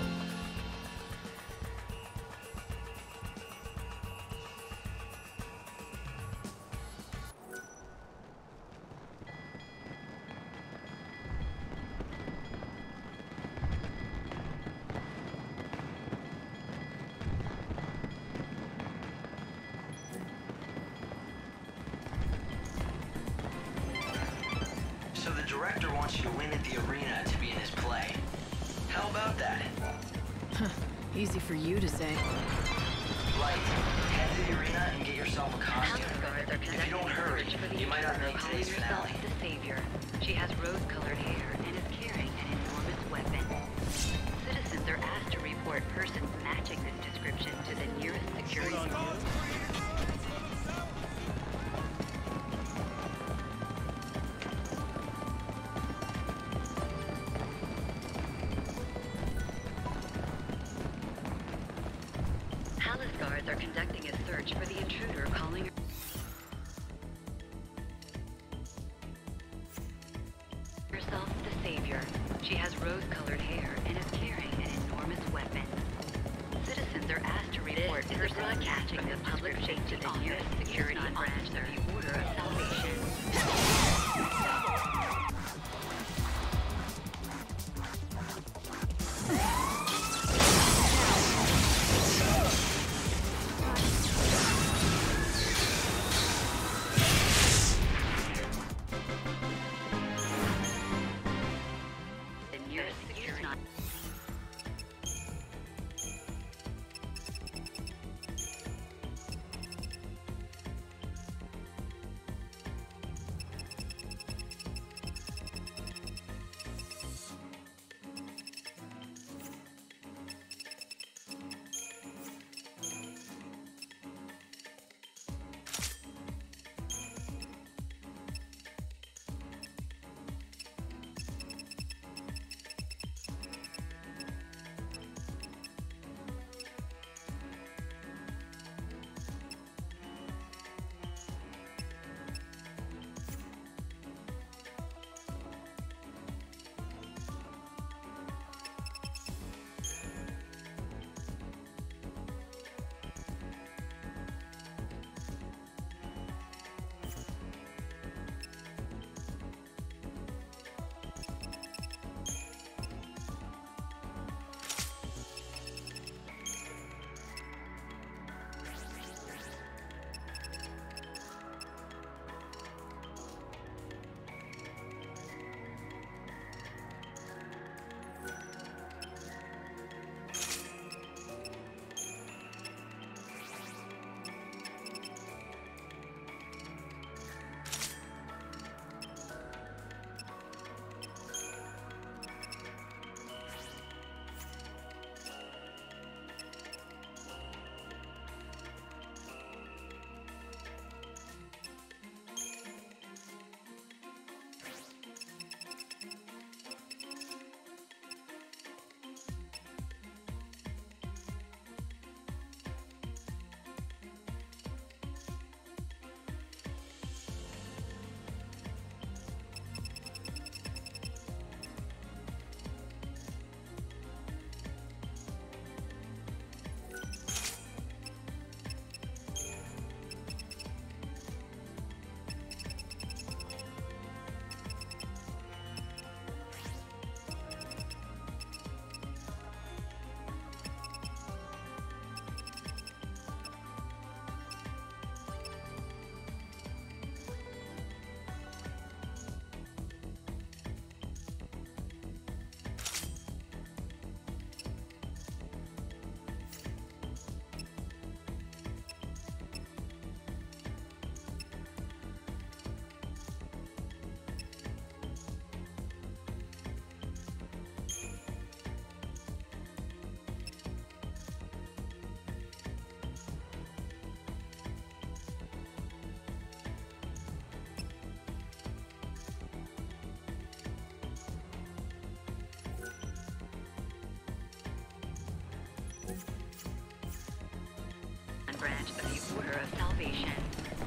Order of Salvation.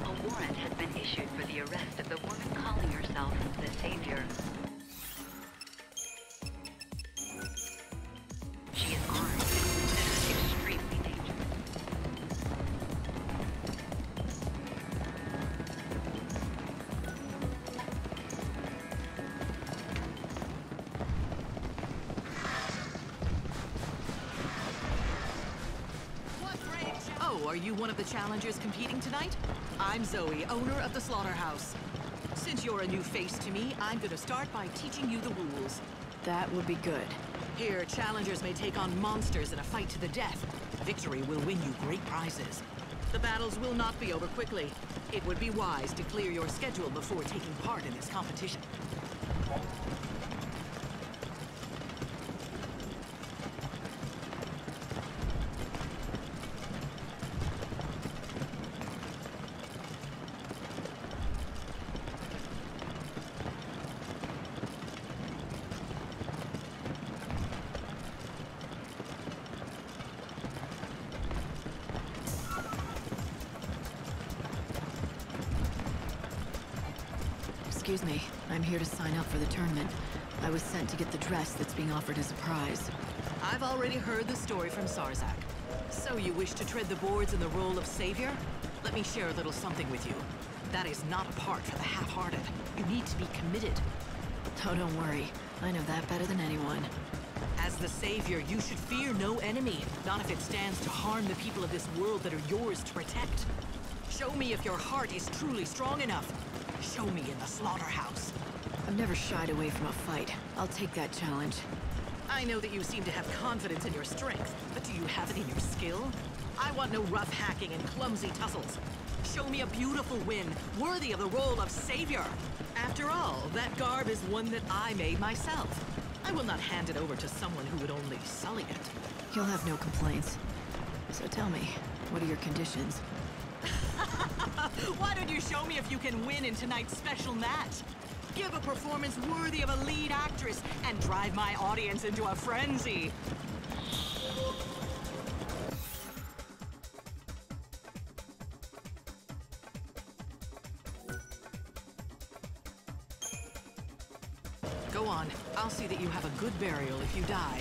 A warrant has been issued for the arrest of the woman calling herself the Savior. You one of the challengers competing tonight? I'm Zoe, owner of the Slaughterhouse. Since you're a new face to me, I'm gonna start by teaching you the rules. That would be good. Here, challengers may take on monsters in a fight to the death. Victory will win you great prizes. The battles will not be over quickly. It would be wise to clear your schedule before taking part in this competition. For the tournament. I was sent to get the dress that's being offered as a prize. I've already heard the story from Sarzak. So you wish to tread the boards in the role of savior? Let me share a little something with you. That is not a part for the half-hearted. You need to be committed. Oh, don't worry. I know that better than anyone. As the savior, you should fear no enemy, not if it stands to harm the people of this world that are yours to protect. Show me if your heart is truly strong enough. Show me in the slaughterhouse. I've never shied away from a fight. I'll take that challenge. I know that you seem to have confidence in your strength, but do you have it in your skill? I want no rough hacking and clumsy tussles. Show me a beautiful win, worthy of the role of savior. After all, that garb is one that I made myself. I will not hand it over to someone who would only sully it. You'll have no complaints. So tell me, what are your conditions? Why don't you show me if you can win in tonight's special match? Give a performance worthy of a lead actress and drive my audience into a frenzy. Go on. I'll see that you have a good burial if you die.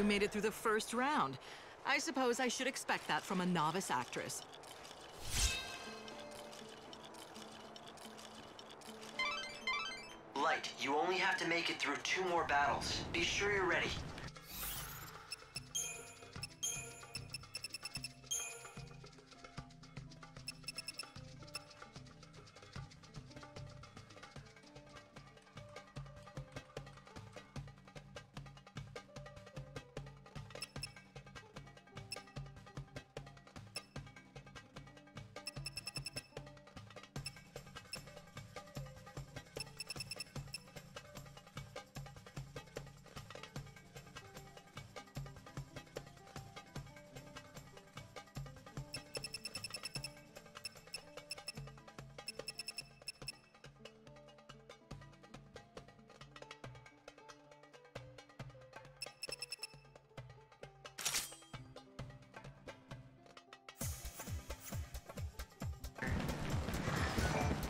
You made it through the first round. I suppose I should expect that from a novice actress. Light, you only have to make it through two more battles. Be sure you're ready.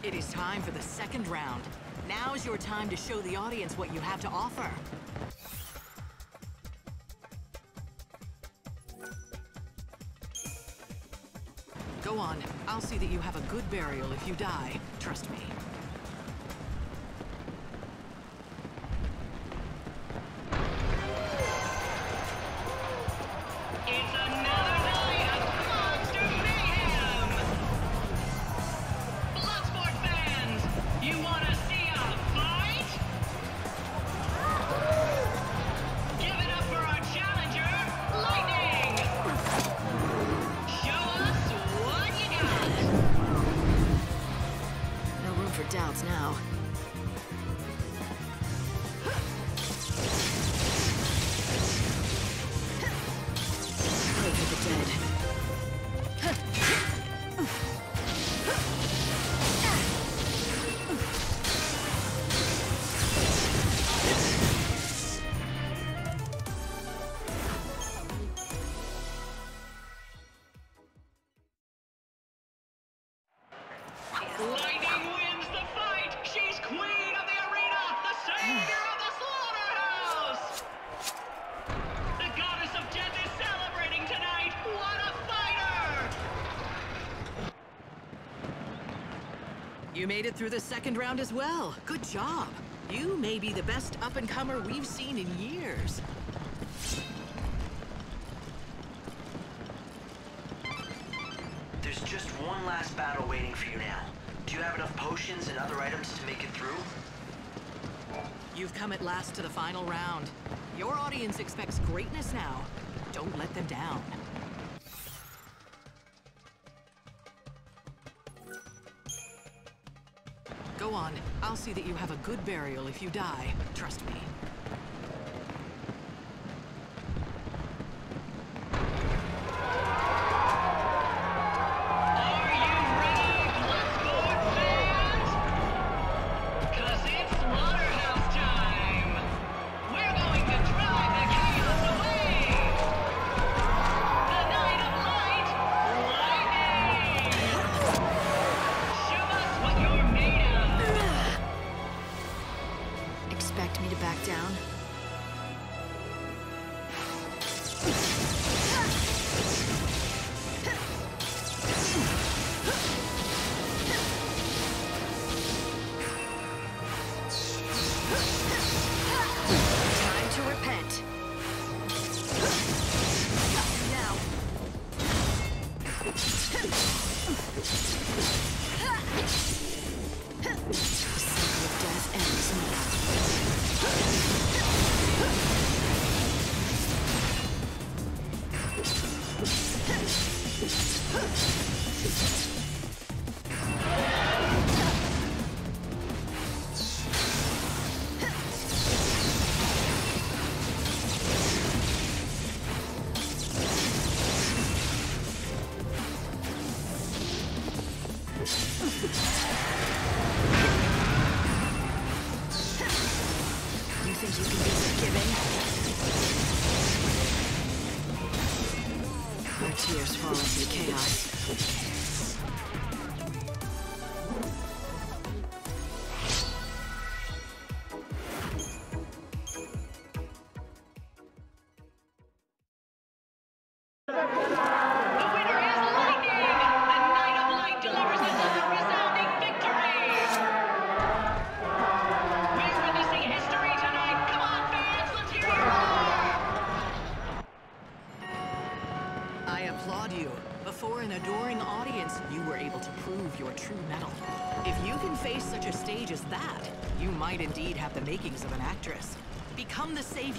It is time for the second round. Now's your time to show the audience what you have to offer. Go on. I'll see that you have a good burial if you die. Trust me. Made it through the second round as well. Good job. You may be the best up-and-comer we've seen in years. There's just one last battle waiting for you now. Do you have enough potions and other items to make it through? You've come at last to the final round. Your audience expects greatness now. Don't let them down. Good burial if you die. Trust me.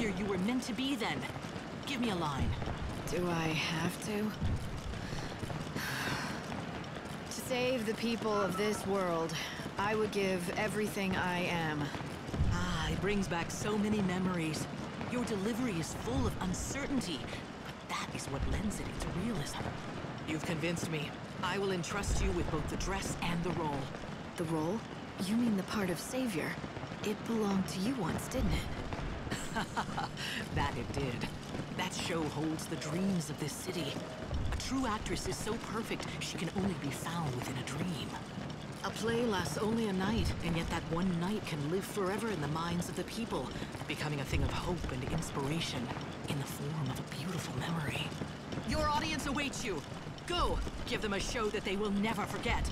Savior you were meant to be then. Give me a line. Do I have to? To save the people of this world, I would give everything I am. Ah, it brings back so many memories. Your delivery is full of uncertainty, but that is what lends it its realism. You've convinced me. I will entrust you with both the dress and the role. The role? You mean the part of Savior? It belonged to you once, didn't it? that it did. That show holds the dreams of this city. A true actress is so perfect, she can only be found within a dream. A play lasts only a night, and yet that one night can live forever in the minds of the people, becoming a thing of hope and inspiration in the form of a beautiful memory. Your audience awaits you. Go, give them a show that they will never forget.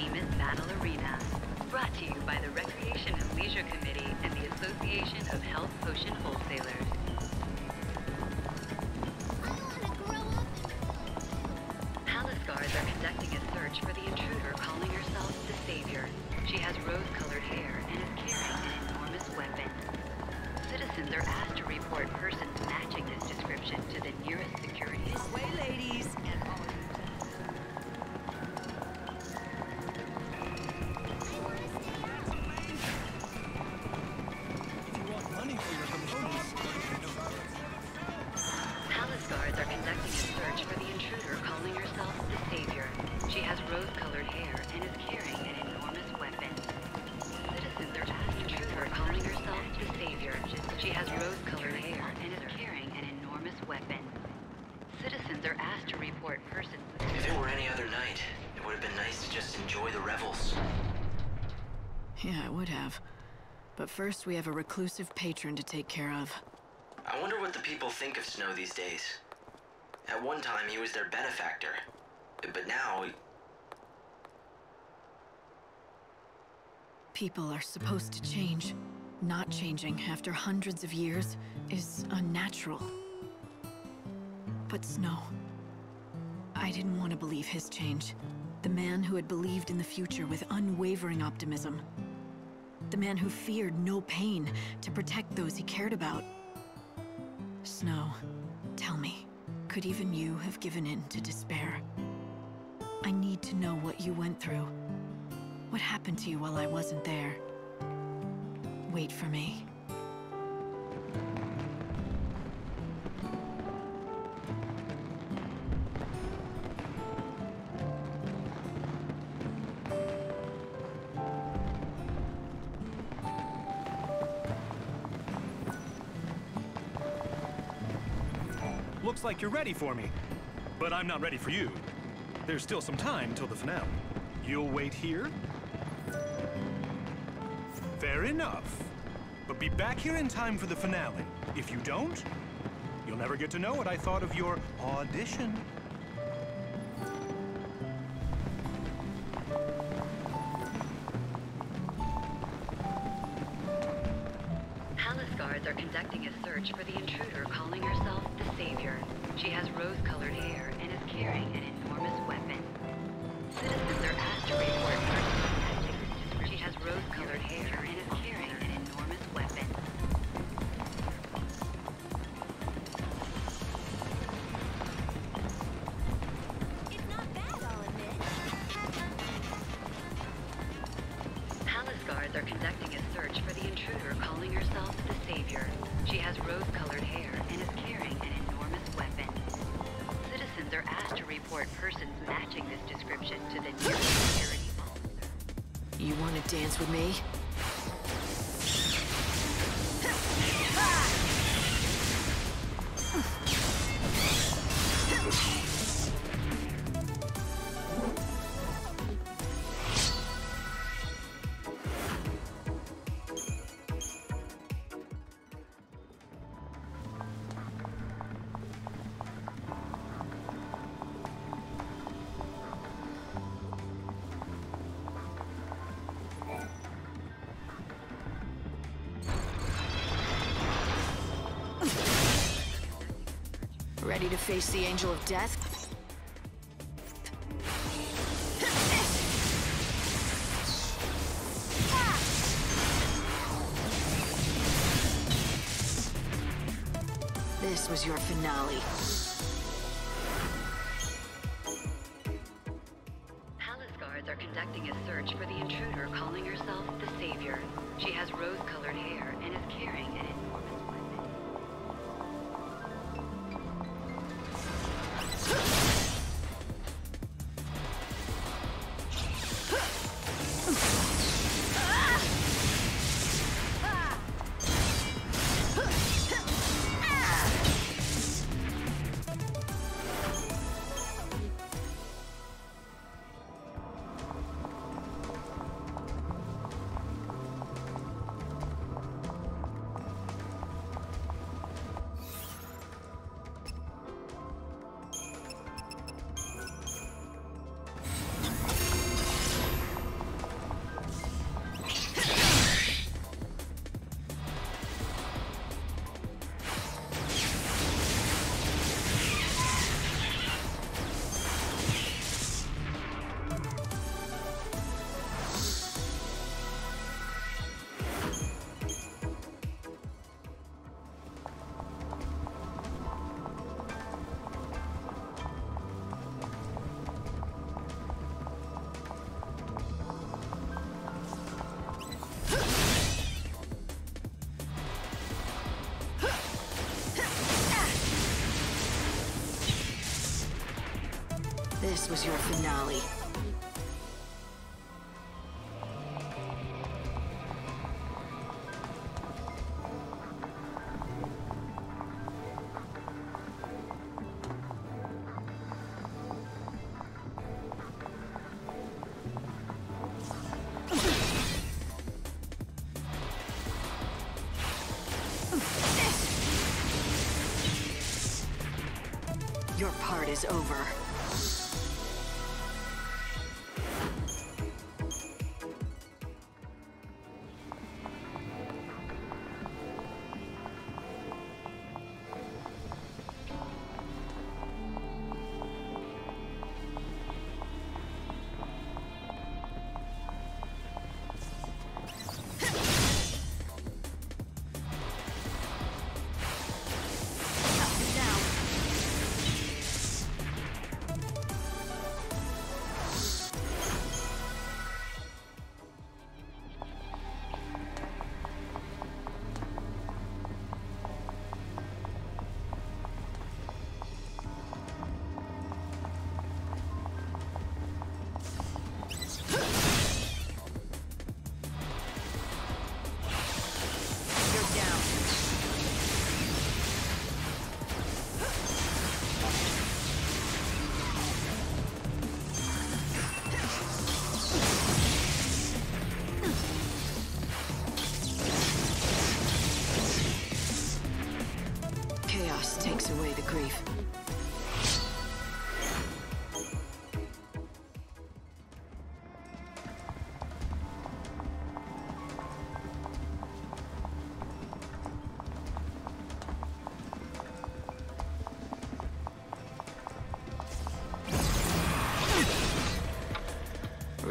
Famous battle arena. Brought to you by the Recreation and Leisure Committee and the Association of Health Potion Wholesalers. First, we have a reclusive patron to take care of. I wonder what the people think of Snow these days. At one time, he was their benefactor. But now, People are supposed to change. Not changing after hundreds of years is unnatural. But Snow... I didn't want to believe his change. The man who had believed in the future with unwavering optimism. The man who feared no pain to protect those he cared about. Snow, tell me, could even you have given in to despair? I need to know what you went through. What happened to you while I wasn't there? Wait for me. Like you're ready for me. But I'm not ready for you. There's still some time till the finale. You'll wait here? Fair enough. But be back here in time for the finale. If you don't, you'll never get to know what I thought of your audition. savior. She has rose-colored hair and is carrying an enormous weapon. Citizens are asked to report persons matching this description to the nearest security officer. You want to dance with me? The Angel of Death? This was your finale.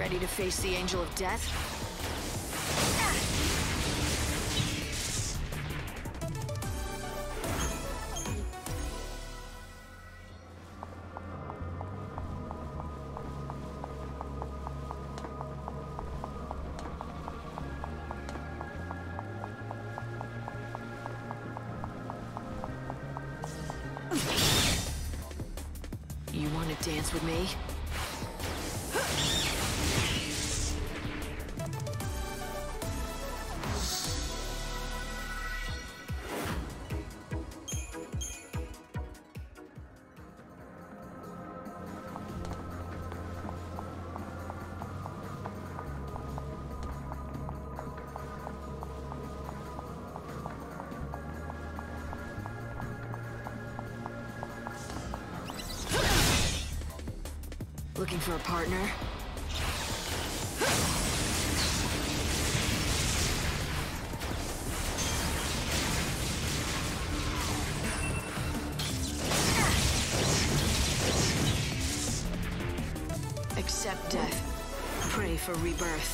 Ready to face the Angel of Death? Looking for a partner? Accept death. Pray for rebirth.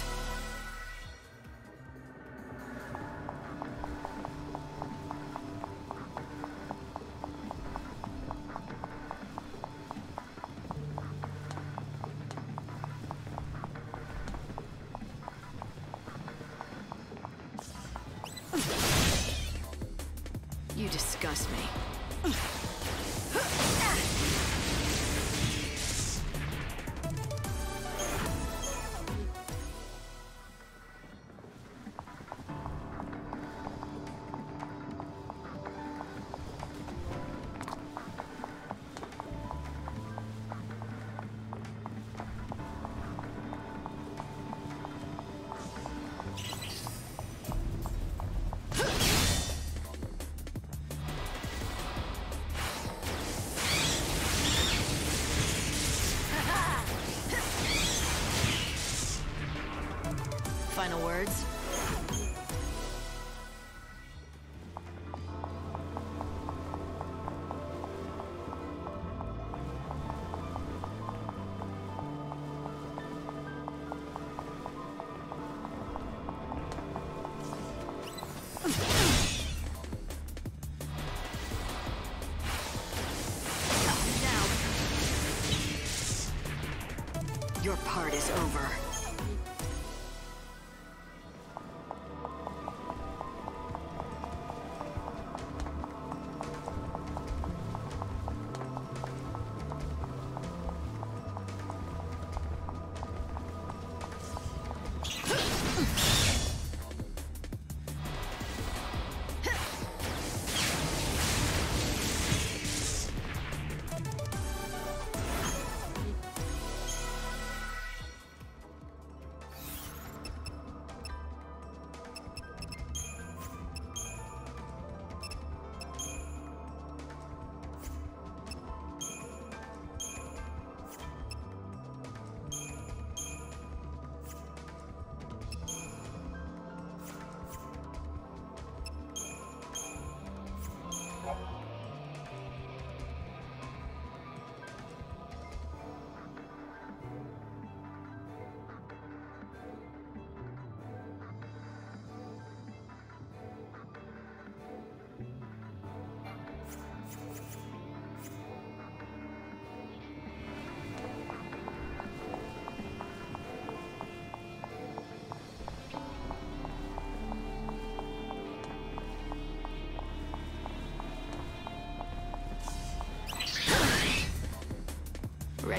Words?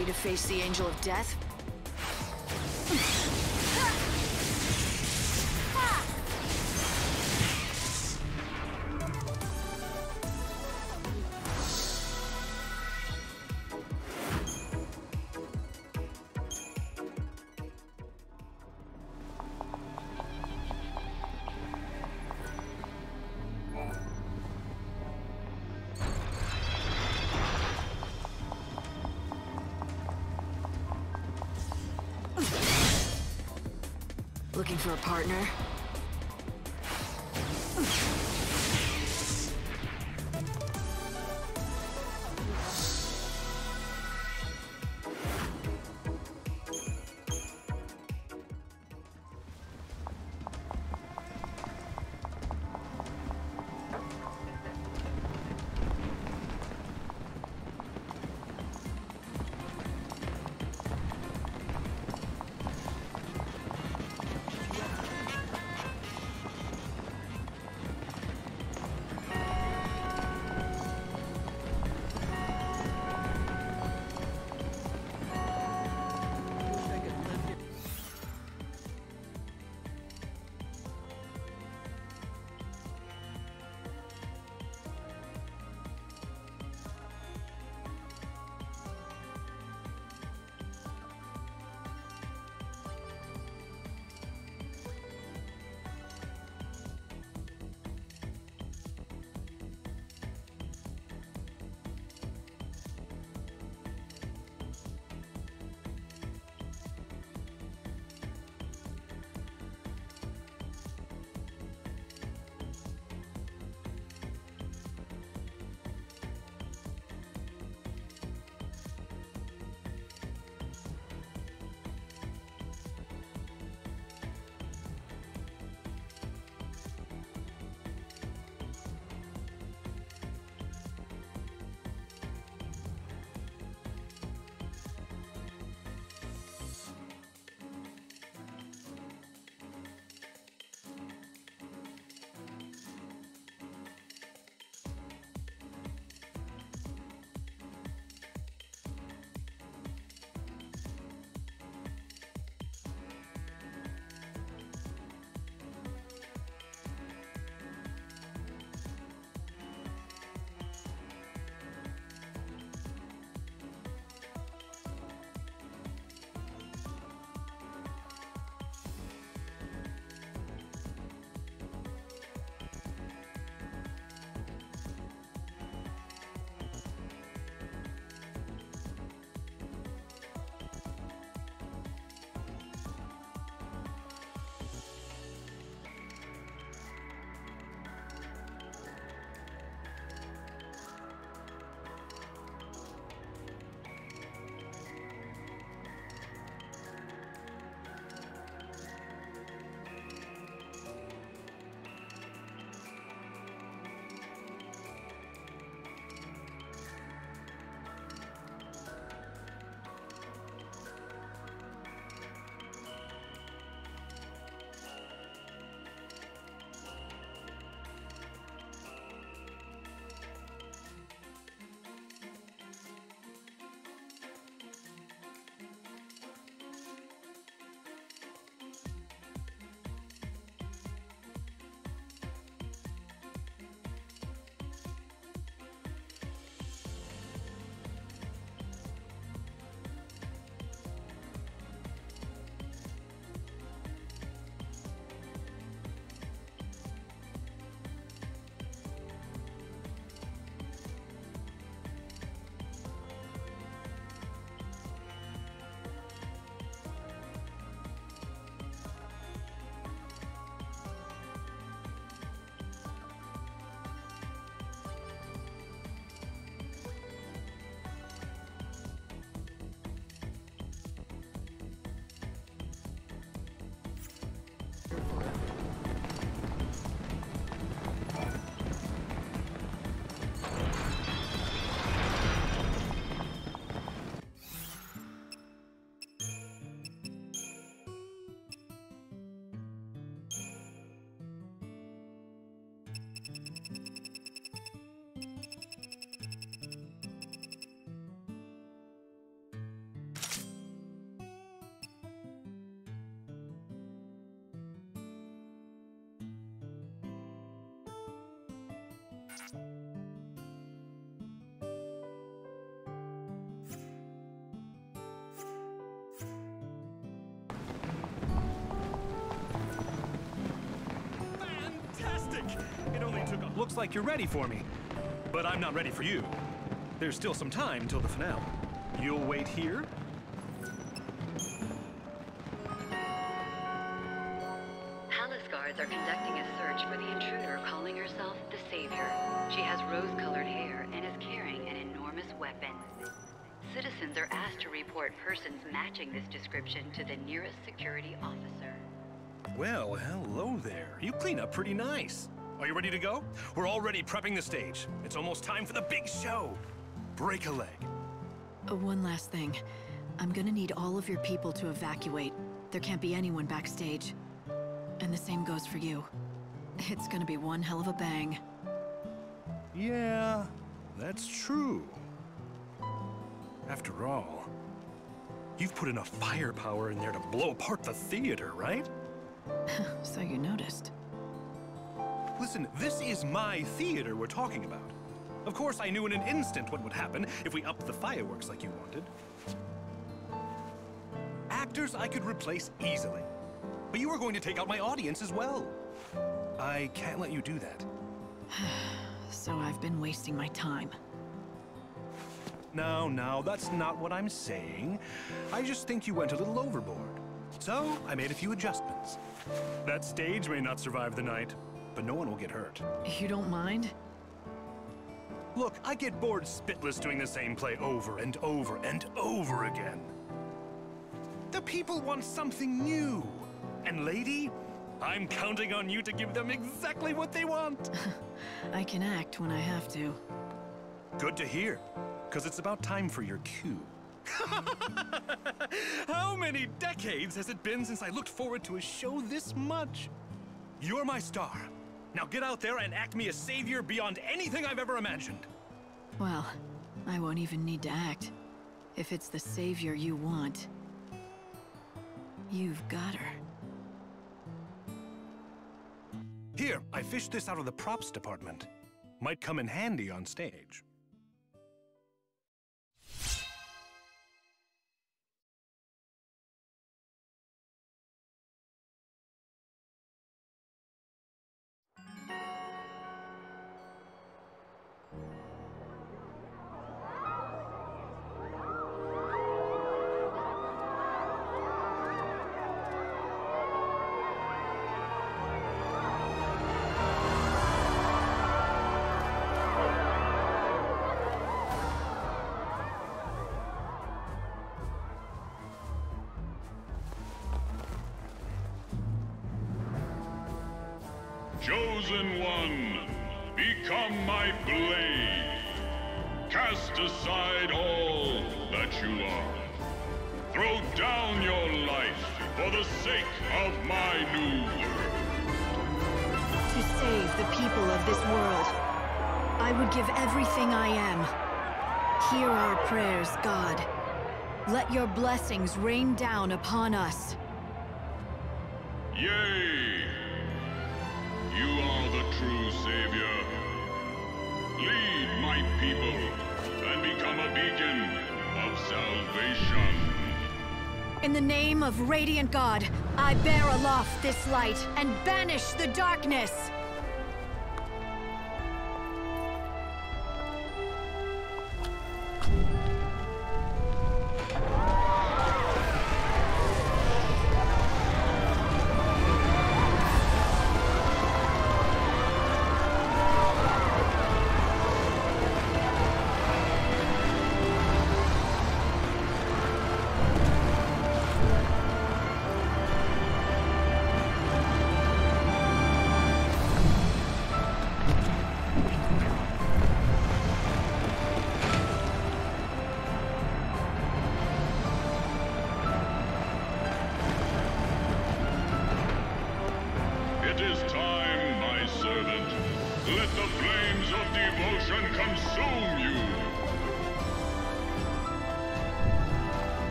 Ready to face the Angel of Death? Partner? Looks like you're ready for me. But I'm not ready for you. There's still some time till the finale. You'll wait here? Palace guards are conducting a search for the intruder calling herself the Savior. She has rose-colored hair and is carrying an enormous weapon. Citizens are asked to report persons matching this description to the nearest security officer. Well, hello there. You clean up pretty nice. Are you ready to go? We're already prepping the stage. It's almost time for the big show. Break a leg. Uh, one last thing. I'm gonna need all of your people to evacuate. There can't be anyone backstage. And the same goes for you. It's gonna be one hell of a bang. Yeah, that's true. After all, you've put enough firepower in there to blow apart the theater, right? so you noticed. Listen, this is my theater we're talking about. Of course, I knew in an instant what would happen if we upped the fireworks like you wanted. Actors I could replace easily. But you were going to take out my audience as well. I can't let you do that. so I've been wasting my time. No, no, that's not what I'm saying. I just think you went a little overboard. So, I made a few adjustments. That stage may not survive the night, but no one will get hurt. You don't mind? Look, I get bored spitless doing the same play over and over and over again. The people want something new. And lady, I'm counting on you to give them exactly what they want. I can act when I have to. Good to hear, because it's about time for your cue. How many decades has it been since I looked forward to a show this much? You're my star. Now get out there and act me a savior beyond anything I've ever imagined. Well, I won't even need to act. If it's the savior you want, you've got her. Here, I fished this out of the props department. Might come in handy on stage. Let your blessings rain down upon us. Yea, you are the true savior. Lead my people and become a beacon of salvation. In the name of Radiant God, I bear aloft this light and banish the darkness!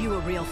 You a real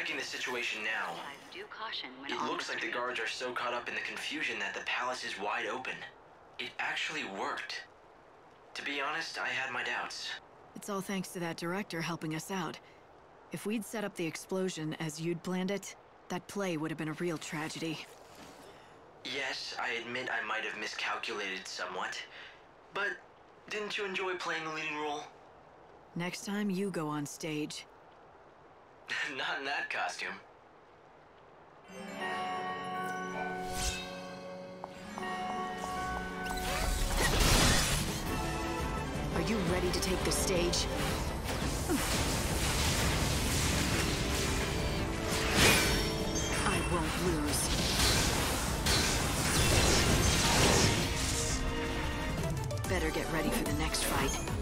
checking the situation now. has due caution when It looks like the guards are so caught up in the confusion that the palace is wide open. It actually worked. To be honest, I had my doubts. It's all thanks to that director helping us out. If we'd set up the explosion as you'd planned it, that play would have been a real tragedy. Yes, I admit I might have miscalculated somewhat. But didn't you enjoy playing the leading role? Next time you go on stage, Not in that costume. are you ready to take the stage? I won't lose. Better get ready for the next fight.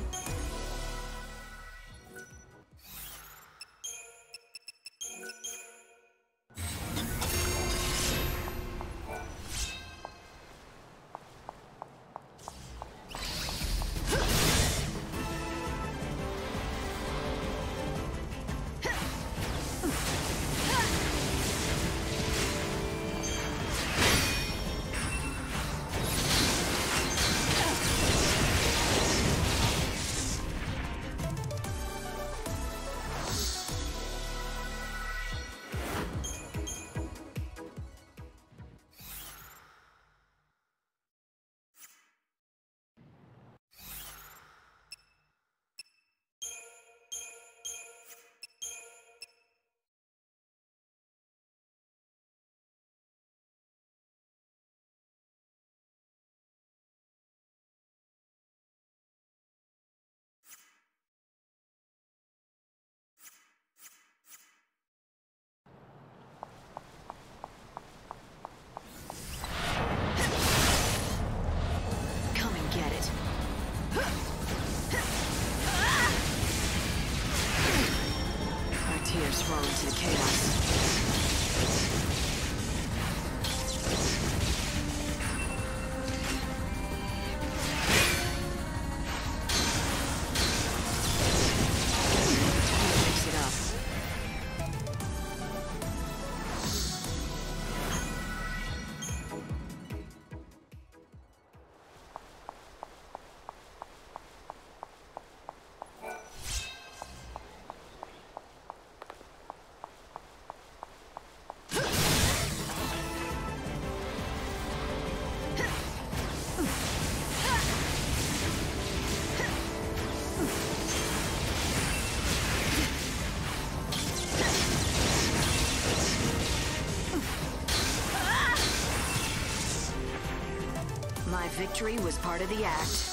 Victory was part of the act.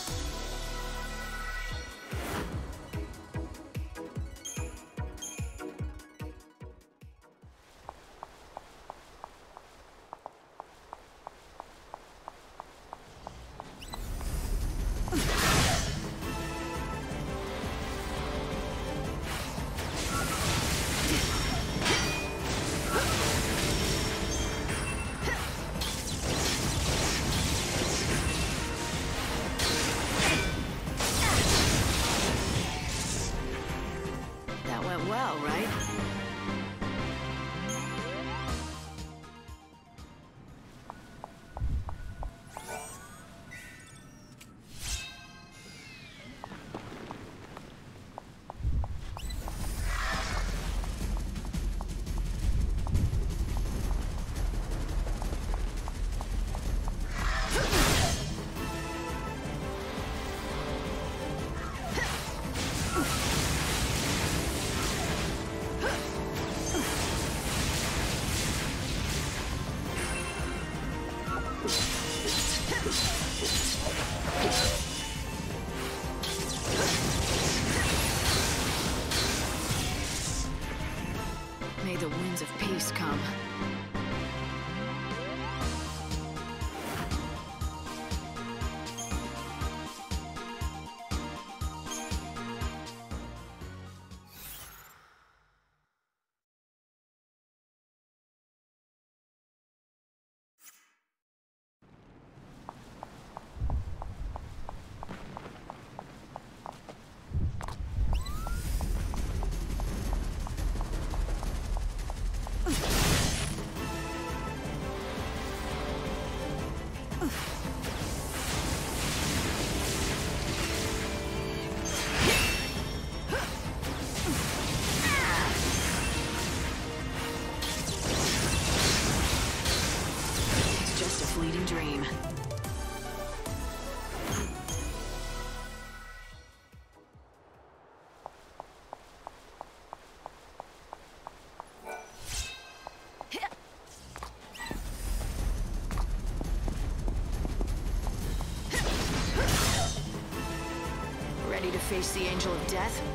Face the Angel of Death?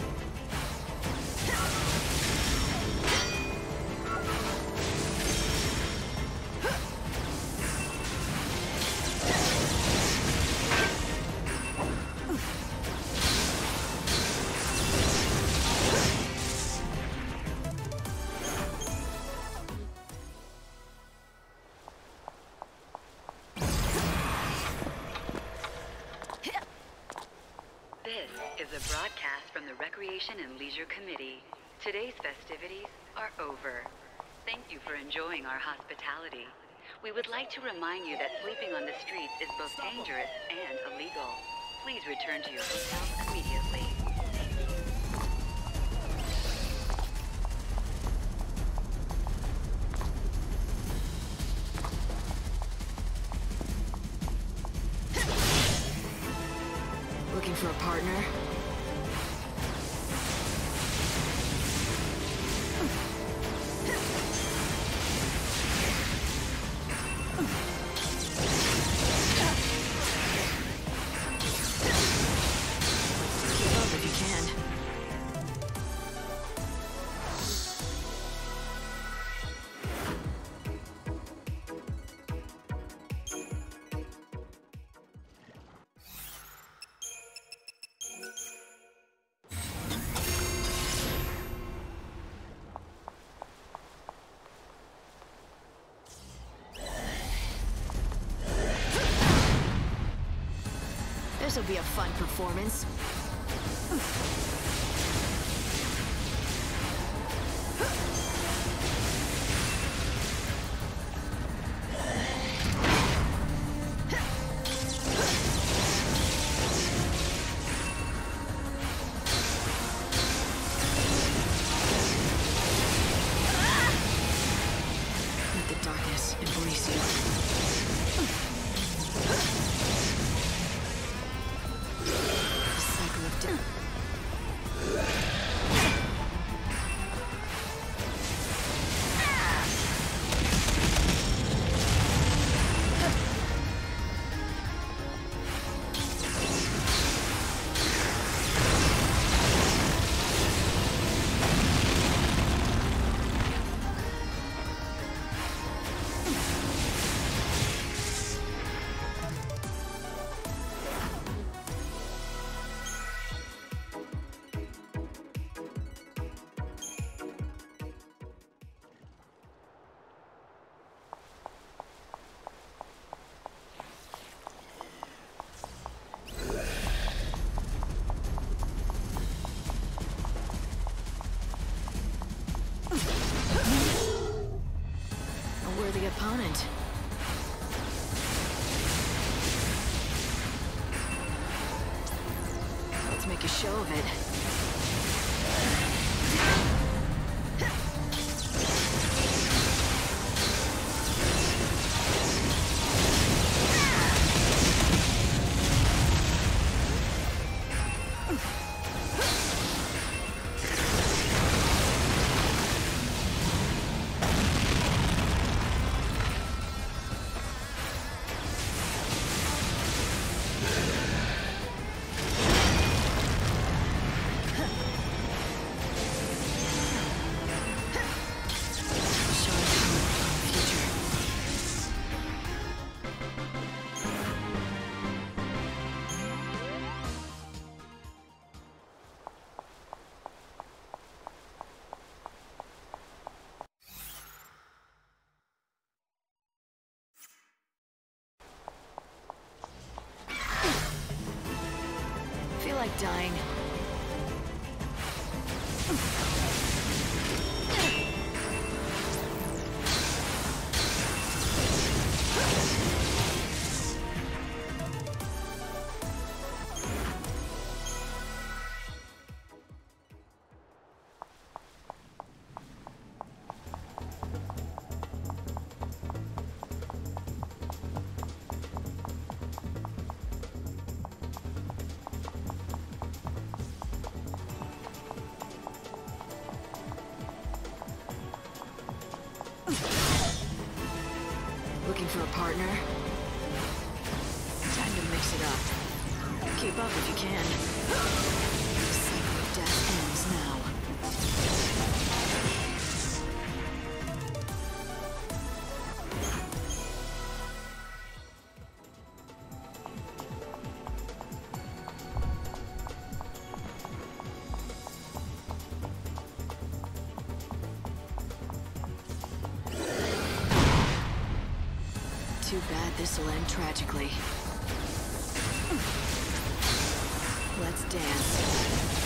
Recreation and Leisure Committee. Today's festivities are over. Thank you for enjoying our hospitality. We would like to remind you that sleeping on the streets is both dangerous and illegal. Please return to your hotels immediately. This'll be a fun performance. dying. Too bad this'll end tragically. Let's dance.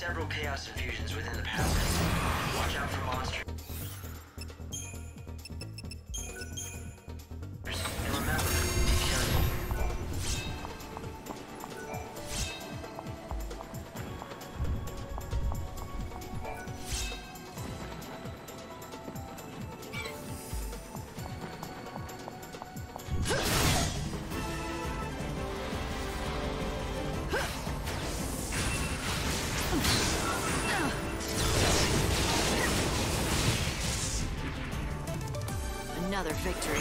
several Chaos victory.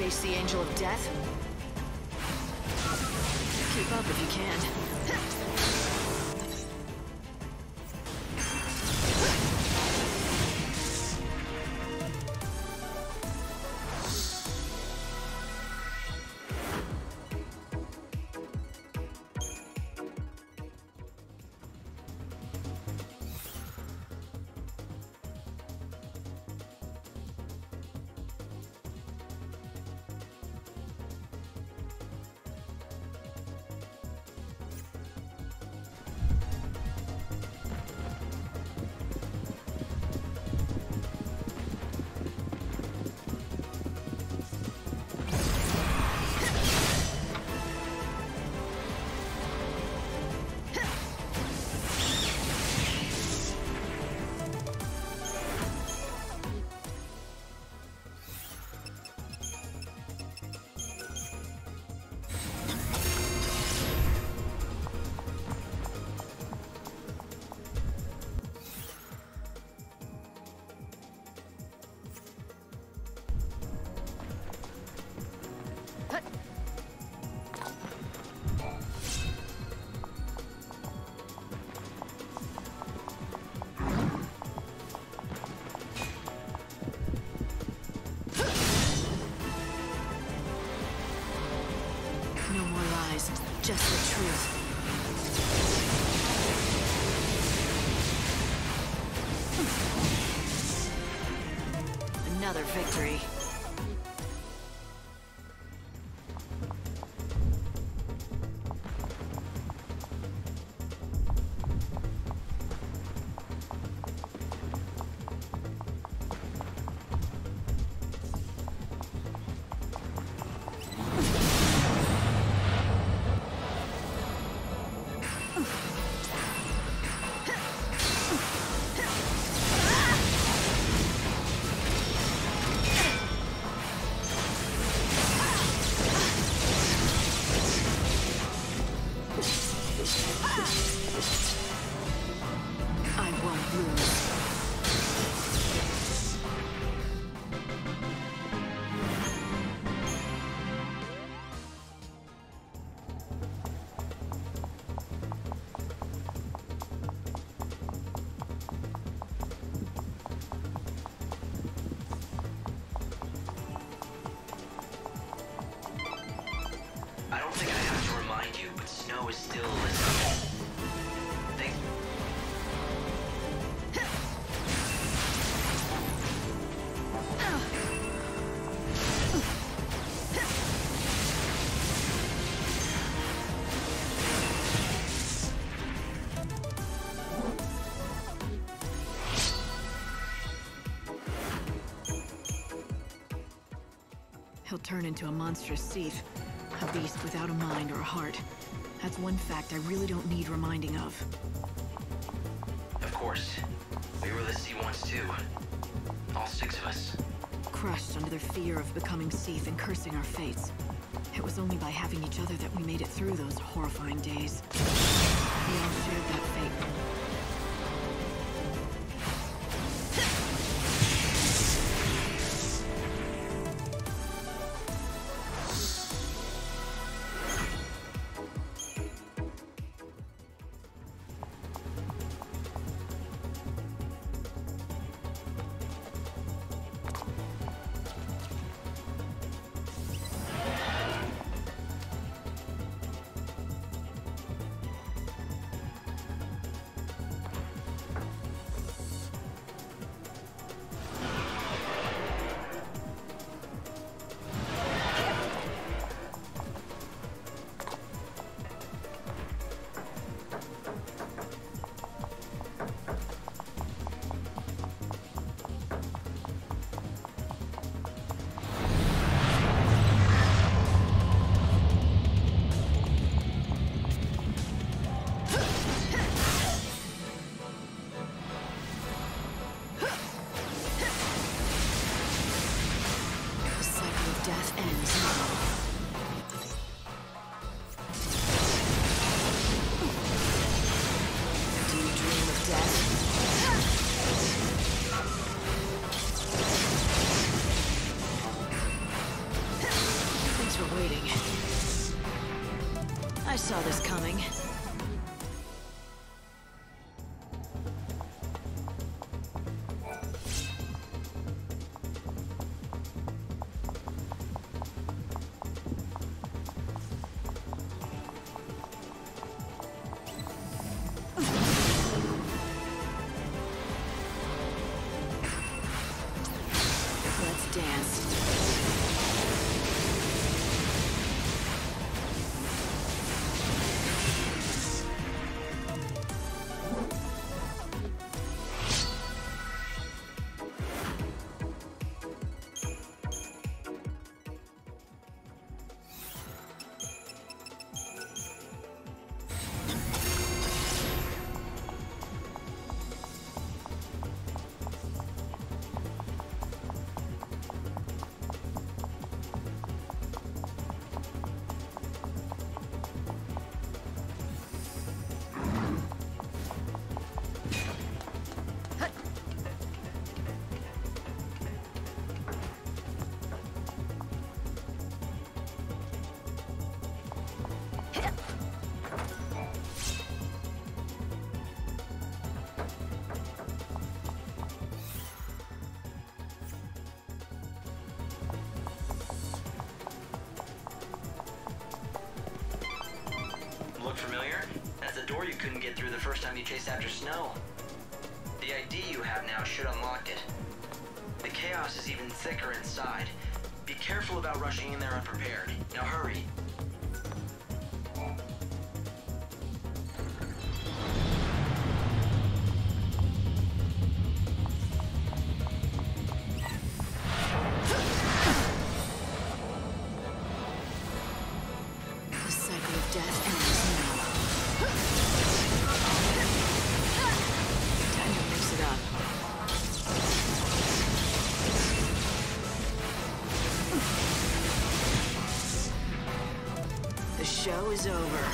face the Angel of Death? Another victory. Turn into a monstrous Cieth. A beast without a mind or a heart. That's one fact I really don't need reminding of. Of course. We were the C1s too. All six of us. Crushed under their fear of becoming Cieth and cursing our fates. It was only by having each other that we made it through those horrifying days. We all shared that fate. after snow. was over.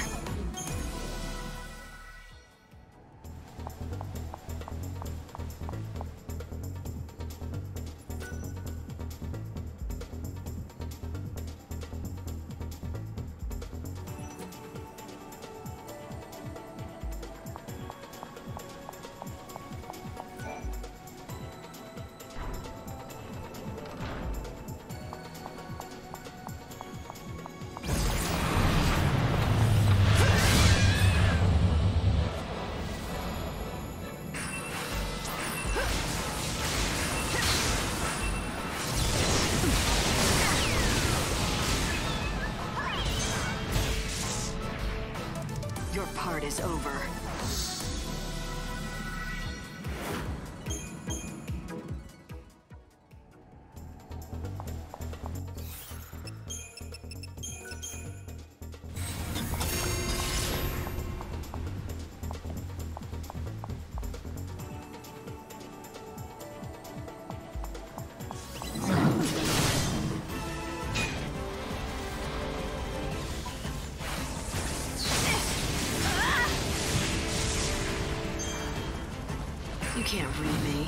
can't read me.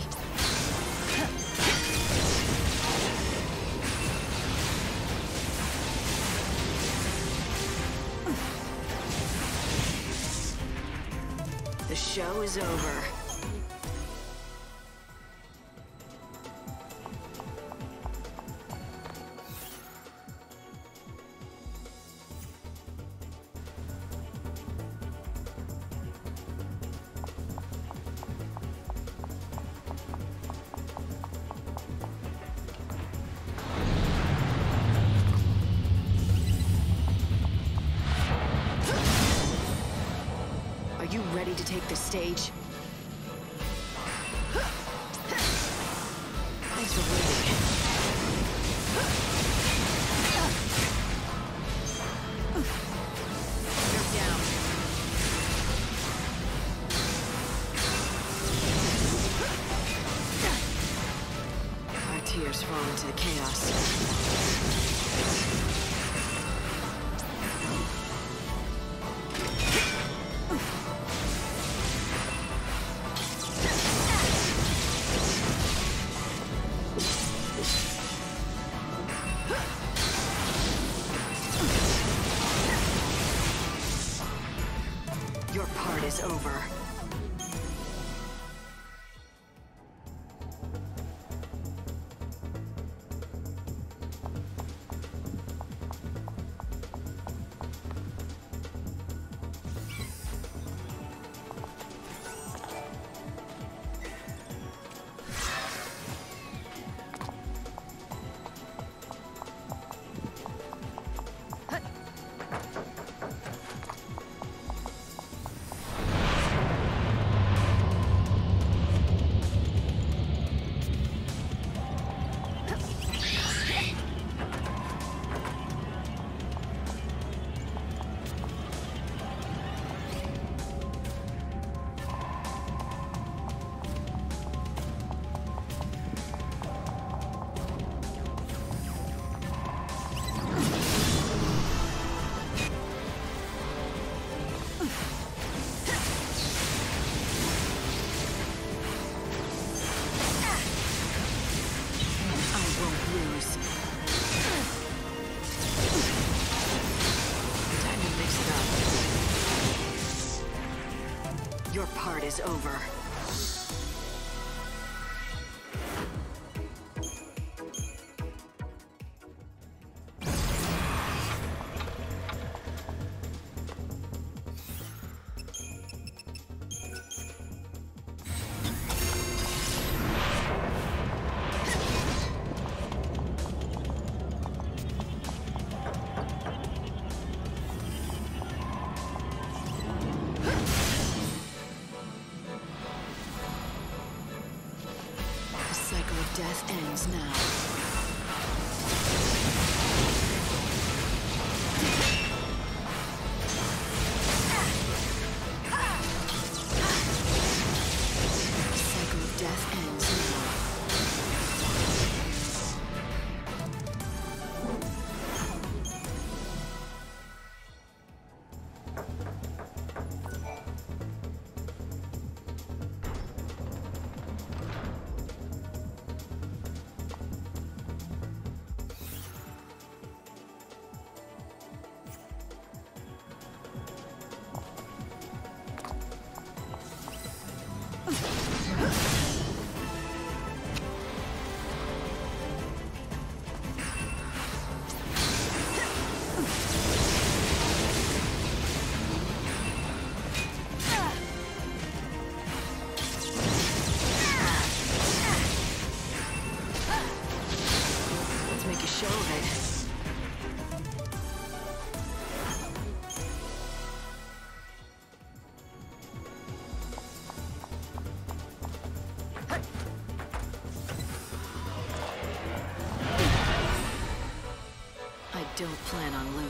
The show is over. stage. over.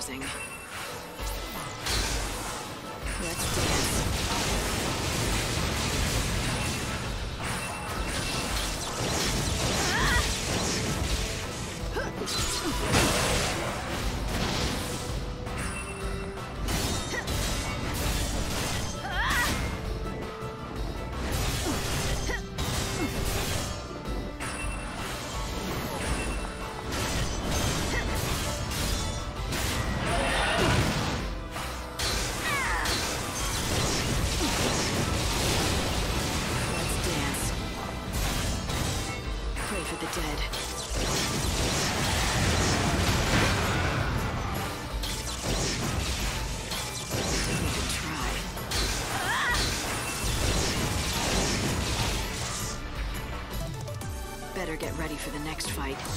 Plan get ready for the next fight.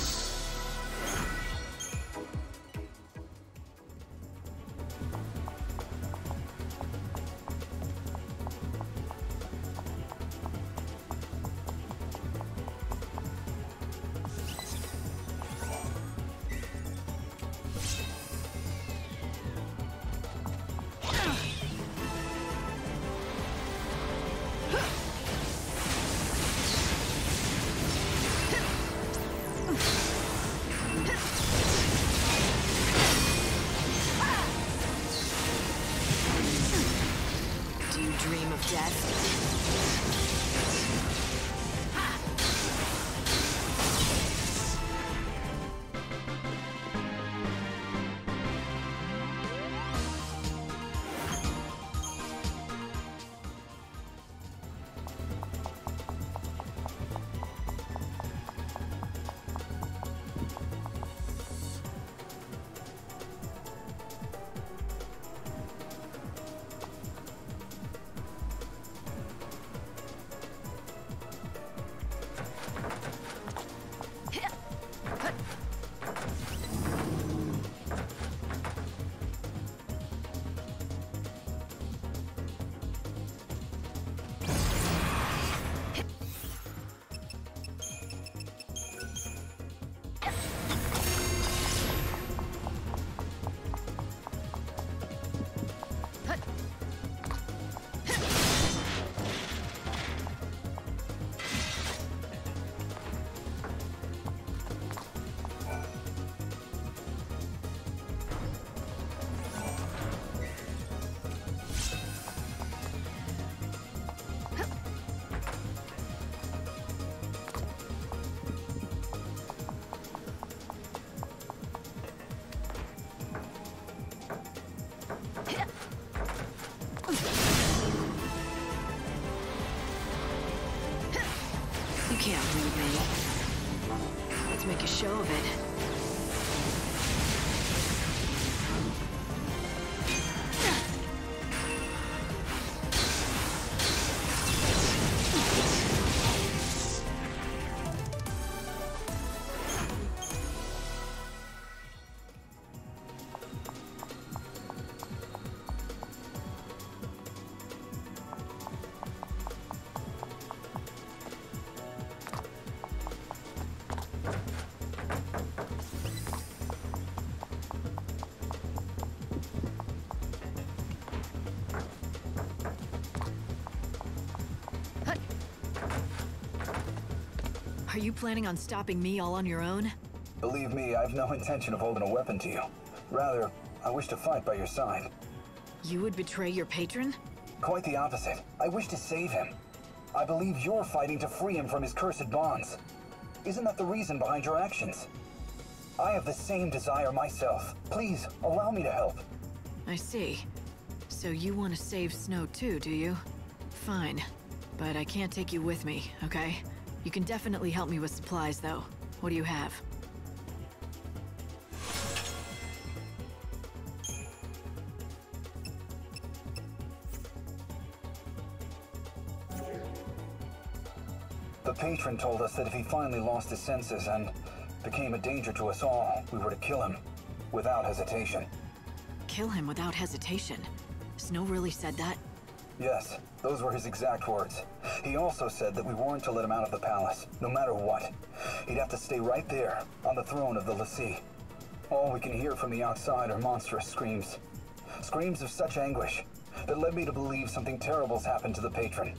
You planning on stopping me all on your own? Believe me, I've no intention of holding a weapon to you. Rather, I wish to fight by your side. You would betray your patron? Quite the opposite. I wish to save him. I believe you're fighting to free him from his cursed bonds. Isn't that the reason behind your actions? I have the same desire myself. Please, allow me to help. I see. So you want to save Snow too, do you? Fine. But I can't take you with me, okay? You can definitely help me with supplies, though. What do you have? The patron told us that if he finally lost his senses and became a danger to us all, we were to kill him without hesitation. Kill him without hesitation. Snow really said that? Yes, those were his exact words. He also said that we weren't to let him out of the palace, no matter what. He'd have to stay right there, on the throne of the Lassie. All we can hear from the outside are monstrous screams. Screams of such anguish that led me to believe something terrible's happened to the patron.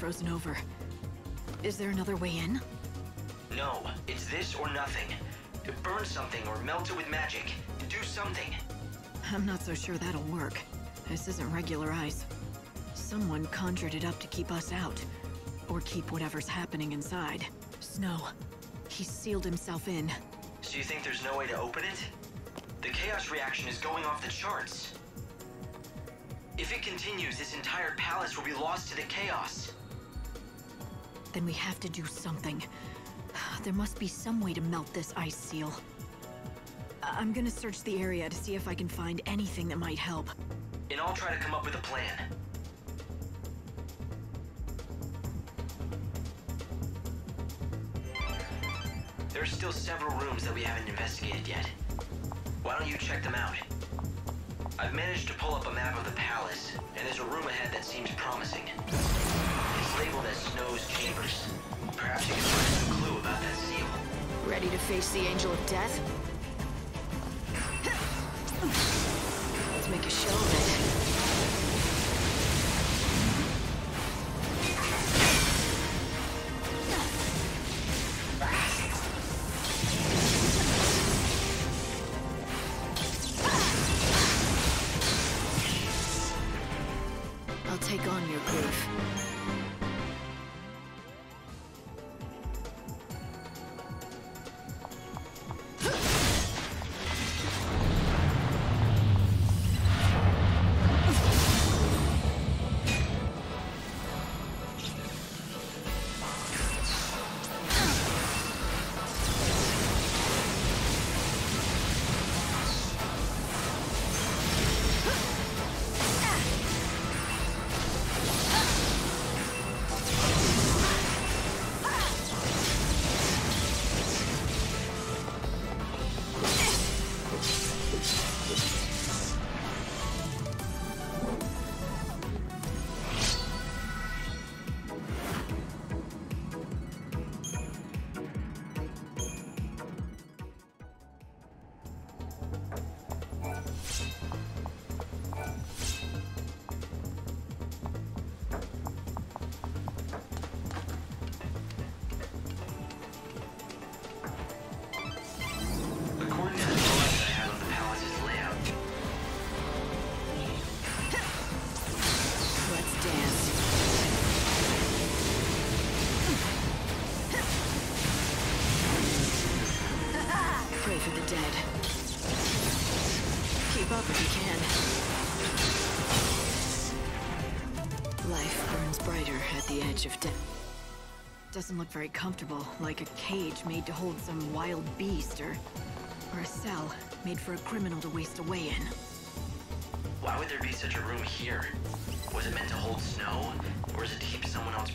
Frozen over. Is there another way in? No, it's this or nothing. To burn something or melt it with magic. To Do something. I'm not so sure that'll work. This isn't regular ice. Someone conjured it up to keep us out. Or keep whatever's happening inside. Snow. He sealed himself in. So you think there's no way to open it? The chaos reaction is going off the charts. If it continues, this entire palace will be lost to the chaos. Then we have to do something. There must be some way to melt this ice seal. I'm gonna search the area to see if I can find anything that might help. And I'll try to come up with a plan. There are still several rooms that we haven't investigated yet. Why don't you check them out? I've managed to pull up a map of the palace, and there's a room ahead that seems promising. It's labeled as Snow's Chambers. Perhaps you can find some clue about that seal. Ready to face the Angel of Death? Let's make a show of it. Doesn't look very comfortable, like a cage made to hold some wild beast or, or a cell made for a criminal to waste away in. why would there be such a room here? Was it meant to hold snow? Or is it to keep someone else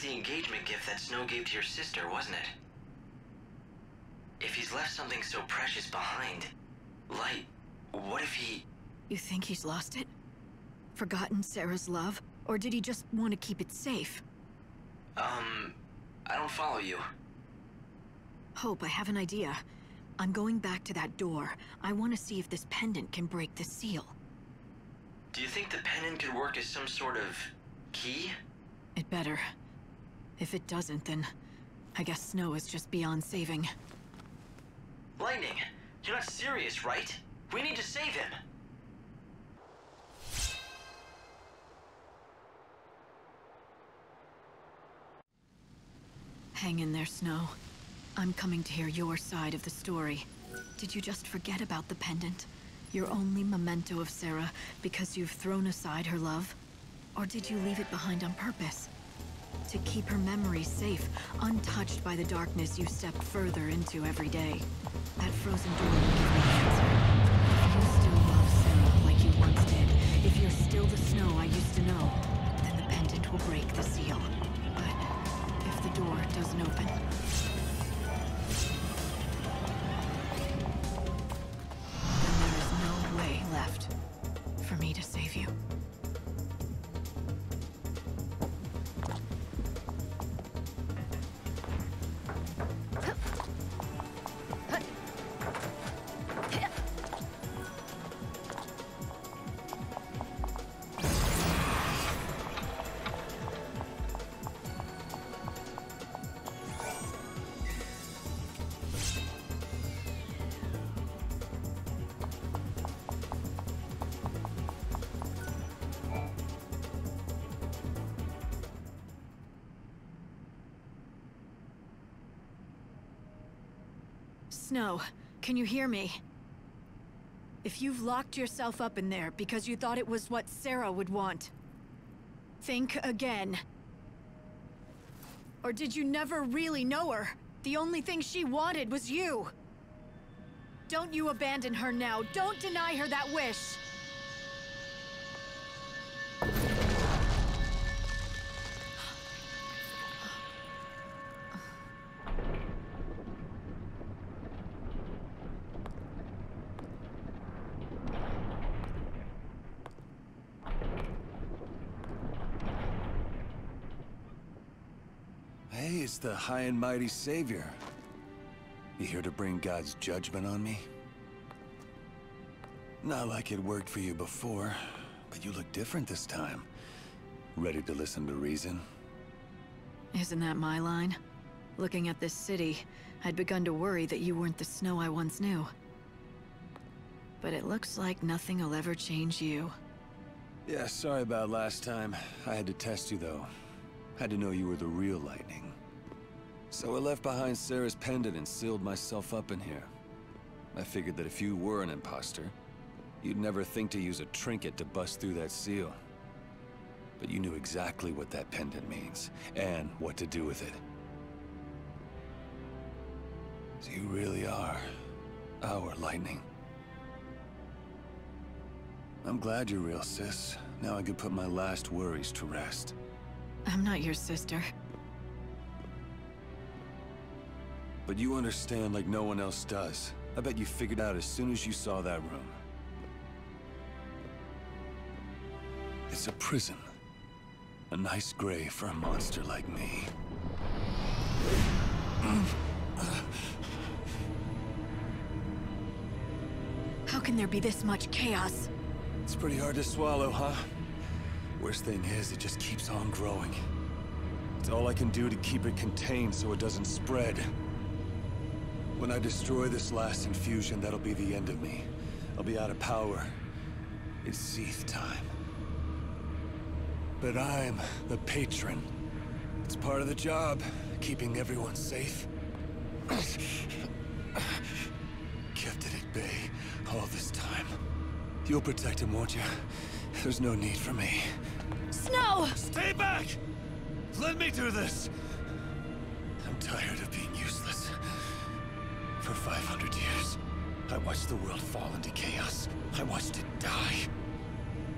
was the engagement gift that Snow gave to your sister, wasn't it? If he's left something so precious behind. Light, what if he... You think he's lost it? Forgotten Serah's love? Or did he just want to keep it safe? Um, I don't follow you. Hope, I have an idea. I'm going back to that door. I want to see if this pendant can break the seal. Do you think the pendant could work as some sort of... key? It better. If it doesn't, then... I guess Snow is just beyond saving. Lightning, you're not serious, right? We need to save him. Hang in there, Snow. I'm coming to hear your side of the story. Did you just forget about the pendant? Your only memento of Serah because you've thrown aside her love? Or did you leave it behind on purpose? To keep her memory safe, untouched by the darkness you step further into every day. That frozen door will give me answer. If you still love Serah like you once did, if you're still the Snow I used to know, then the pendant will break the seal. But if the door doesn't open, Snow, can you hear me? If you've locked yourself up in there because you thought it was what Serah would want, think again. Or did you never really know her? The only thing she wanted was you. Don't you abandon her now. Don't deny her that wish. The high and mighty Savior. You here to bring God's judgment on me? Not like it worked for you before, but you look different this time. Ready to listen to reason? Isn't that my line? Looking at this city, I'd begun to worry that you weren't the Snow I once knew. But it looks like nothing will ever change you. Yeah, sorry about last time. I had to test you, though. Had to know you were the real Lightning. So I left behind Serah's pendant and sealed myself up in here. I figured that if you were an imposter, you'd never think to use a trinket to bust through that seal. But you knew exactly what that pendant means, and what to do with it. So you really are our Lightning. I'm glad you're real, sis. Now I can put my last worries to rest. I'm not your sister. But you understand like no one else does. I bet you figured out as soon as you saw that room. It's a prison. A nice grave for a monster like me. How can there be this much chaos? It's pretty hard to swallow, huh? Worst thing is, it just keeps on growing. It's all I can do to keep it contained so it doesn't spread. When I destroy this last infusion, that'll be the end of me. I'll be out of power. It's Cieth time. But I'm the patron. It's part of the job, keeping everyone safe. Kept it at bay all this time. You'll protect him, won't you? There's no need for me. Snow! Stay back! Let me do this! I'm tired of being. For 500 years, I watched the world fall into chaos. I watched it die.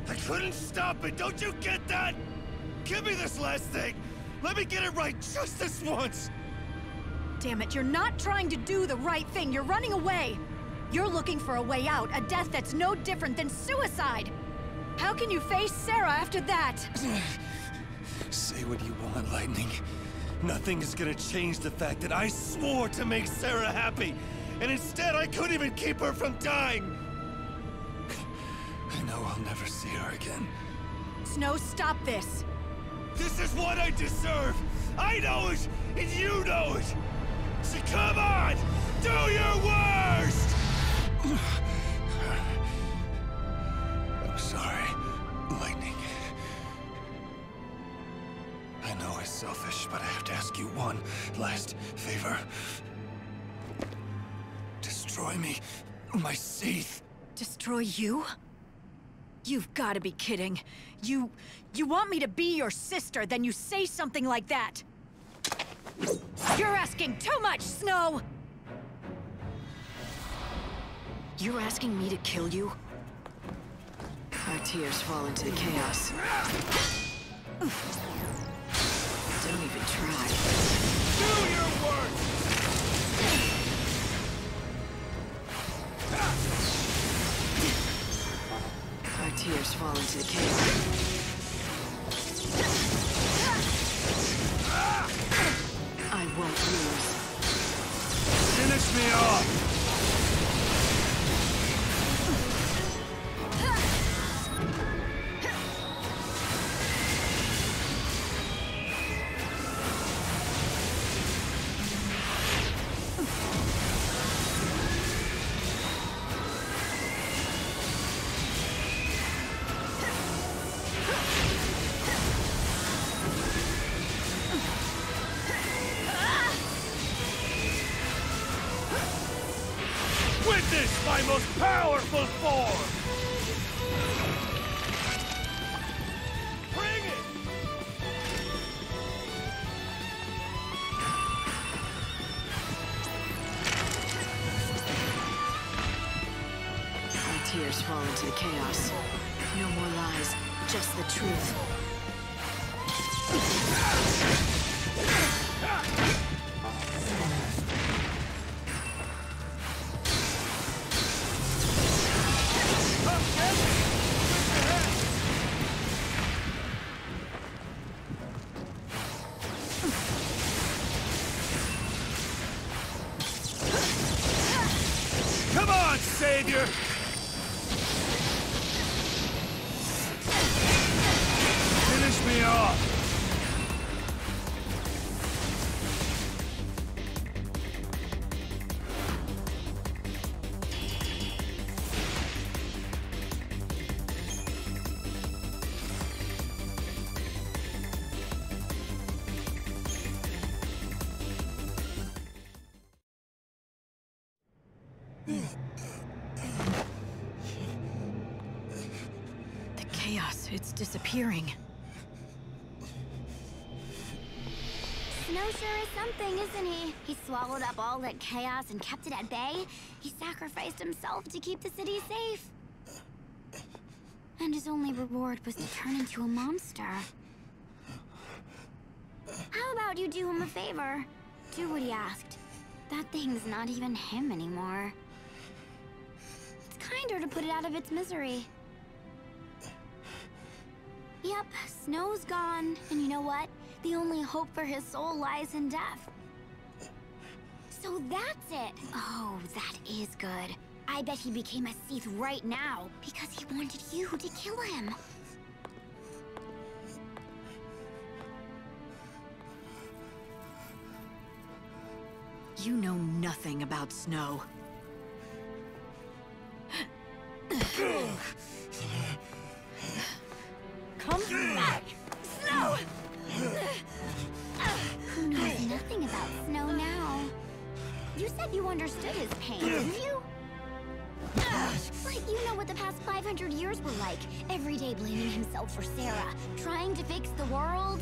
I couldn't stop it, don't you get that? Give me this last thing! Let me get it right just this once! damn it, you're not trying to do the right thing. You're running away. You're looking for a way out, a death that's no different than suicide. How can you face Serah after that? Say what you want, Lightning. Nothing is gonna change the fact that I swore to make Serah happy, and instead I couldn't even keep her from dying! I know I'll never see her again. Snow, stop this. This is what I deserve! I know it, and you know it! So come on! Do your worst! I'm sorry, Lightning. I know it's selfish, but I have to ask you one last favor. Destroy me, my Cieth. Destroy you? You've got to be kidding. You... you want me to be your sister, then you say something like that. You're asking too much, Snow! You're asking me to kill you? Our tears fall into the chaos. Don't even try. Do your work! Our tears fall into the chaos. I won't lose. Finish me off! Truth. Disappearing. Snow sure is something, isn't he? He swallowed up all that chaos and kept it at bay. He sacrificed himself to keep the city safe. And his only reward was to turn into a monster. How about you do him a favor? Do what he asked. That thing's not even him anymore. It's kinder to put it out of its misery. Yep, Snow's gone, and you know what? The only hope for his soul lies in death. So that's it! Oh, that is good. I bet he became a Cieth right now, because he wanted you to kill him. You know nothing about Snow. Come back! Snow! Who knows nothing about Snow now? You said you understood his pain, didn't you? Like you know what the past 500 years were like. Every day blaming himself for Serah, trying to fix the world.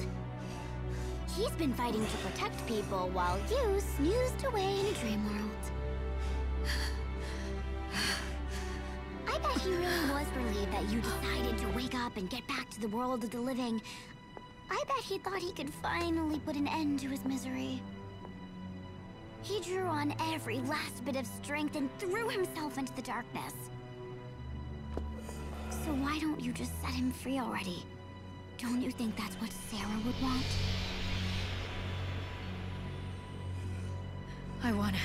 He's been fighting to protect people while you snoozed away in a dream world. I bet he really was relieved that you decided to wake up and get back to the world of the living. I bet he thought he could finally put an end to his misery. He drew on every last bit of strength and threw himself into the darkness. So why don't you just set him free already? Don't you think that's what Serah would want? I wanna...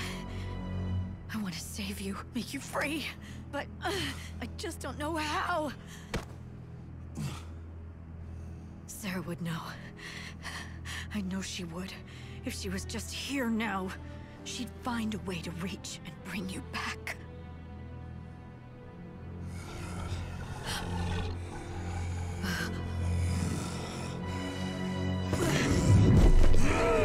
I wanna save you, make you free. But uh, I just don't know how. Serah would know. I know she would. If she was just here now, she'd find a way to reach and bring you back.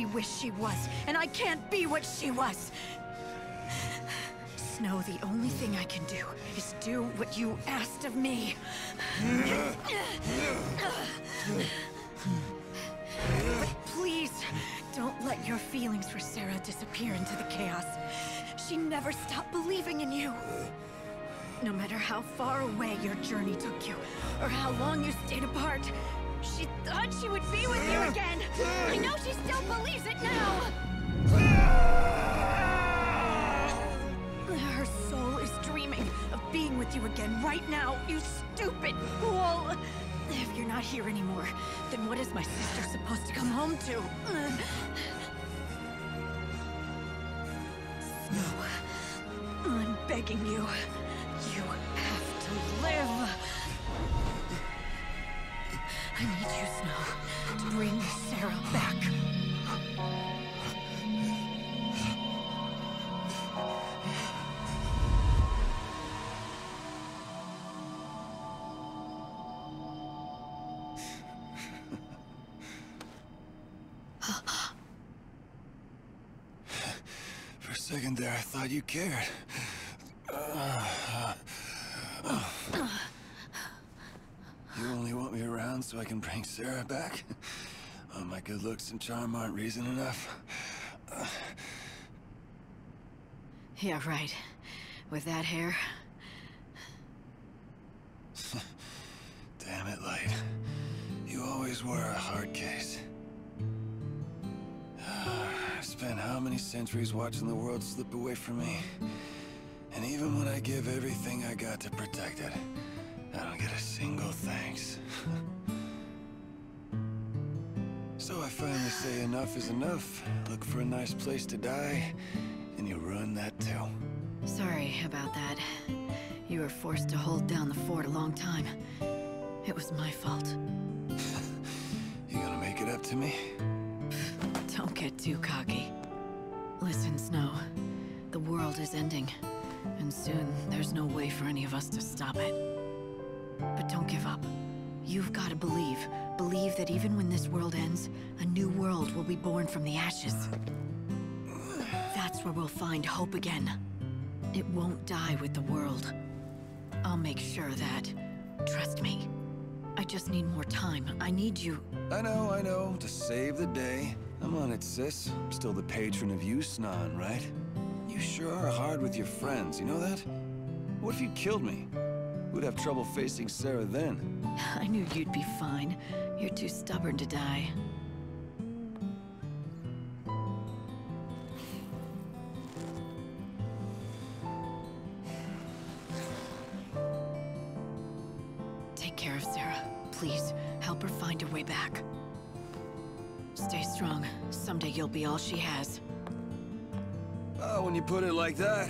we wish she was. And I can't be what she was. Snow, the only thing I can do is do what you asked of me. But please, don't let your feelings for Serah disappear into the chaos. She never stopped believing in you. No matter how far away your journey took you, or how long you stayed apart, she thought she would be with you again. I know she still believes it now. Her soul is dreaming of being with you again right now, you stupid fool. If you're not here anymore, then what is my sister supposed to come home to? Snow, I'm begging you. You have to live. I need you, Snow, to bring Serah back. For a second there, I thought you cared. Uh, you only want me around so I can bring Serah back? Oh, my good looks and charm aren't reason enough. Uh, Yeah, right. With that hair, Damn it, Light. You always were a hard case. I've spent how many centuries watching the world slip away from me? And even when I give everything I got to protect it, single thanks. so I finally say enough is enough. Look for a nice place to die, and you ruin that too. sorry about that. You were forced to hold down the fort a long time. It was my fault. You gonna make it up to me? Don't get too cocky. Listen, Snow. The world is ending. And soon, there's no way for any of us to stop it. That even when this world ends, a new world will be born from the ashes. That's where we'll find hope again. It won't die with the world. I'll make sure that. Trust me. I just need more time. I need you. I know, I know. To save the day. I'm on it, sis. I'm still the patron of Yusnaan, right? You sure are hard with your friends, you know that? What if you killed me? We'd have trouble facing Serah then. I knew you'd be fine. You're too stubborn to die. Take care of Serah. Please, help her find her way back. Stay strong. Someday you'll be all she has. Oh, when you put it like that,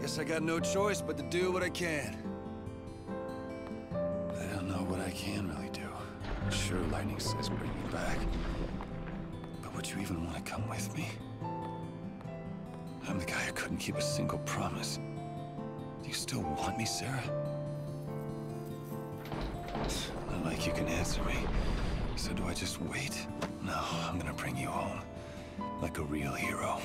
guess I got no choice but to do what I can. Sure, Lightning says bring me back. But would you even want to come with me? I'm the guy who couldn't keep a single promise. Do you still want me, Serah? Not like you can answer me. So do I just wait? No, I'm gonna bring you home. Like a real hero.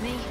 Me?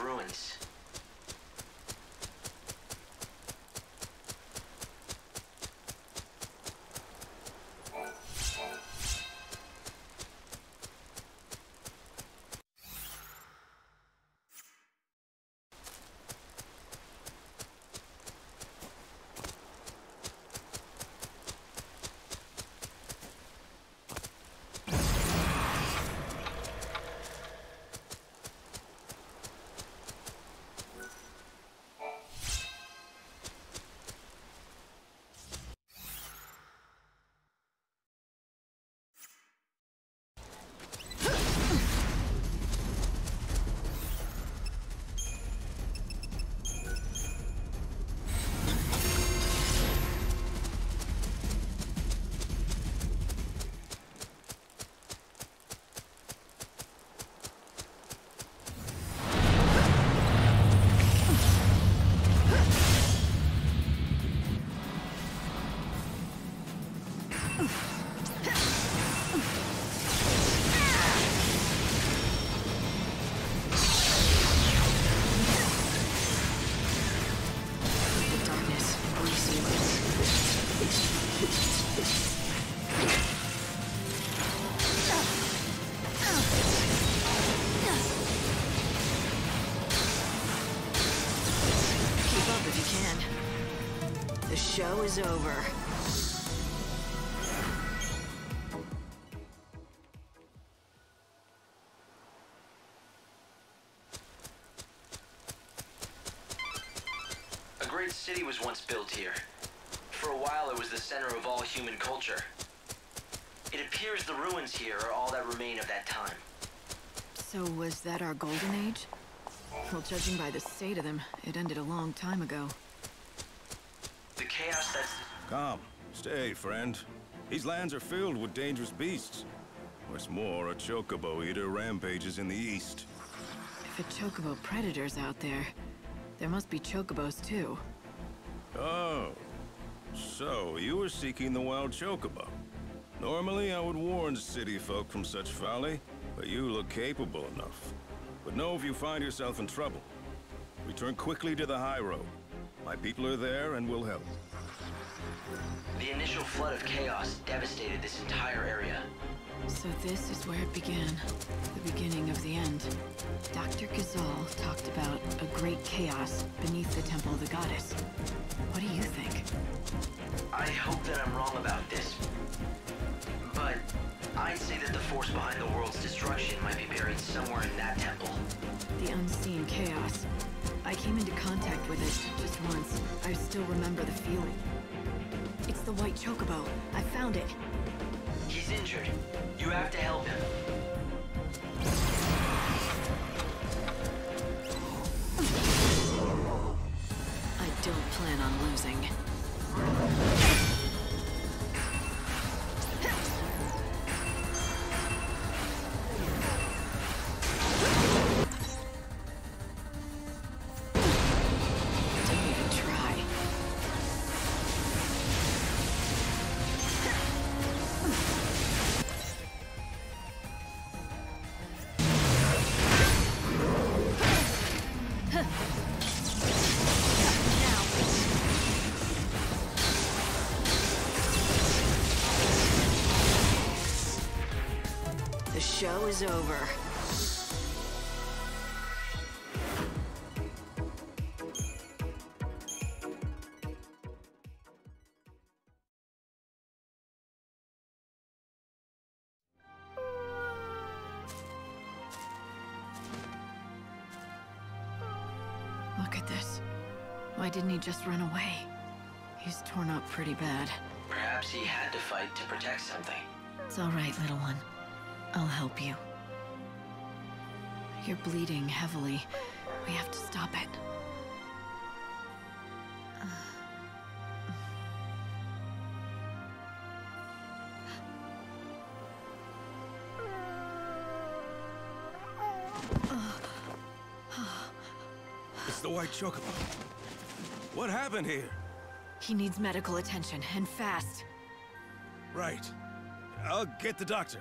Ruins. The show is over. A great city was once built here. For a while, it was the center of all human culture. It appears the ruins here are all that remain of that time. So was that our golden age? Well, judging by the state of them, it ended a long time ago. The chaos that's... Calm. Stay, friend. These lands are filled with dangerous beasts. What's more, a chocobo eater rampages in the east. If a chocobo predator's out there, there must be chocobos too. Oh. So, you were seeking the wild chocobo. Normally, I would warn city folk from such folly, but you look capable enough. But know if you find yourself in trouble. Return quickly to the high road. My people are there and will help. The initial flood of chaos devastated this entire area. So this is where it began. The beginning of the end. Dr. Gysahl talked about a great chaos beneath the Temple of the Goddess. What do you think? I hope that I'm wrong about this. But I'd say that the force behind the world's destruction might be buried somewhere in that temple. The unseen chaos. I came into contact with it just once. I still remember the feeling. It's the white chocobo. I found it. He's injured. You have to help him. I don't plan on losing. The show is over. Look at this. Why didn't he just run away? He's torn up pretty bad. Perhaps he had to fight to protect something. It's all right, little one. I'll help you. You're bleeding heavily. We have to stop it. It's the white chocobo. What happened here? He needs medical attention, and fast. Right. I'll get the doctor.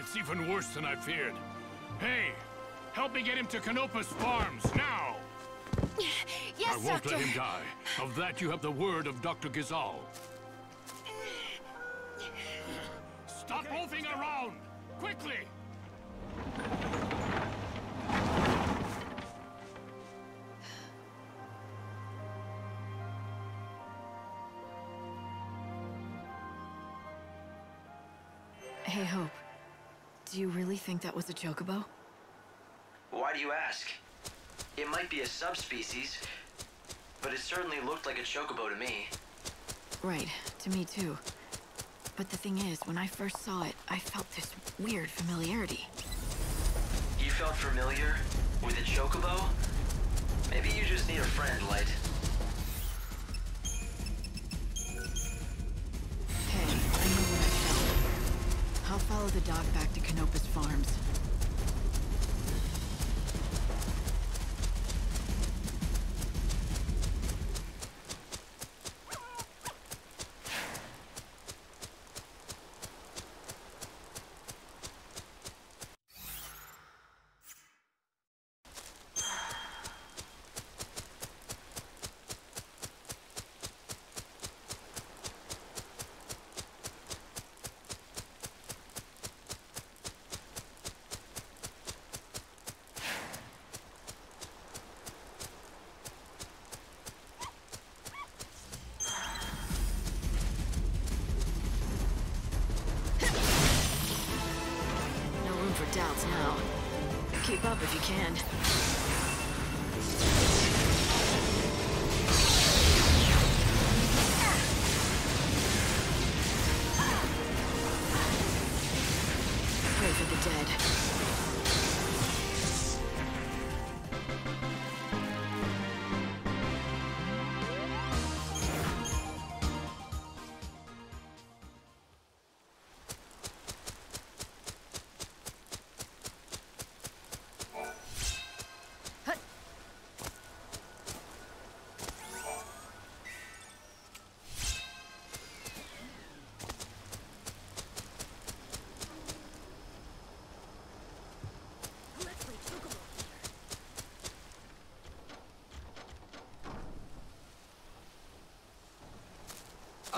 It's even worse than I feared. Hey, help me get him to Canopus Farms, now! Yes, I won't doctor. let him die. Of that you have the word of Dr. Gysahl. Stop moving around! Quickly! Hey, Hope. Do you really think that was a chocobo? Why do you ask? It might be a subspecies, but it certainly looked like a chocobo to me. Right, to me too. But the thing is, when I first saw it, I felt this weird familiarity. You felt familiar with a chocobo? Maybe you just need a friend, Light. Hey, I know what I felt. I'll follow the dog back to Canopus Farms.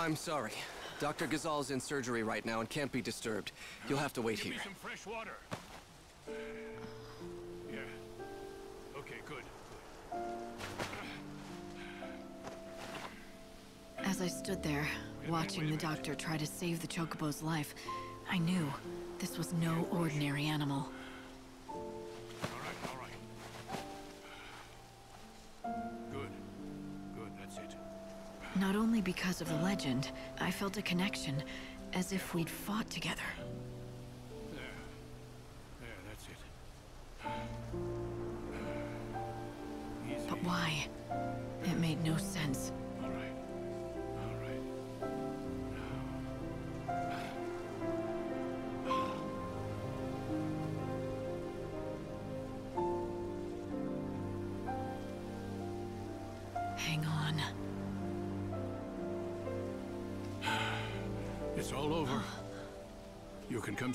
I'm sorry. Dr. Gysahl's in surgery right now and can't be disturbed. You'll have to wait Give me here. some fresh water. Yeah. Okay, good. As I stood there, watching the doctor try to save the chocobo's life, I knew this was no ordinary animal. Because of the legend, I felt a connection, as if we'd fought together.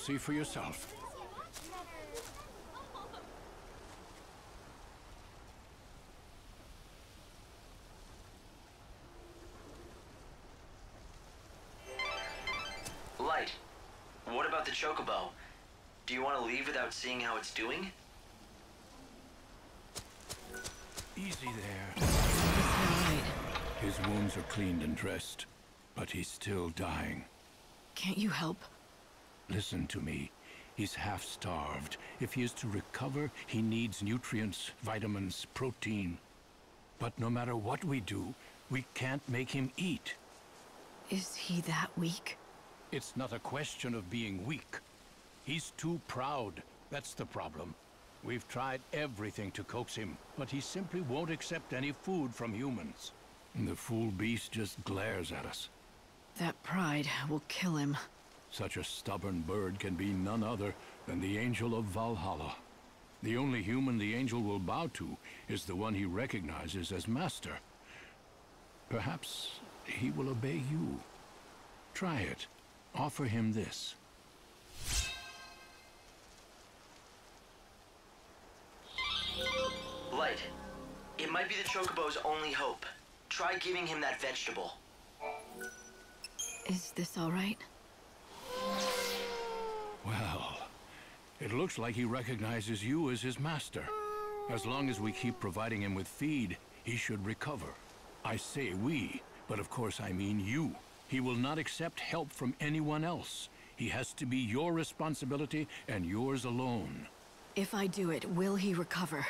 See for yourself. Light, what about the chocobo? Do you want to leave without seeing how it's doing? Easy there. His wounds are cleaned and dressed, but he's still dying. Can't you help? Listen to me. He's half starved. If he is to recover, he needs nutrients, vitamins, protein. But no matter what we do, we can't make him eat. Is he that weak? It's not a question of being weak. He's too proud. That's the problem. We've tried everything to coax him, but he simply won't accept any food from humans. And the fool beast just glares at us. That pride will kill him. Such a stubborn bird can be none other than the Angel of Valhalla. The only human the Angel will bow to is the one he recognizes as master. Perhaps he will obey you. Try it. Offer him this. Light. It might be the Chocobo's only hope. Try giving him that vegetable. Is this all right? Well, it looks like he recognizes you as his master. As long as we keep providing him with feed, he should recover. I say we, but of course I mean you. He will not accept help from anyone else. He has to be your responsibility and yours alone. If I do it, will he recover?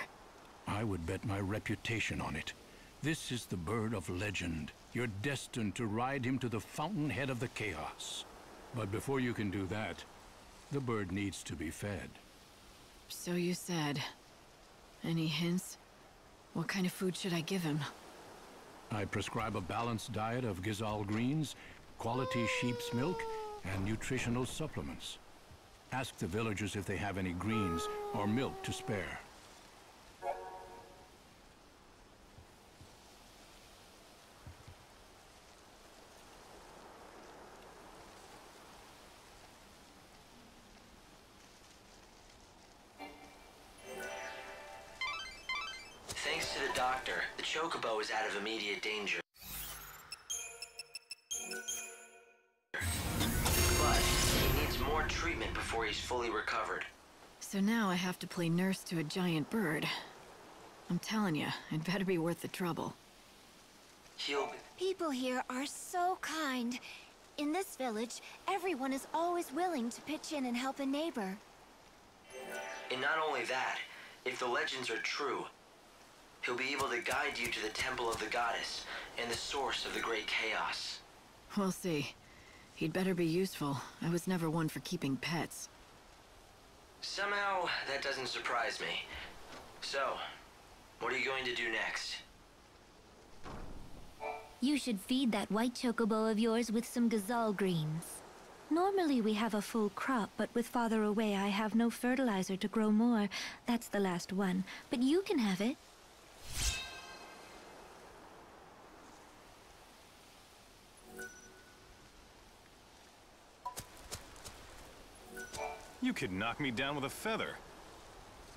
I would bet my reputation on it. This is the bird of legend. You're destined to ride him to the fountainhead of the chaos. But before you can do that, the bird needs to be fed. So you said. Any hints? What kind of food should I give him? I prescribe a balanced diet of Gysahl greens, quality sheep's milk, and nutritional supplements. Ask the villagers if they have any greens or milk to spare. Chocobo is out of immediate danger. But he needs more treatment before he's fully recovered. So now I have to play nurse to a giant bird. I'm telling you, it better be worth the trouble. He'll... People here are so kind. In this village, everyone is always willing to pitch in and help a neighbor. And not only that, if the legends are true, he'll be able to guide you to the Temple of the Goddess and the source of the Great Chaos. We'll see. He'd better be useful. I was never one for keeping pets. Somehow, that doesn't surprise me. So, what are you going to do next? You should feed that white chocobo of yours with some Gysahl greens. Normally we have a full crop, but with father away I have no fertilizer to grow more. That's the last one. But you can have it. You could knock me down with a feather.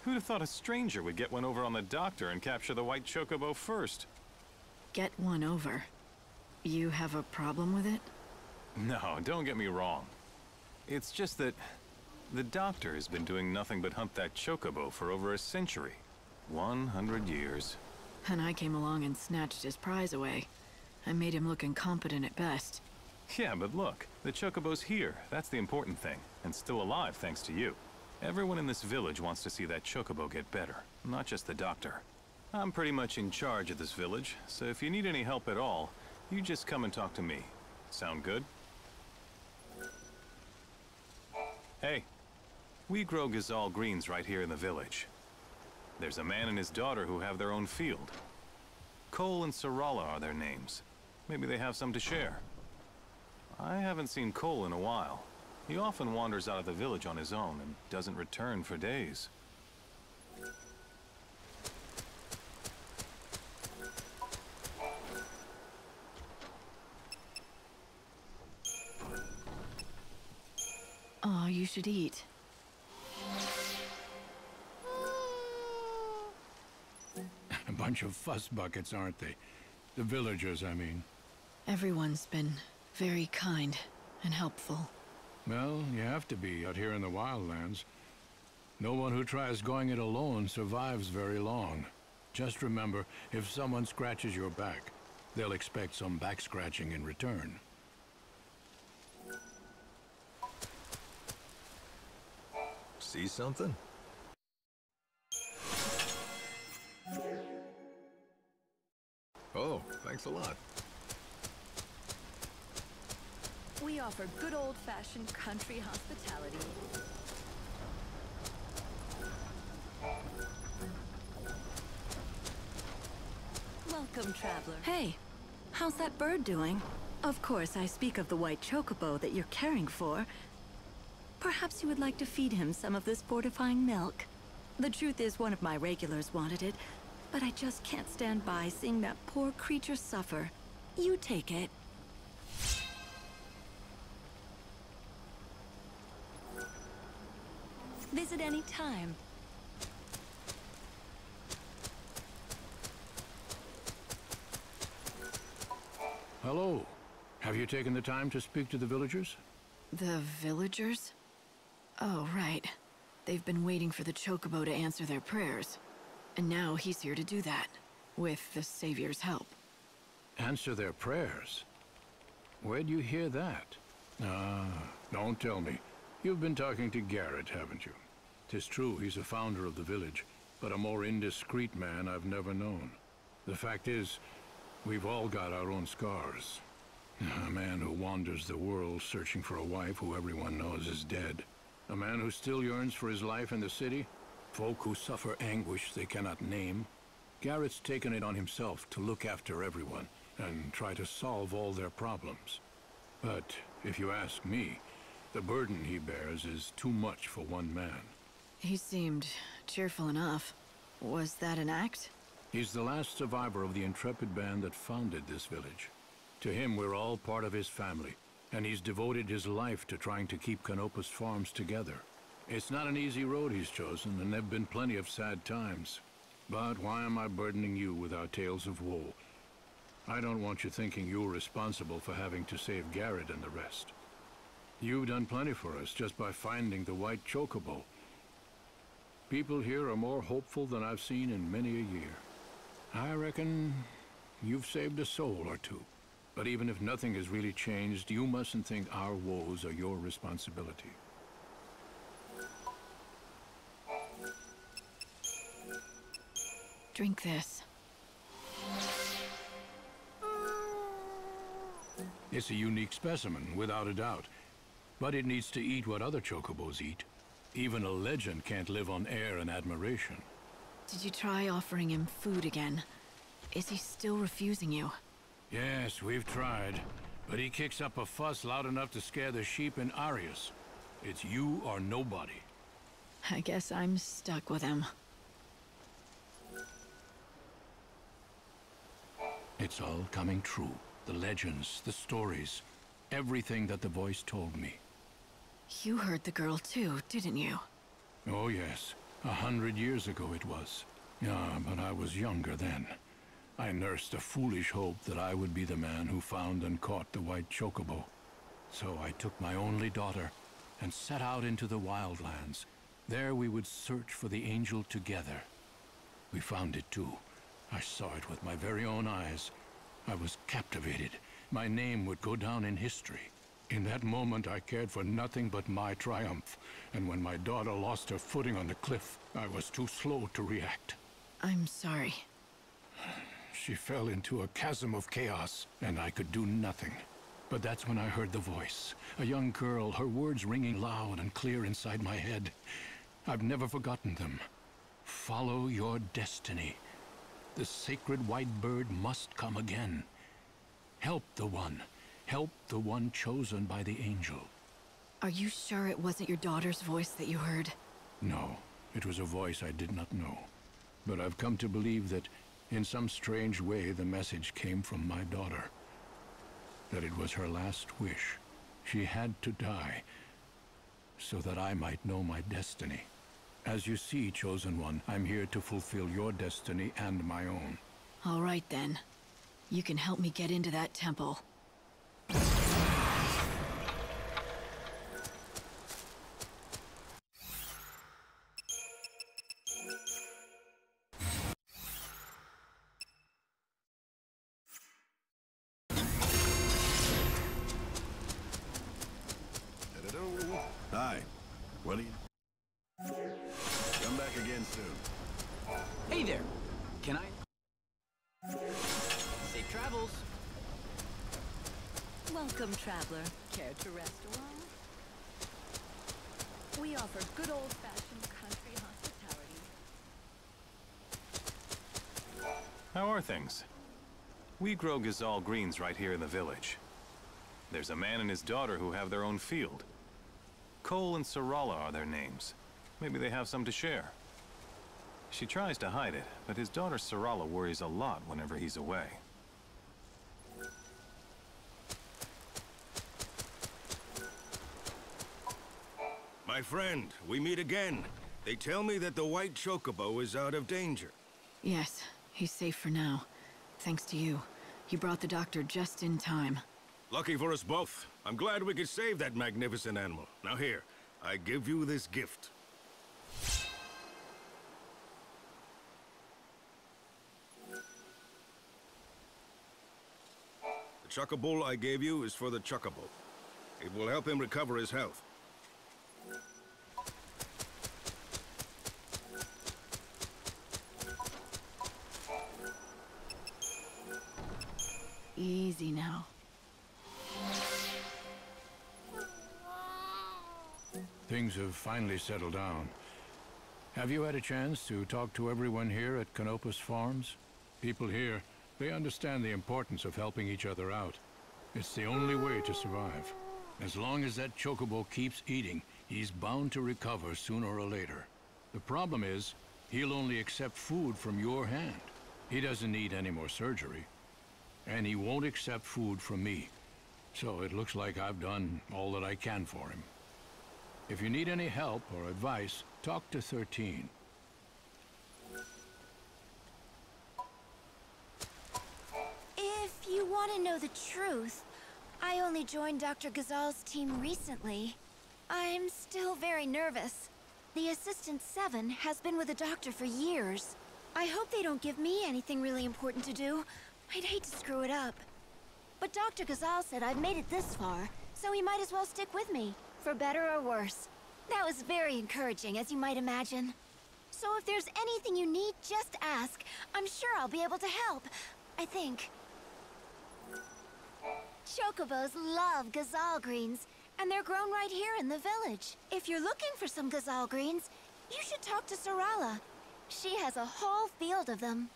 Who'd have thought a stranger would get one over on the doctor and capture the white chocobo first? Get one over. You have a problem with it? No, don't get me wrong. It's just that the doctor has been doing nothing but hunt that chocobo for over a century. 100 years. And I came along and snatched his prize away. I made him look incompetent at best. Yeah, but look, the chocobo's here. That's the important thing. And still alive thanks to you. Everyone in this village wants to see that chocobo get better, not just the doctor. I'm pretty much in charge of this village, so if you need any help at all, you just come and talk to me. Sound good? Hey, we grow Gysahl greens right here in the village. There's a man and his daughter who have their own field. Cole and Sarala are their names. Maybe they have some to share. I haven't seen Cole in a while. He often wanders out of the village on his own and doesn't return for days. Oh, you should eat. A bunch of fuss buckets, aren't they? The villagers, I mean. Everyone's been very kind and helpful. Well, you have to be out here in the wildlands. No one who tries going it alone survives very long. Just remember, if someone scratches your back, they'll expect some back scratching in return. See something? Oh, thanks a lot. We offer good old-fashioned country hospitality. Welcome, traveler. Hey, how's that bird doing? Of course, I speak of the white chocobo that you're caring for. Perhaps you would like to feed him some of this fortifying milk. The truth is, one of my regulars wanted it, but I just can't stand by seeing that poor creature suffer. You take it. Visit any time. Hello. Have you taken the time to speak to the villagers? The villagers? Oh, right. They've been waiting for the Chocobo to answer their prayers. And now he's here to do that, with the Savior's help. Answer their prayers? Where'd you hear that? Ah, don't tell me. You've been talking to Garrett, haven't you? Tis true he's a founder of the village, but a more indiscreet man I've never known. The fact is, we've all got our own scars. A man who wanders the world searching for a wife who everyone knows is dead. A man who still yearns for his life in the city. Folk who suffer anguish they cannot name. Garrett's taken it on himself to look after everyone and try to solve all their problems. But if you ask me, the burden he bears is too much for one man. He seemed cheerful enough. Was that an act? He's the last survivor of the intrepid band that founded this village. To him, we're all part of his family, and he's devoted his life to trying to keep Canopus Farms together. It's not an easy road he's chosen, and there've been plenty of sad times. But why am I burdening you with our tales of woe? I don't want you thinking you're responsible for having to save Garrett and the rest. You've done plenty for us just by finding the white chocobo. People here are more hopeful than I've seen in many a year. I reckon you've saved a soul or two. But even if nothing has really changed, you mustn't think our woes are your responsibility. Drink this. It's a unique specimen, without a doubt. But it needs to eat what other chocobos eat. Even a legend can't live on air and admiration. Did you try offering him food again? Is he still refusing you? Yes, we've tried. But he kicks up a fuss loud enough to scare the sheep in Aryas. It's you or nobody. I guess I'm stuck with him. It's all coming true. The legends, the stories, everything that the voice told me. You heard the girl too, didn't you? Oh yes, a hundred years ago it was. Ah, but I was younger then. I nursed a foolish hope that I would be the man who found and caught the white chocobo. So I took my only daughter and set out into the wildlands. There we would search for the angel together. We found it too. I saw it with my very own eyes. I was captivated. My name would go down in history. In that moment, I cared for nothing but my triumph. And when my daughter lost her footing on the cliff, I was too slow to react. I'm sorry. She fell into a chasm of chaos, and I could do nothing. But that's when I heard the voice. A young girl, her words ringing loud and clear inside my head. I've never forgotten them. Follow your destiny. The sacred white bird must come again. Help the one. Help the one chosen by the angel. Are you sure it wasn't your daughter's voice that you heard? No, it was a voice I did not know. But I've come to believe that, in some strange way, the message came from my daughter. That it was her last wish. She had to die, so that I might know my destiny. As you see, Chosen One, I'm here to fulfill your destiny and my own. All right then. You can help me get into that temple. Gysahl greens right here in the village. There's a man and his daughter who have their own field. Cole and Sarala are their names. Maybe they have some to share. She tries to hide it, but his daughter Sarala worries a lot whenever he's away. My friend, we meet again. They tell me that the white chocobo is out of danger. Yes, he's safe for now. Thanks to you. You brought the doctor just in time. Lucky for us both. I'm glad we could save that magnificent animal. Now here, I give you this gift. The Chocobo I gave you is for the Chocobo. It will help him recover his health. Easy now. Things have finally settled down. Have you had a chance to talk to everyone here at Canopus Farms? People here, they understand the importance of helping each other out. It's the only way to survive. As long as that chocobo keeps eating, he's bound to recover sooner or later. The problem is, he'll only accept food from your hand. He doesn't need any more surgery. And he won't accept food from me. So it looks like I've done all that I can for him. If you need any help or advice, talk to 13. If you want to know the truth, I only joined Dr. Gysahl's team recently. I'm still very nervous. The Assistant 7 has been with the doctor for years. I hope they don't give me anything really important to do. I'd hate to screw it up. But Dr. Gysahl said I've made it this far, so he might as well stick with me, for better or worse. That was very encouraging, as you might imagine. So if there's anything you need, just ask. I'm sure I'll be able to help. I think. Chocobos love Gysahl greens, and they're grown right here in the village. If you're looking for some Gysahl greens, you should talk to Sarala. She has a whole field of them.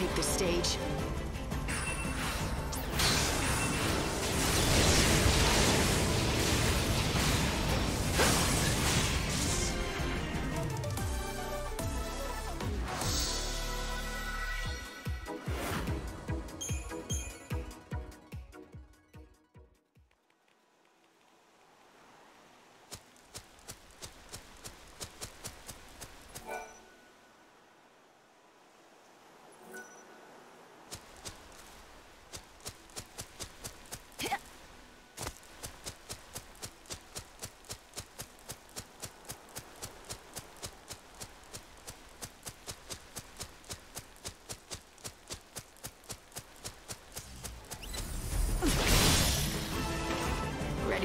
Take the stage?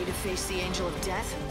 To face the Angel of Death?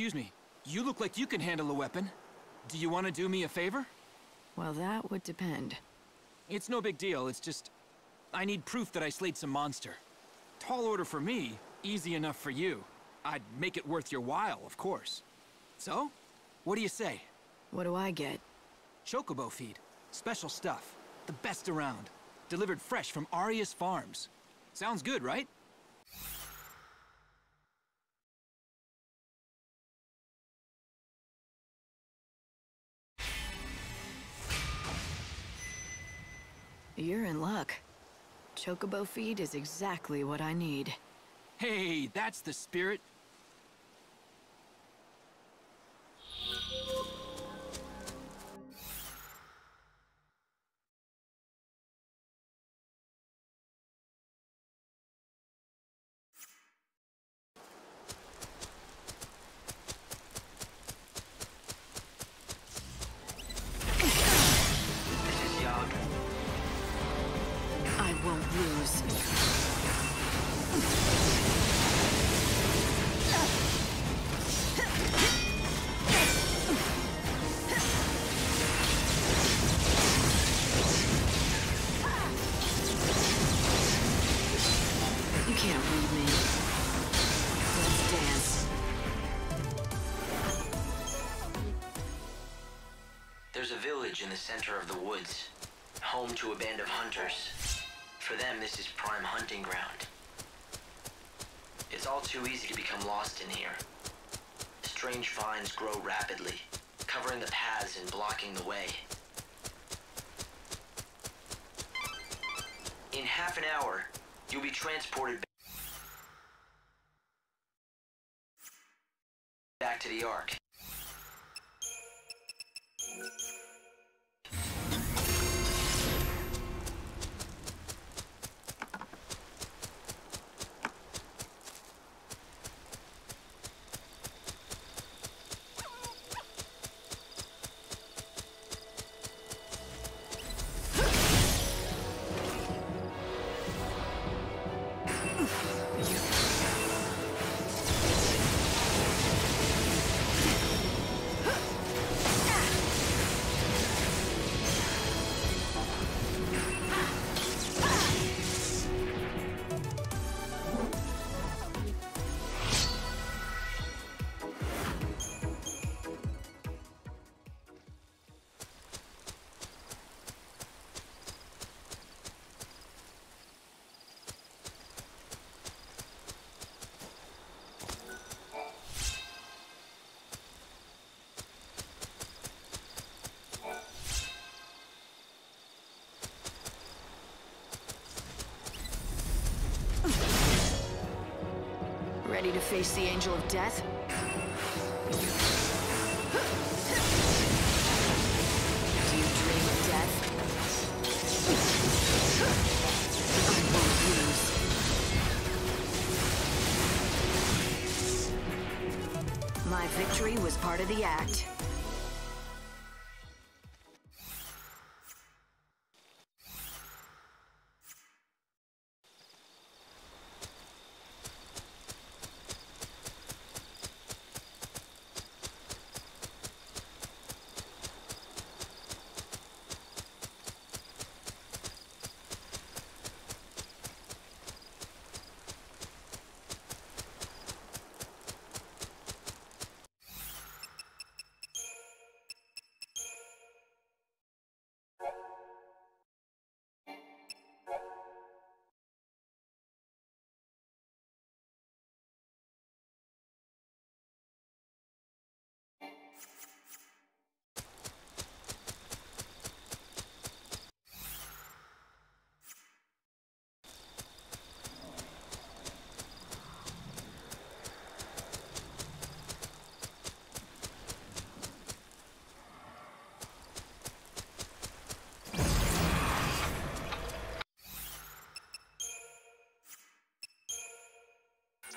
Excuse me. You look like you can handle a weapon. Do you want to do me a favor? Well, that would depend. It's no big deal, it's just... I need proof that I slayed some monster. Tall order for me, easy enough for you. I'd make it worth your while, of course. So, what do you say? What do I get? Chocobo feed. Special stuff. The best around. Delivered fresh from Aryas Farms. Sounds good, right? Chocobo feed is exactly what I need. Hey, that's the spirit. To lost in here. Strange vines grow rapidly, covering the paths and blocking the way. In half an hour, you'll be transported back to the Ark. Ready to face the Angel of Death? Do you dream of death? I won't lose. My victory was part of the act.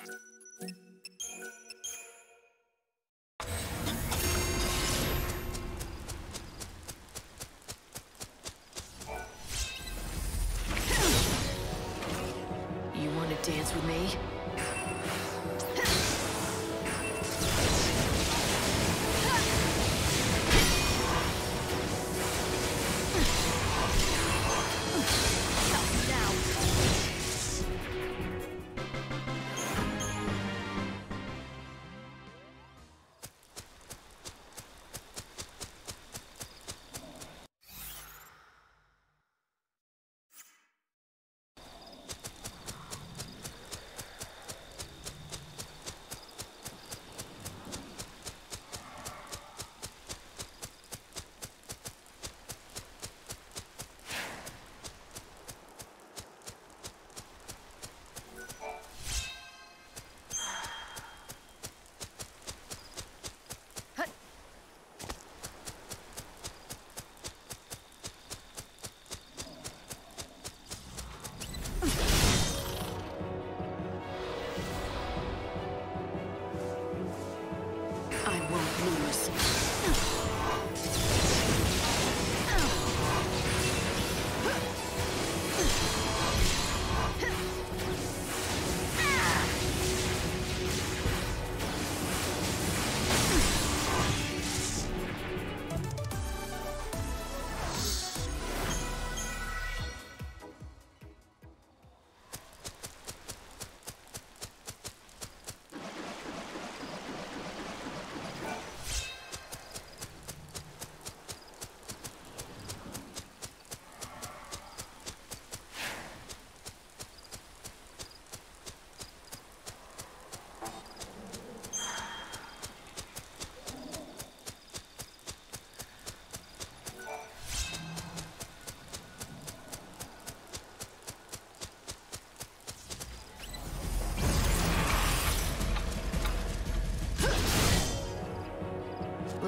You want to dance with me?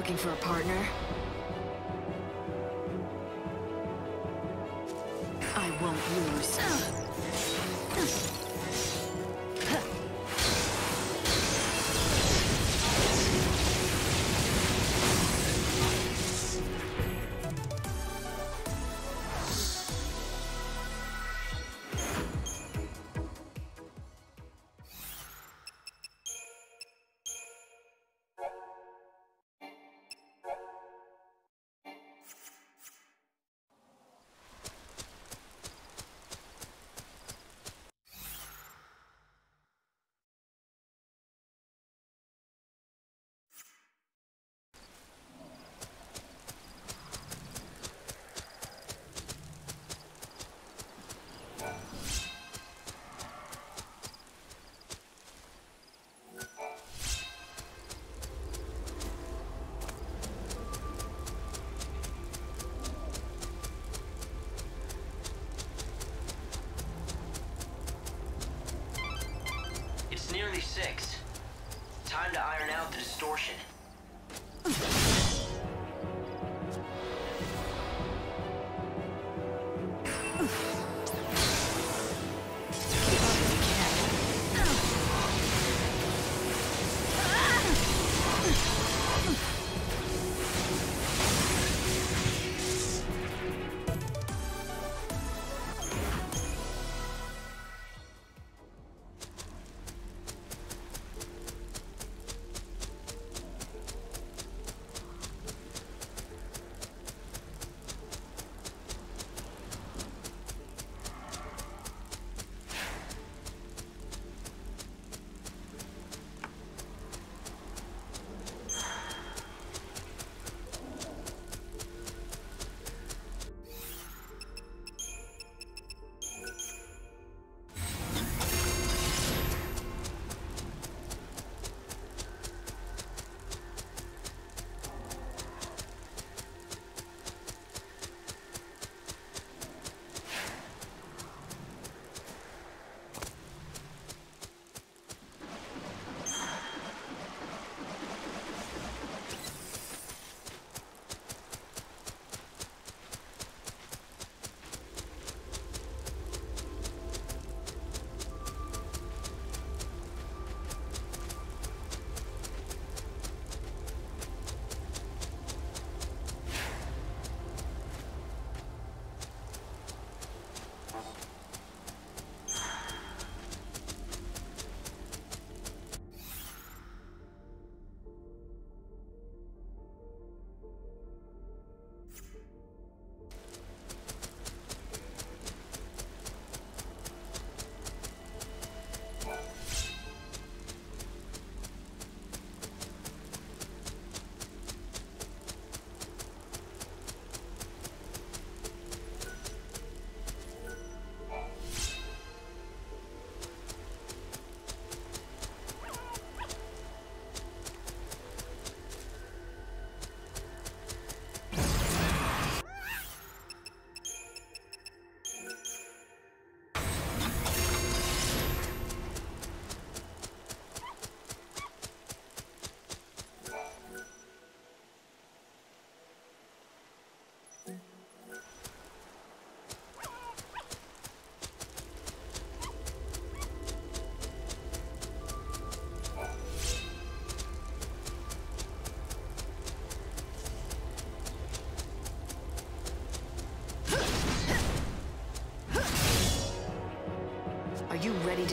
Looking for a partner? Time to iron out the distortion.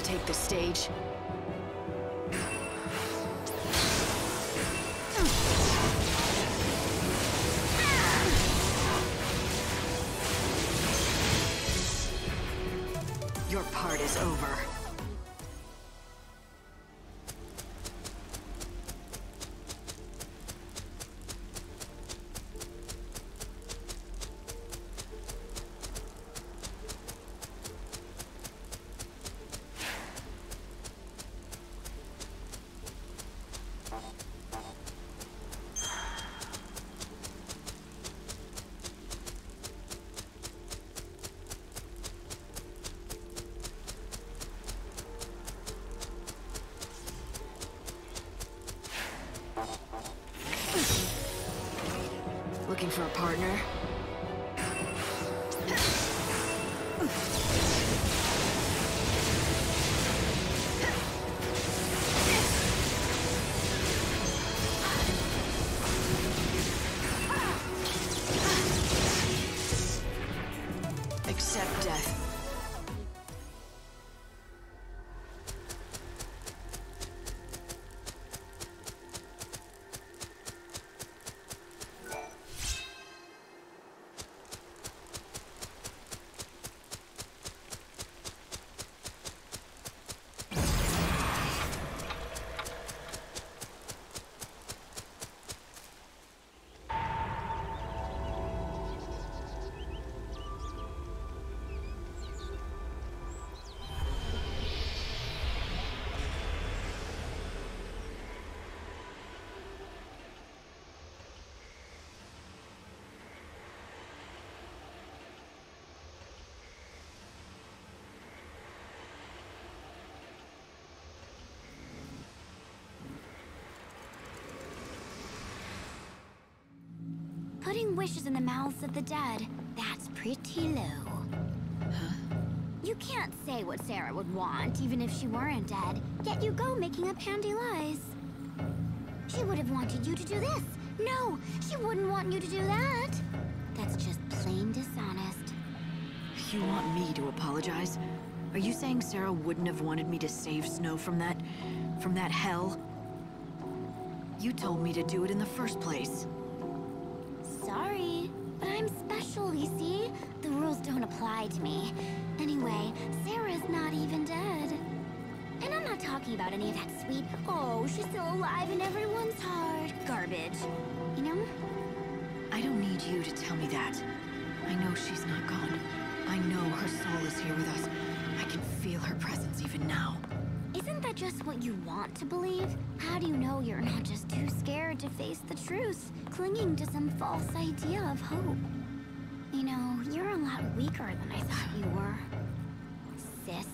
Take the stage? Looking for a partner? Putting wishes in the mouths of the dead, that's pretty low. Huh? You can't say what Serah would want, even if she weren't dead, yet you go making up handy lies. She would have wanted you to do this. No, she wouldn't want you to do that. That's just plain dishonest. You want me to apologize? Are you saying Serah wouldn't have wanted me to save Snow from that... from that hell? You told me to do it in the first place. Face the truth, clinging to some false idea of hope? You know, you're a lot weaker than I thought you were. Sis.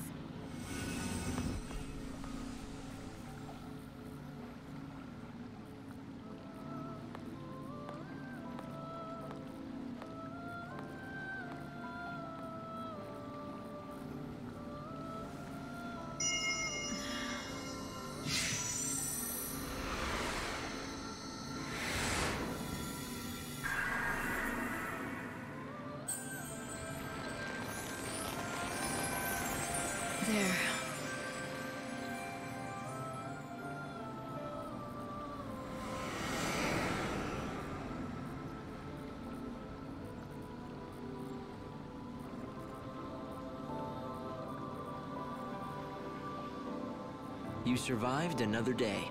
You survived another day.